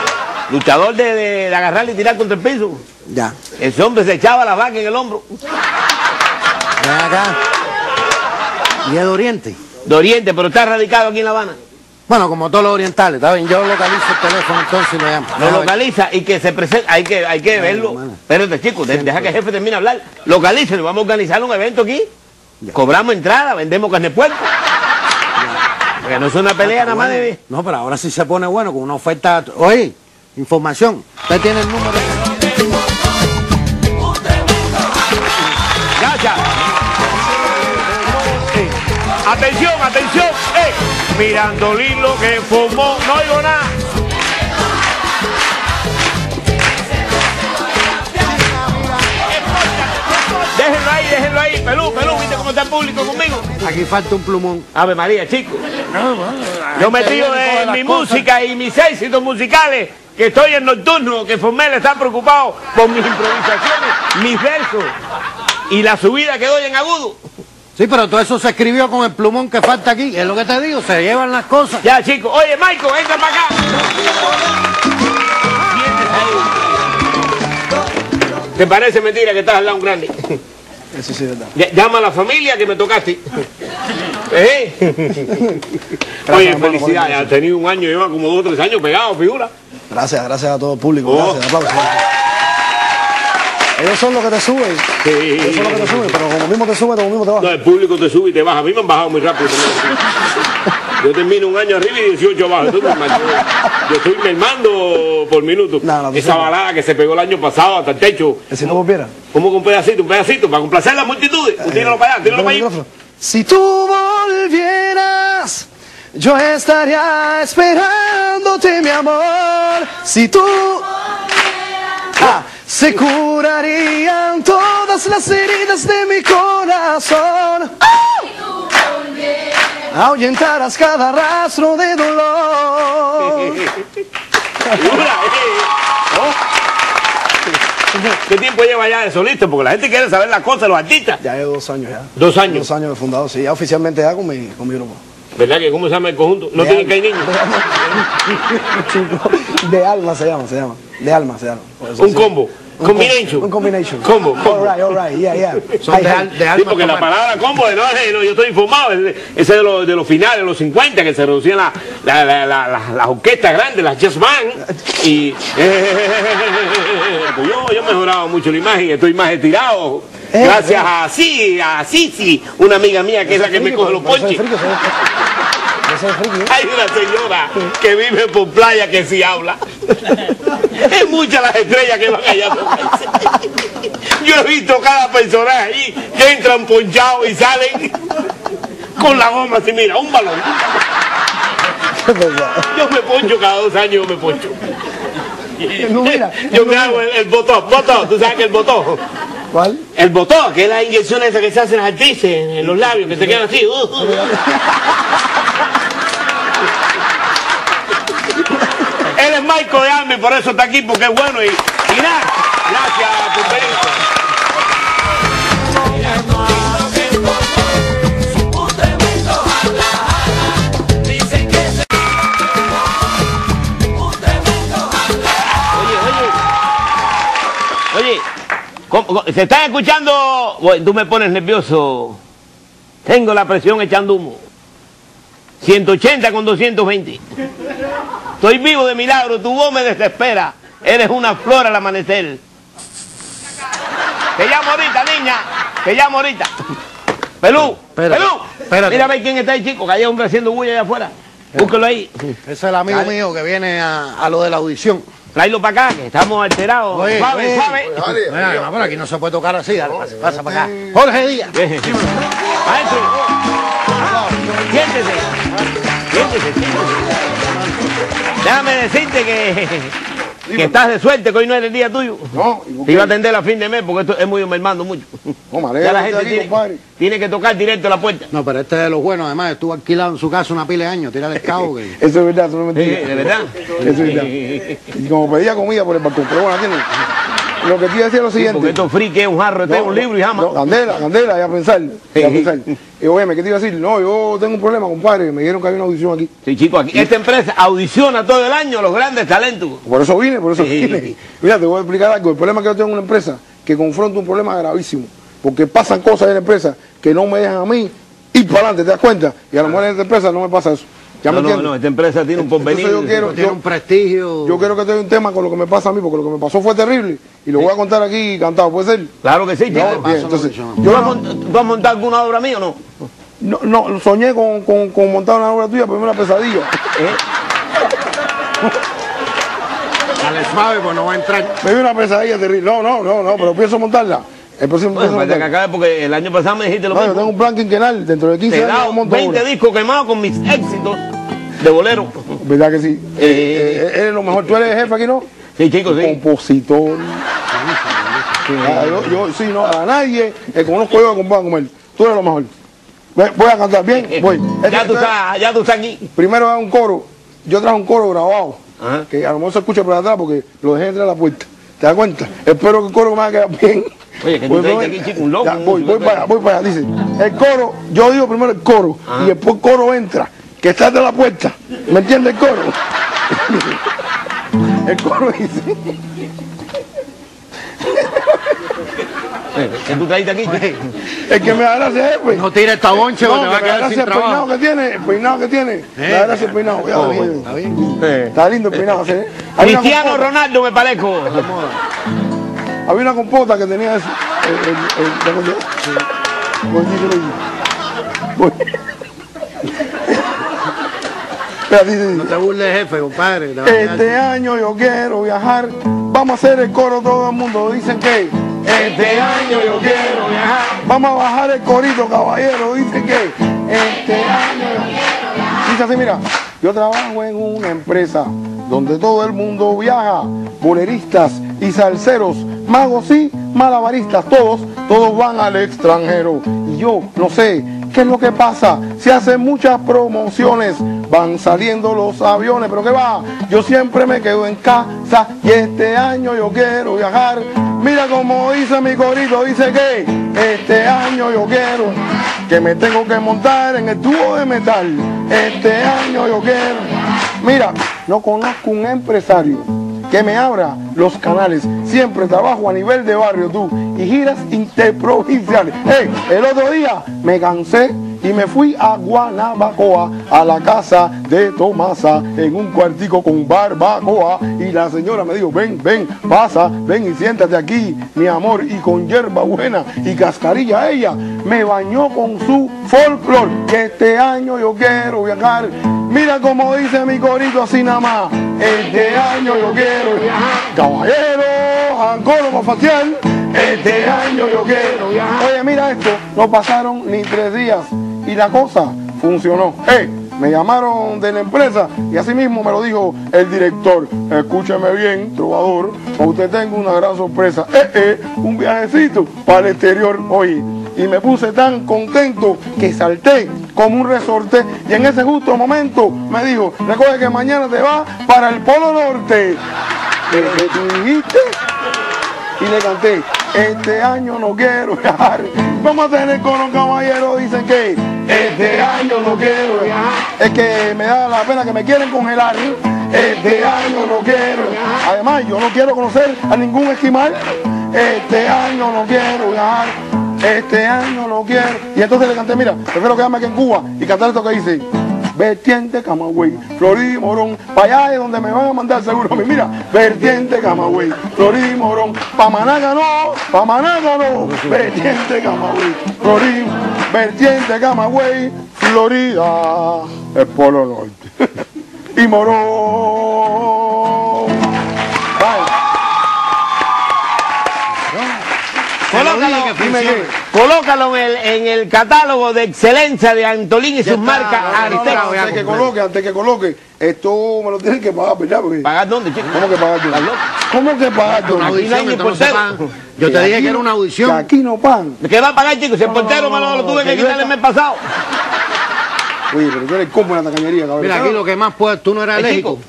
Luchador de, de, de agarrarle y tirar contra el piso. Ya. Ese hombre se echaba la vaca en el hombro. Ven acá. Y es de Oriente. De Oriente, pero está radicado aquí en La Habana. Bueno, como todos los orientales, ¿está bien? Yo localizo el teléfono entonces y lo llamo. Lo ver. localiza y que se presenta, hay que, hay que verlo. Espérate, chicos, de- deja que el jefe termine de hablar. Localícelo, vamos a organizar un evento aquí. Cobramos entrada, vendemos carne de puerco. Porque no es una pelea nada más de... No, pero ahora sí se pone bueno con una oferta. Oye, información. Usted tiene el número. Gracias. Atención, atención. Eh, Mirandolín lo que fumó, no oigo nada. Ahí, déjenlo ahí. Pelú, pelú, ¿viste cómo está el público conmigo? Aquí falta un plumón. Ave María, chico. Yo metido en mi música y mis éxitos musicales, que estoy en nocturno, que Formel está preocupado por mis improvisaciones, mis versos y la subida que doy en agudo. Sí, pero todo eso se escribió con el plumón que falta aquí. Es lo que te digo, se llevan las cosas. Ya, chicos. Oye, Michael, entra para acá. ¿Te parece mentira que estás al lado un grande? Eso sí es verdad. Ya- Llama a la familia que me tocaste. ¿Eh? Oye, felicidades. Has tenido un año, lleva como dos o tres años pegado, figura. Gracias, gracias a todo el público. Oh. Gracias, aplausos. Ellos son los que te suben. Ellos son los que te suben, pero como mismo te suben, como mismo te No, bajan. el público te sube y te baja. A mí me han bajado muy rápido. Yo termino un año arriba y 18 abajo. Yo estoy mermando por minuto. tú Esa sí. balada que se pegó el año pasado hasta el techo. Si no volviera. ¿Cómo con un pedacito? Un pedacito para complacer a las multitudes. Tíralo para allá, tíralo para allá. Si tú volvieras, yo estaría esperándote, mi amor. Si tú Ah, se curarían todas las heridas de mi corazón. Ahuyentarás cada rastro de dolor. ¿Qué tiempo lleva ya de solista? Porque la gente quiere saber las cosas, los artistas. Ya llevo dos años ya. Dos años. Dos años de fundado, sí. Ya oficialmente ya con mi, con mi grupo. ¿Verdad que cómo se llama el conjunto? No tienen que hay niños. De alma se llama, se llama. De alma se llama. Un sí. combo. Un Combination. com- Un combination. Combo, combo. All right, all right, yeah, yeah. Son de al- de Sí, porque la palabra combo, no, no, yo estoy informado, ese es de los, de los finales, de los 50, que se reducían la- la- la- la- la- las orquestas grandes, las jazz band, y pues yo, yo he mejorado mucho la imagen, estoy más estirado, Eh, gracias eh. a sí, a Sisi, una amiga mía que es la que me coge los ponches. Hay una señora que vive por playa que sí habla. Es muchas las estrellas que van allá a. Yo he visto cada personaje ahí que entran ponchados y salen con la goma así, mira, un balón. Yo me poncho cada dos años, yo me poncho. Yo me hago el, el botón, botón, tú sabes que el botón. ¿Cuál? El botón, que es la inyección esa que se hacen las actrices en los labios, que se quedan así. uh, Él es Michael de por eso está aquí, porque es bueno y, y nada. Gracias. Oye, ¿cómo- cómo- ¿se están escuchando? Tú me pones nervioso. Tengo la presión echando humo. 180 con 220. Estoy vivo de milagro, tu voz me desespera. Eres una flor al amanecer. Te llamo ahorita, niña. Te llamo ahorita. Pelú, Espérate, Pelú. espérate. Mira a ver quién está ahí, chico, que hay hombre haciendo bulla allá afuera. Búsquelo ahí. Ese es el amigo Dale. mío que viene a, a lo de la audición. Tráelo para acá, que estamos alterados. Oye, suave, oye, suave. Mira, aquí no se puede tocar así. Dale, pasa, pasa para acá. Jorge Díaz. Maestro. Siéntese. Déjame decirte que, que estás de suerte, que hoy no es el día tuyo. No, Te iba a atender a fin de mes porque esto es muy mermando mucho. ya la gente aquí, tiene, tiene que tocar directo la puerta. No, pero este es de los buenos, además, estuvo alquilado en su casa una pila de años, tira el cabo. Que... Eso es verdad, eso no es mentira. Sí, ¿de verdad? Eso es verdad. Y como pedía comida por el balcón, pero bueno, ¿entiendes? Lo que te iba a decir es lo siguiente. porque esto friki es un jarro, este es un libro y jamás. No, candela, candela, ya a pensar. Ya a pensar. Y oye, ¿qué te iba a decir? No, yo tengo un problema, compadre. Me dijeron que hay una audición aquí. Sí, chico, aquí, esta empresa audiciona todo el año los grandes talentos. Por eso vine, por eso Sí. vine. Mira, te voy a explicar algo. El problema que yo tengo en una empresa que confronta un problema gravísimo. Porque pasan cosas en la empresa que no me dejan a mí ir para adelante, ¿te das cuenta? Y a lo mejor en esta empresa no me pasa eso. ¿Ya no, me no, entiendes? no, esta empresa tiene un yo quiero, Tiene yo, un prestigio. yo quiero que te dé un tema con lo que me pasa a mí, porque lo que me pasó fue terrible. Y lo voy a contar aquí cantado, ¿puede ser? Claro que sí. No, bien, entonces, ¿Tú yo vas, a mont- tú vas a montar alguna obra mía o no? no, no, soñé con, con, con montar una obra tuya, pero es una pesadilla. ¿Eh? Dale suave, pues no va a entrar. Me dio una pesadilla terrible. No, no, no, no, pero pienso montarla. El próximo Bueno, que acabe porque el año pasado me dijiste lo No, yo tengo un plan quinquenal. Dentro de 15 Te he años dado yo monto 20 obra. discos quemados con mis éxitos de bolero. ¿Verdad que sí? Eh, eh, eres lo mejor. Tú eres el jefe aquí, ¿no? Sí, chicos, sí. Compositor. Ah, yo, yo, sí, no, a nadie eh, conozco yo que pueda comer. Tú eres lo mejor. Voy a cantar bien, voy. Ya tú estás, ya tú estás aquí. Primero es un coro. Yo traje un coro grabado. Ajá. Que a lo mejor se escucha por atrás porque lo dejé entrar a la puerta. ¿Te das cuenta? Espero que el coro me va a quedar bien. Oye, que tú Voy, traes voy. aquí, chico, un loco, Ya, un voy, voy para allá, voy para allá. Dice, el coro, yo digo primero el coro Ajá. y después el coro entra, que está de la puerta. ¿Me entiende el coro? el coro dice, Que tú traíste aquí, chico. el que me da gracia es jefe. No tires esta bonche, No, o te va a que me da quedar sin el peinado que tiene, el peinado que tiene. Me da gracia el peinado. Ya, Oh, está bien. Está lindo el peinado. ¿sí? Hay una Cristiano Ronaldo me parezco. Había una compota que tenía. No te burles, jefe, compadre. Este año yo quiero viajar. Vamos a hacer el coro todo el mundo. Dicen que este año yo quiero viajar. Vamos a bajar el corito, caballero. Dicen que este año yo quiero viajar. Dice así, mira, yo trabajo en una empresa donde todo el mundo viaja. Boleristas y salseros, magos y malabaristas, todos, todos van al extranjero. Y yo no sé qué es lo que pasa. Se hacen muchas promociones, van saliendo los aviones, pero ¿qué va? Yo siempre me quedo en casa y este año yo quiero viajar. Mira como dice mi corito, dice que este año yo quiero que me tengo que montar en el tubo de metal. Este año yo quiero. Mira, no conozco un empresario que me abra los canales. Siempre trabajo a nivel de barrio tú y giras interprovinciales. Hey, el otro día me cansé y me fui a Guanabacoa, a la casa de Tomasa, en un cuartico con barbacoa. Y la señora me dijo, ven, ven, pasa, ven y siéntate aquí, mi amor. Y con hierba buena y cascarilla ella me bañó con su folclor. Que este año yo quiero viajar. Mira como dice mi corito así nada más. Este año yo quiero viajar. Caballero, ancólogo facial. Este año yo quiero viajar. Oye, mira esto. No pasaron ni tres días y la cosa funcionó. ¡Eh! Me llamaron de la empresa y así mismo me lo dijo el director. Escúcheme bien, trovador, para usted tengo una gran sorpresa. Eh, eh, un viajecito para el exterior. Oye, y me puse tan contento que salté como un resorte y en ese justo momento me dijo, recuerda que mañana te vas para el Polo Norte. ¿Qué qué? Y le canté, este año no quiero viajar. Vamos a tener con los caballeros, dicen que este año no quiero viajar. Es que me da la pena que me quieren congelar. Este año no quiero viajar. Además, yo no quiero conocer a ningún esquimal. Este año no quiero viajar. Este año no quiero. Y entonces le canté, mira, prefiero quedarme aquí en Cuba y cantar esto que dice. Vertiente Camagüey, Florida y Morón, para allá es donde me van a mandar seguro a mí, mira, vertiente Camagüey, Florida y Morón, pa' Managa no, pa' Managa no, vertiente Camagüey, Florida, vertiente Camagüey, Florida, el Polo Norte, y Morón. Colócalo, Dime qué. colócalo en el, en el catálogo de excelencia de Antolín y sus marcas No, no, no, antes que coloque, antes que coloque, esto me lo tienen que pagar, ¿verdad? Porque- ¿Pagar dónde, chico? ¿Cómo que pagar? ¿Cómo que pagar? Una audición, entonces pagan. Yo te dije que era una audición. Aquí no pagan. ¿Qué va a pagar, chico? Si el portero me lo, tuve que quitar el mes pasado. Oye, pero tú eres combo en la tacañería, cabrón. Mira, aquí lo que más puedes, tú no eres Eh, alérgico.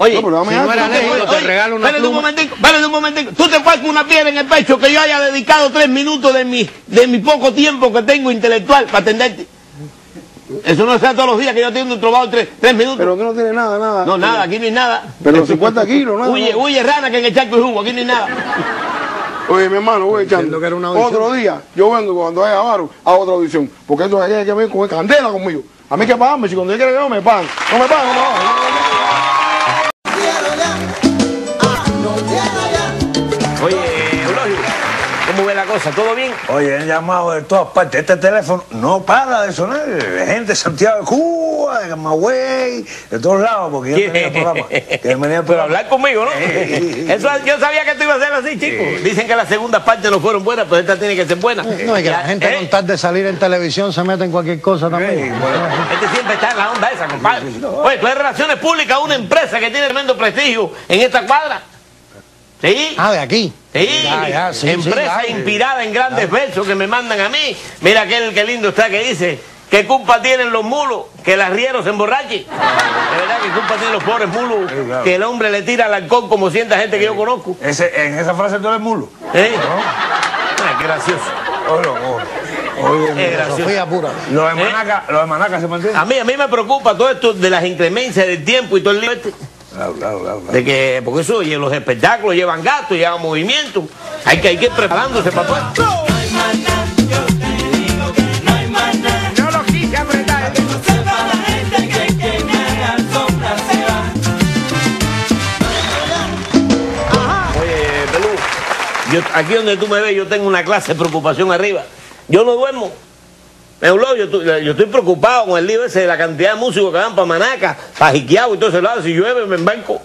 Oye, No, pero te Oye, regalo una espérate un pluma. momentico, espérate un momentico. Tú te pones una piedra en el pecho que yo haya dedicado tres minutos de mi, de mi poco tiempo que tengo intelectual para atenderte. Eso no sea todos los días que yo tengo un trovado tres, tres minutos. Pero que no tiene nada, nada. no, nada, aquí no hay nada. Pero 50 kilos, nada. Huye, nada. huye rana que en el charco hay jugo, aquí no hay nada. Oye, mi hermano, voy echando. que era una audición. Otro día, yo vengo cuando hay avaro a otra audición. Porque eso hay que venir con candela conmigo. A mí que pagarme, si cuando yo quiero que no me pagan. No me pagan, no me pagan. Cosa? ¿Todo bien? Oye, han llamado de todas partes. Este teléfono no para de sonar. Gente de Santiago de Cuba, de Camagüey, de todos lados, porque yo tenía el programa. Que venía el Pero hablar conmigo, ¿no? Eso, yo sabía que tú ibas a ser así, chico. Dicen que las segundas partes no fueron buenas, pero esta tiene que ser buena. No, y que la gente ¿eh? con tal de salir en televisión se mete en cualquier cosa también. Este siempre está en la onda esa, compadre. Oye, tú eres Relaciones Públicas, una empresa que tiene tremendo prestigio en esta cuadra. ¿Sí? Ah, de aquí. Sí, Ya, ya, sí, empresa sí, inspirada en grandes versos que me mandan a mí. Mira aquel que lindo está que dice, ¿qué culpa tienen los mulos que el arriero se emborrache? De verdad, ¿qué culpa tienen los pobres mulos claro. que el hombre le tira al halcón como sienta gente que yo conozco? Ese, en esa frase tú eres mulo. ¿Eh? Ah, qué gracioso. Oye, oye, oye, Es gracioso. Sofía pura. Lo de ¿Eh? Manaca, lo de Manaca se mantiene. A mí, a mí me preocupa todo esto de las inclemencias del tiempo y todo el lío este. Claro, claro, claro, claro. De que, porque eso, oye, los espectáculos llevan gatos, llevan movimiento. Hay que, hay que ir preparándose para todo. No lo quise apretar. Oye, Pelú, yo, aquí donde tú me ves, yo tengo una clase de preocupación arriba. Yo no duermo. Eulogio, yo, yo estoy preocupado con el lío ese de la cantidad de músicos que van para Manaca, para Jiquiao y todo ese lado. Si llueve, me embarco.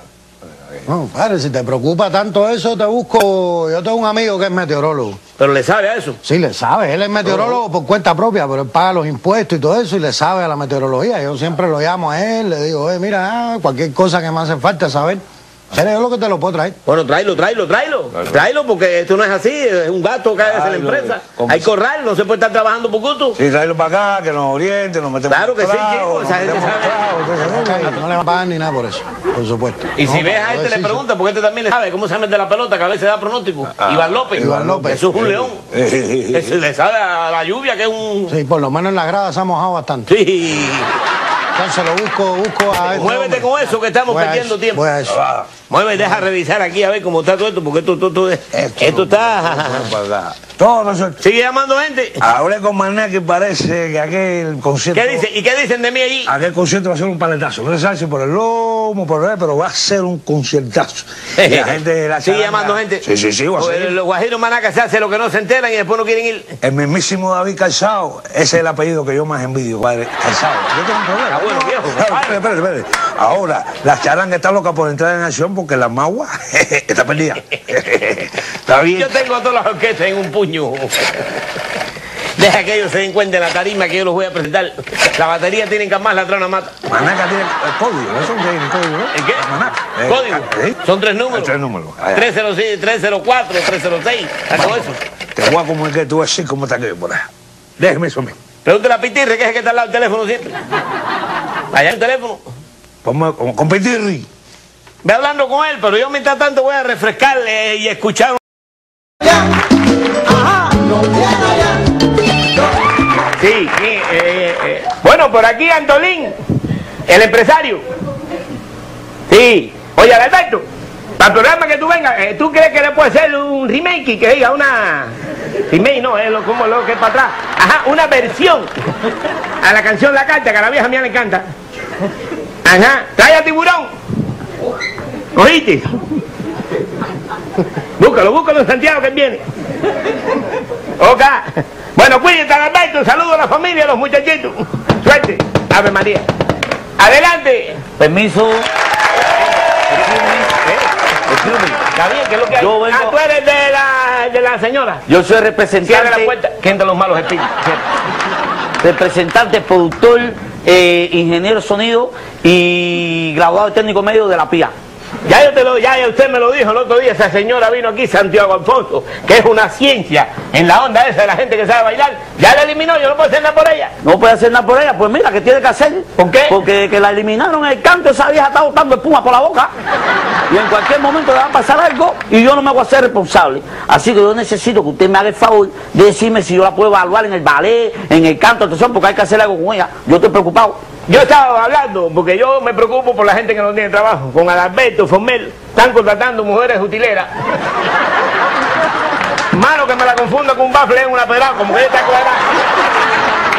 No, padre, si te preocupa tanto eso, te busco. Yo tengo un amigo que es meteorólogo. Pero le sabe a eso. Sí, le sabe. Él es meteorólogo por cuenta propia, pero él paga los impuestos y todo eso y le sabe a la meteorología. Yo siempre lo llamo a él, le digo, eh, mira, cualquier cosa que me hace falta saber. Seré yo lo que te lo puedo traer. Bueno, tráelo, tráelo, tráelo. Tráelo porque esto no es así, es un gato que hace la empresa. ¿cómo Hay corral, no se puede estar trabajando por gusto. Sí, tráelo para acá, que nos oriente, nos metemos Claro que sí, chico, esa gente sabe. No le va a pagar ni nada por eso, por supuesto. Y si ves a este le pregunta, porque este también le sabe cómo se mete la pelota, que a veces da pronóstico. Iván López. Iván López. Eso es un león. Eh, Ese le sabe a la lluvia que es un... Sí, por lo menos en la grada se ha mojado bastante. Sí. Entonces lo busco, busco a este Muévete con eso que estamos Voy perdiendo tiempo. voy a eso. Mueve, deja revisar aquí a ver cómo está todo esto, porque esto, esto, esto, esto está... Todo resuelto. Sigue llamando gente. Hablé con Maná que parece que aquel concierto. ¿Qué dice? ¿Y qué dicen de mí allí? Aquel concierto va a ser un paletazo. No se sabe si por el lomo, por el pero va a ser un conciertazo. Y la gente de la Sigue llamando gente. Sí, sí, sí, va a Porque ser. Los guajiros manacas se hacen lo que no se enteran y después no quieren ir. El mismísimo David Calzado, ese es el apellido que yo más envidio, padre. Calzado. Yo tengo un problema. Ah, bueno, viejo. Espérate, espérate. Ahora, la charanga está loca por entrar en acción porque la magua está perdida. está bien. Yo tengo a todas las orquestas en un puño. Deja que ellos se den cuenta en la tarima que yo los voy a presentar. La batería tienen que más la trae una mata. Manaca tiene el código, eso tiene el código, ¿no? ¿El qué? Manaca. Eh, Código. ¿sí? Son tres números. Tres números. Allá. 306, 304, 306. ¿Todo eso? Te voy a comunicar, tú vas a decir cómo está aquello por allá. Déjeme eso a mí. Pregúntale a Pitirre, que es el que está al lado del teléfono siempre. Allá el teléfono. Vamos a competir. Ve hablando con él, pero yo mientras tanto voy a refrescarle y escuchar. Sí, sí, eh, eh. Bueno, por aquí Antolín, el empresario. Sí. Oye, Alberto, para el programa que tú vengas, eh, ¿tú crees que le puede hacer un remake que diga una... Remake no, es lo, como lo que es para atrás. Ajá, una versión a la canción La Carta, que a la vieja mía le encanta. Ajá, trae a tiburón. ¿Oíste? Búscalo, búscalo en Santiago que viene. Ok. Bueno, cuídate, Alberto. Saludo a la familia, a los muchachitos. Suerte. Ave María. Adelante. Permiso. ¿qué es lo que hay? Yo vengo- Ah, tú eres de la, de la señora. Yo soy Cierra la representante, puerta. Que entran los malos espíritus. Cierra. representante, productor, eh, ingeniero de sonido y graduado de técnico medio de la PIA. Ya yo te lo, ya, usted me lo dijo el otro día, esa señora vino aquí, Santiago Alfonso, que es una ciencia en la onda esa de la gente que sabe bailar. Ya la eliminó, yo no puedo hacer nada por ella. No puede hacer nada por ella, pues mira, ¿qué tiene que hacer? ¿Por qué? Porque que la eliminaron el canto, esa vieja está botando espuma por la boca. Y en cualquier momento le va a pasar algo y yo no me voy a ser responsable. Así que yo necesito que usted me haga el favor de decirme si yo la puedo evaluar en el ballet, en el canto, porque hay que hacer algo con ella. Yo estoy preocupado. Yo estaba hablando, porque yo me preocupo por la gente que no tiene trabajo. Con Adalberto, Formel, están contratando mujeres utileras. Malo que me la confunda con un bafle en una pedra, como que ella está cuadrada.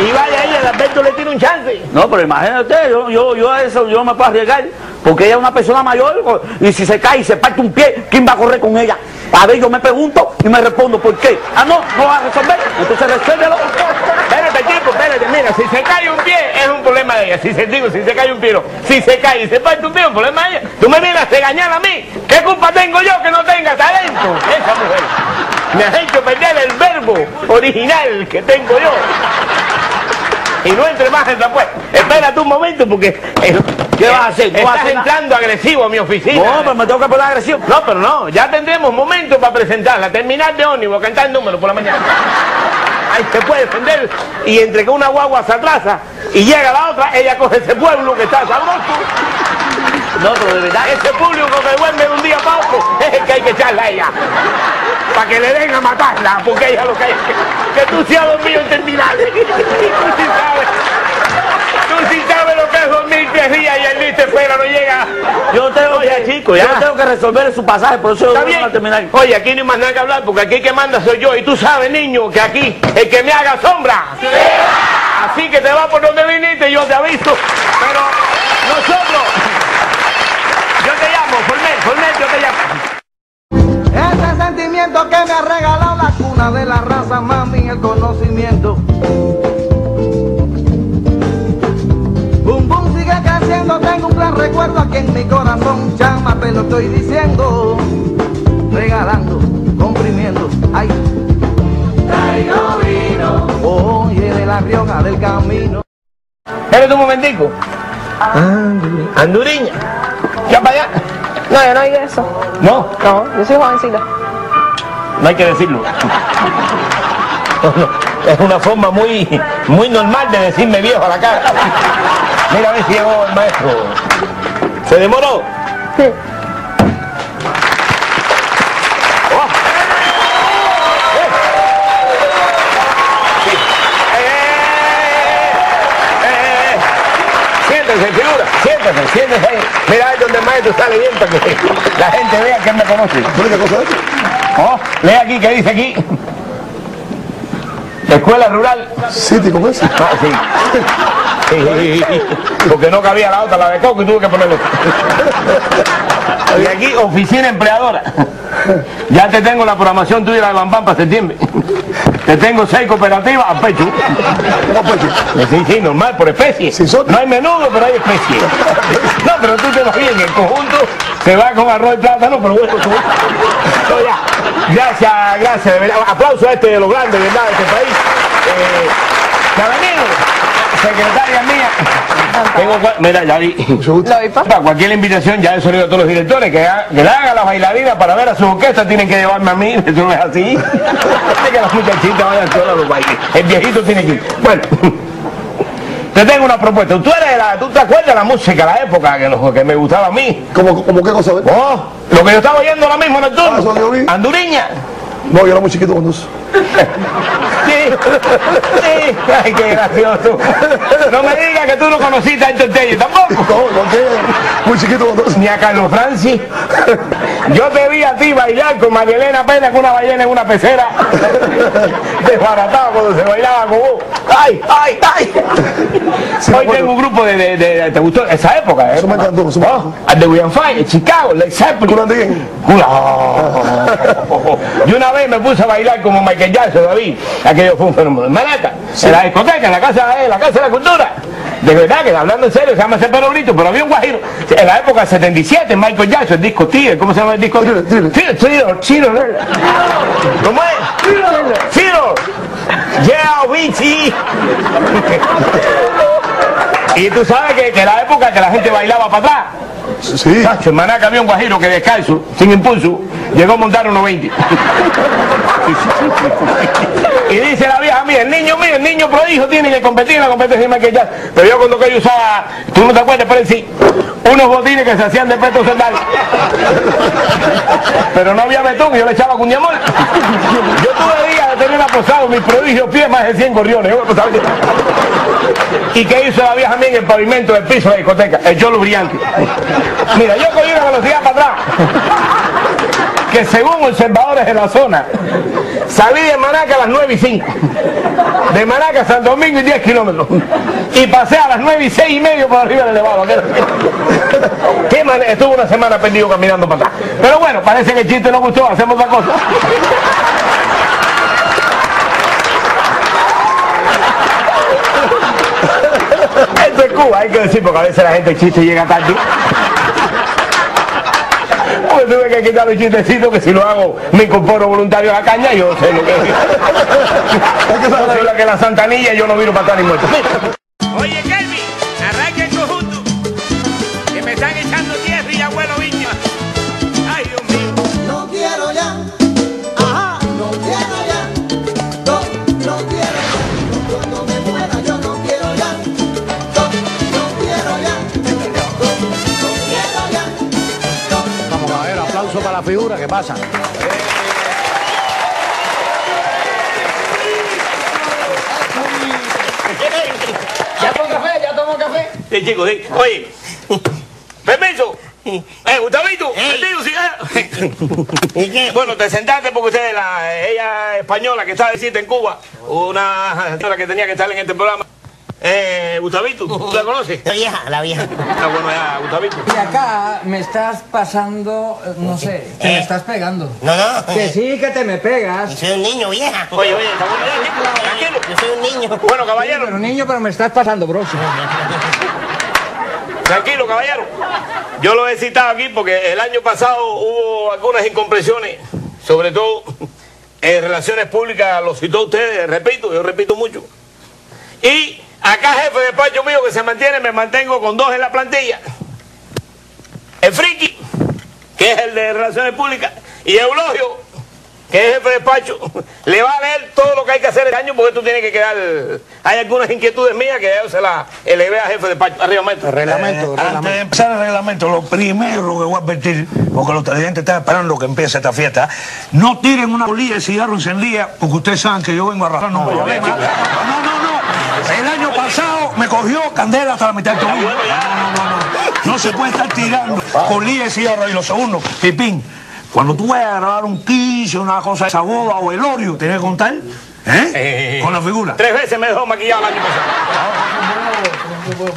Y vaya ahí, Adalberto le tiene un chance. No, pero imagínate yo, yo, yo a eso yo no me puedo arriesgar, porque ella es una persona mayor y si se cae y se parte un pie, ¿quién va a correr con ella? A ver, yo me pregunto y me respondo, ¿por qué? Ah, no, no va a resolver, entonces resuélvelo. Espérate, mira, si se cae un pie es un problema de ella. Si se digo, si se cae un pie. Si se cae y se parte un pie es un problema de ella. Tú me a regañar a mí. ¿Qué culpa tengo yo que no tenga talento? Esa mujer. Me has hecho perder el verbo original que tengo yo. Y no entre más en la puerta. Espérate un momento porque... eh, ¿Qué vas a hacer? ¿No vas a Estás hacer nada? entrando agresivo a mi oficina. No, pero me tengo que poner agresivo. No, pero no, ya tendremos momento para presentarla, terminar de ónibus, cantar número por la mañana. Ahí se puede defender y entre que una guagua se atrasa y llega la otra, ella coge ese pueblo que está sabroso. No, pero de verdad. Ese público que duerme de un día para otro es el que hay que echarla a ella. Para que le den a matarla, porque ella lo que hay que, que tú seas dormido en terminales. Tú sí sabes. Tú sí sabes lo que es dormir tres días y el listo espera, no llega. Yo tengo Oye, que, chico, yo ya. tengo que resolver su pasaje, por eso yo voy a terminar. Oye, aquí no hay más nada que hablar porque aquí el que manda soy yo. Y tú sabes, niño, que aquí el que me haga sombra. Así que te va por donde viniste, yo te aviso. Pero nosotros. Yo te llamo, Formel, Formel, yo te llamo. Ese sentimiento que me ha regalado la cuna de la raza, mami, el conocimiento. Sigue creciendo, tengo un gran recuerdo aquí en mi corazón, chama, te lo estoy diciendo, regalando, comprimiendo, ay. Traigo vino, oye, de la Rioja del camino. Espérate un momentico. Anduriña. ¿Qué para allá? No, yo no digo eso. No, No, yo soy jovencita. no hay que decirlo. Es una forma muy, muy normal de decirme viejo a la cara. Mira a ver si llegó el maestro. ¿Se demoró? Sí. Siéntese, figura, siéntese, siéntese ahí. Mira ahí donde el maestro sale bien para que la gente vea que él me conoce. ¿Qué cosa es? Oh, lee aquí, ¿qué dice aquí? Escuela rural. City con ese. Ah, sí. Porque no cabía la otra, la de coco, y tuve que ponerlo. Y aquí, oficina empleadora. Ya te tengo la programación tuya de la Bambam para septiembre. Te tengo seis cooperativas a pecho. Sí, sí, normal, por especie. No hay menudo, pero hay especie. No, pero tú te vas bien, el conjunto se va con arroz y plátano, pero bueno, tú. No, ya. Gracias, gracias. Aplauso a este de los grandes, de verdad, de este país. Eh, secretaria mía. Tengo, mira, ya vi. Para cualquier invitación, ya he sonido a todos los directores que, ha- que le hagan las bailarinas para ver a su orquesta, tienen que llevarme a mí, eso no es así. Que las muchachitas vayan solas a los bailes. El viejito tiene que ir. Bueno. Te tengo una propuesta. ¿Tú, eres la, ¿Tú te acuerdas de la música, la época que, lo- que me gustaba a mí? ¿Cómo, cómo qué cosa? ves? Oh, lo que yo estaba oyendo ahora mismo en el Ah, turno. vi. Anduriña. No, yo era muy chiquito cuando eso. Sí, sí, ay, qué gracioso. No me digas que tú no conociste a Héctor Telle, tampoco. No, no, muy chiquito eso. Ni a Carlos Francis. Yo te vi a ti bailar con Marilena Pena con una ballena en una pecera. Desbaratado cuando se bailaba con vos. ¡Ay, ay, ay! Hoy tengo un grupo de, de, de- ¿Te gustó esa época? ¿eh? Eso me encantó, eso Oh, Al de William Fire, Chicago, Led Zeppelin. Cula. Yo una vez me puse a bailar como Michael Jackson, David. Aquello fue un fenómeno. En Maraca, en la discoteca, en la casa, en la casa de la cultura. De verdad que hablando en serio, se llama ese bonito, pero había un guajiro. En la época del 77, Michael Jackson, el disco Tigre, ¿cómo se llama el disco? Thriller, Thriller. ¿Cómo es? Thriller. Yeah, Vinci. Y tú sabes que, que la época que la gente bailaba para atrás. Sí. Chacho, en Manaca había un guajiro que descalzo, sin impulso, llegó a montar unos 20. Y dice la vieja mía, el niño mío, el niño prodigio tiene que competir en la competencia de Michael Jackson. Pero yo cuando que yo usaba, tú no te acuerdas, pero sí, unos botines que se hacían de peto sandal. Pero no había betón y yo le echaba cuñamol. Yo tuve días tener aposado mis prodigios pies más de 100 gorriones. Yo. ¿Y qué hizo la vieja mía en el pavimento del piso de la discoteca? Echó los brillantes. Mira, yo cogí una velocidad para atrás. Que según observadores de la zona, salí de Manaca a las 9 y 5. De Manaca a San Domingo y 10 kilómetros. Y pasé a las 9 y 6 y medio por arriba del elevado. Qué manera, estuve una semana perdido caminando para atrás. Pero bueno, parece que el chiste no gustó, hacemos otra cosa. Esto es Cuba, hay que decir, porque a veces la gente el chiste llega tarde. Pues tuve que quitar los chistecitos que si lo hago me incorporo voluntario a la caña y yo sé lo que es. Soy la que la santanilla y yo no viro para atrás ni muerto. Oye, Kelvin, para la figura, ¿qué pasa? ¿Ya tomó café? ¿Ya tomó café? Sí, chicos, sí. Oye, permiso. Eh, Gustavito, perdido, sí, eh. Bueno, te sentaste porque usted es la, ella española que está de visita en Cuba, una señora que tenía que estar en este programa. Eh, Gustavito, ¿tú la conoces? La vieja, la vieja. Está bueno ya, Gustavito. Y acá me estás pasando, eh, no sé, te me estás pegando. No, no. Que sí, que te me pegas. Soy un niño, vieja. Oye, oye, está bueno ya, chico, tranquilo. Yo soy un niño. Bueno, caballero. Pero niño, pero me estás pasando, bro. Tranquilo, caballero. Yo lo he citado aquí porque el año pasado hubo algunas incomprensiones, sobre todo en relaciones públicas, lo citó usted, repito, yo repito mucho. Y acá, jefe de despacho mío que se mantiene, me mantengo con dos en la plantilla. El Friki, que es el de relaciones públicas, y Eulogio, que es jefe de despacho, le va a leer todo lo que hay que hacer este año porque tú tienes que quedar. Hay algunas inquietudes mías que yo se las elevé a jefe de despacho. Arriba, maestro. Eh, antes de empezar el reglamento, lo primero que voy a advertir, porque los televidentes están esperando que empiece esta fiesta, no tiren una bolilla de cigarro encendida, porque ustedes saben que yo vengo arrastrando un problema. No, no, no. El año pasado me cogió candela hasta la mitad del tobillo. No, no, no, no. No se puede estar tirando bolilla de cigarro. Y lo segundo, pipín, cuando tú vayas a grabar un 15, una cosa de esa boda o velorio, tienes que contar, ¿eh? Con la figura. Tres veces me dejó maquillado el año pasado.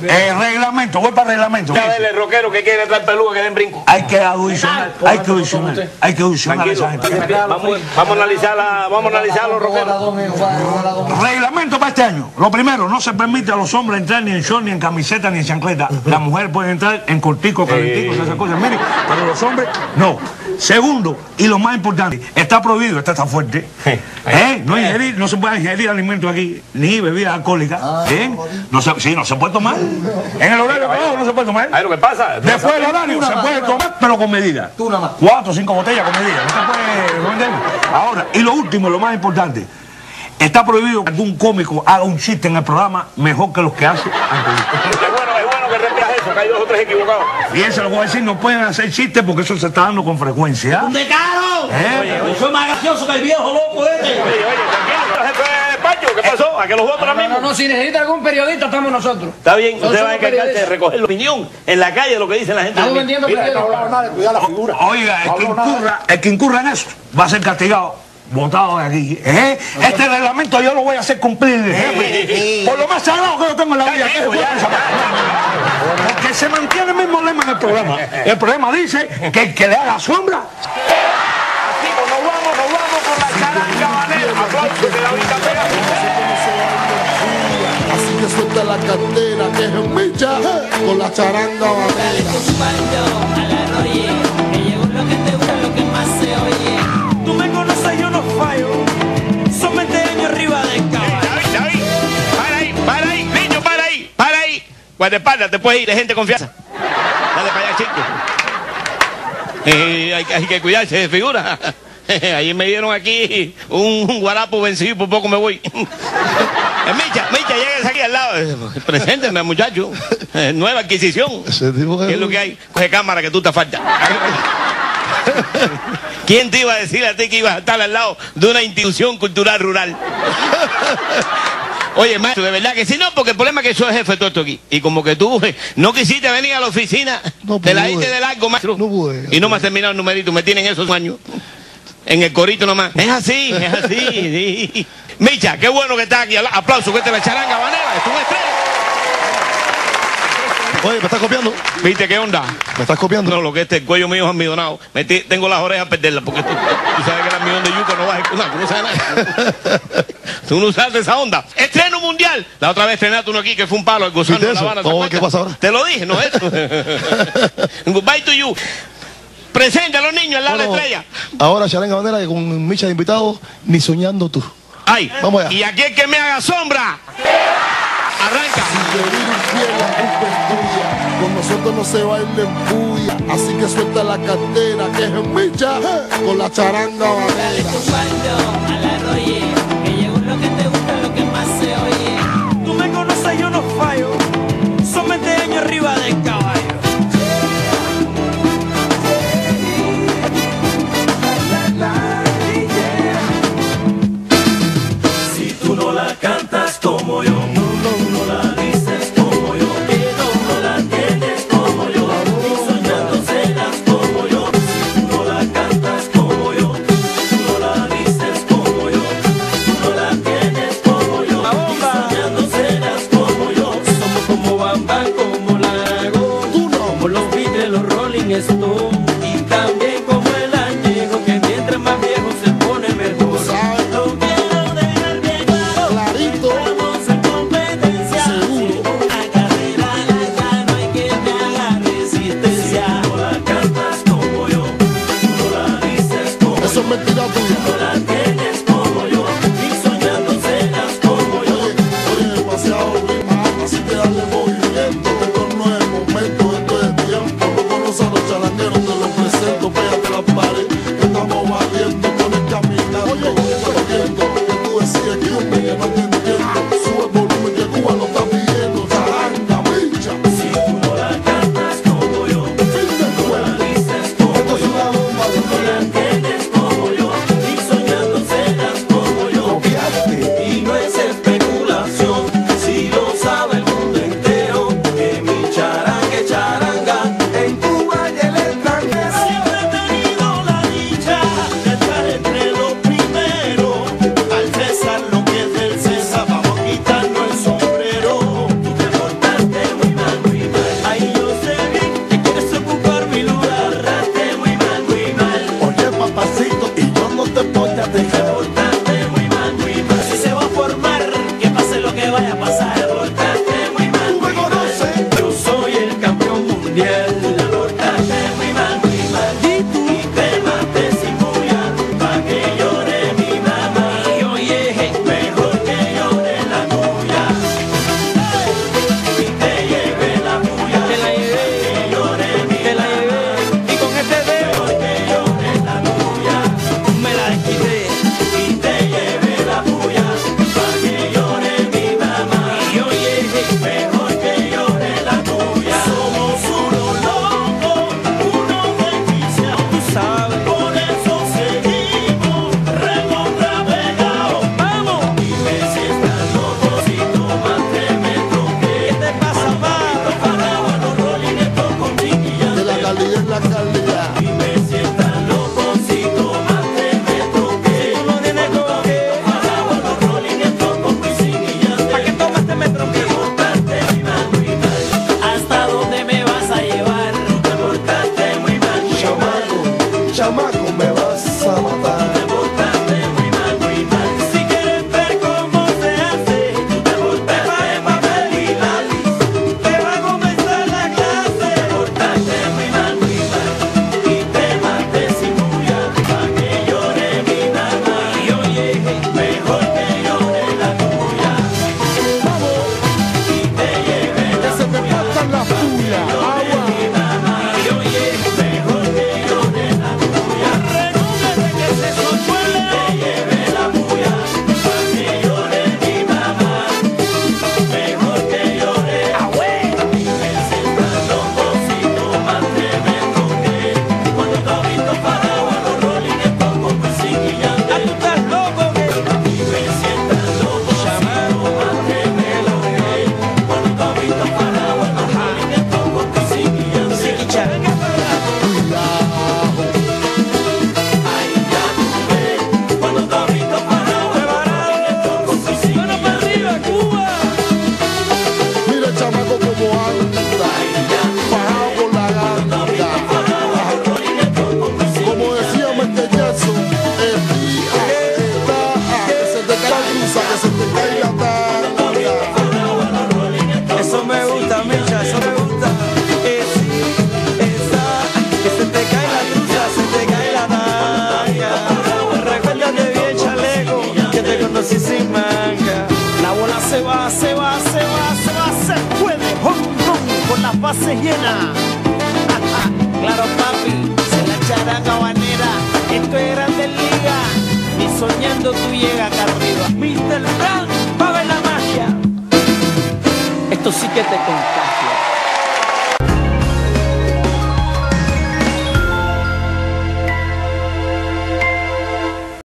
El reglamento, voy para el reglamento. Ya dele, rockero que quiere traer peluca que den brinco. Hay que audicionar, hay que audicionar, hay que audicionar a esa gente. Vamos, vamos a analizar la, vamos a analizar los rockeros. Reglamento para este año. Lo primero, no se permite a los hombres entrar ni en short, ni en camiseta, ni en chancleta. Las mujeres pueden entrar en cortico, calentico, esas cosas. Miren, para los hombres, no. Segundo, y lo más importante, está prohibido, esta está fuerte. ¿Eh? No, ingerir, no se puede ingerir alimentos aquí, ni bebidas alcohólicas. ¿Bien? No se, sí, no se puede tomar. En el horario de trabajo no se puede tomar. Ahí lo que pasa. Después del horario se puede tomar, pero con medida. Tú nada más. Cuatro o cinco botellas con medida. No se puede, ¿no? Ahora, y lo último, lo más importante. Está prohibido que algún cómico haga un chiste en el programa mejor que los que hace antes. Es es que repitas eso, que hay dos o tres equivocados. Y eso lo voy a decir, no pueden hacer chistes porque eso se está dando con frecuencia. ¡Un decaro! ¿Eh? Yo soy más gracioso que el viejo loco este. Oye, oye, tranquilo, jefe de despacho, ¿qué pasó? ¿A que los votos ahora mismo? No, no, si necesita algún periodista, estamos nosotros. Está bien, No usted va a encargarse de recoger la opinión en la calle, lo que dice la gente. Estamos vendiendo periodistas. no, Cuidar la figura. Oiga, el que, incurra, el que incurra en eso va a ser castigado votado de aquí. ¿eh? Este reglamento yo lo voy a hacer cumplir, jefe. Por lo más sagrado que yo tengo en la vida. Porque se mantiene el mismo lema en el programa. El programa dice que el que le haga sombra. Nos vamos, nos vamos con la charanga banera. Aplausos de. Así que suelta la cartera que es en micha con la charanga banera. Fallo. Son 20 años arriba del caballo. David, David, para ahí, para ahí, niño, para ahí, para ahí. Guardaespaldas, te puedes ir, de gente de confianza. Dale para allá, chico. Eh, hay, hay que cuidarse de figura. Ahí me dieron aquí un, un guarapo vencido y por poco me voy. Eh, Micha, Micha, llegues aquí al lado. Eh, Presénteme, muchacho. Eh, Nueva adquisición. ¿Qué es lo que hay? Coge cámara que tú te falta. ¿Quién te iba a decir a ti que ibas a estar al lado de una institución cultural rural? Oye, maestro, de verdad que sí, no, porque el problema es que soy jefe de todo esto aquí. Y como que tú eh, no quisiste venir a la oficina, te la diste de largo, maestro. Y no me has terminado el numerito, me tienen esos años. En el corito nomás. Es así, es así. sí. Micha, qué bueno que estás aquí. Aplauso, que te la charanga banera, es una estrella. Oye, ¿me estás copiando? ¿Viste qué onda? ¿Me estás copiando? No, lo que este el cuello mío es almidonado. Me tengo las orejas a perderlas porque tú, tú sabes que el almidón de yuca no va a ejecutar. Tú no sabes nada. Tú no sabes de esa onda. Estreno mundial. La otra vez estrenaste uno aquí que fue un palo, el ¿Viste de La? Habana. ¿te Oh? ¿qué pasa ahora? Te lo dije, no eso. Goodbye to you. Presenta a los niños en la Bueno, estrella. Ahora Charanga Bandera con Micha de invitados, ni soñando tú. Ay, Vamos allá. y aquí el que me haga sombra. Arranca. Con nosotros no se baila en puya, así que suelta la cartera que es en micha con la charanga banera. Tú me conoces, yo no fallo. Son 20 años arriba del caballo. Si tú no la cantas como yo,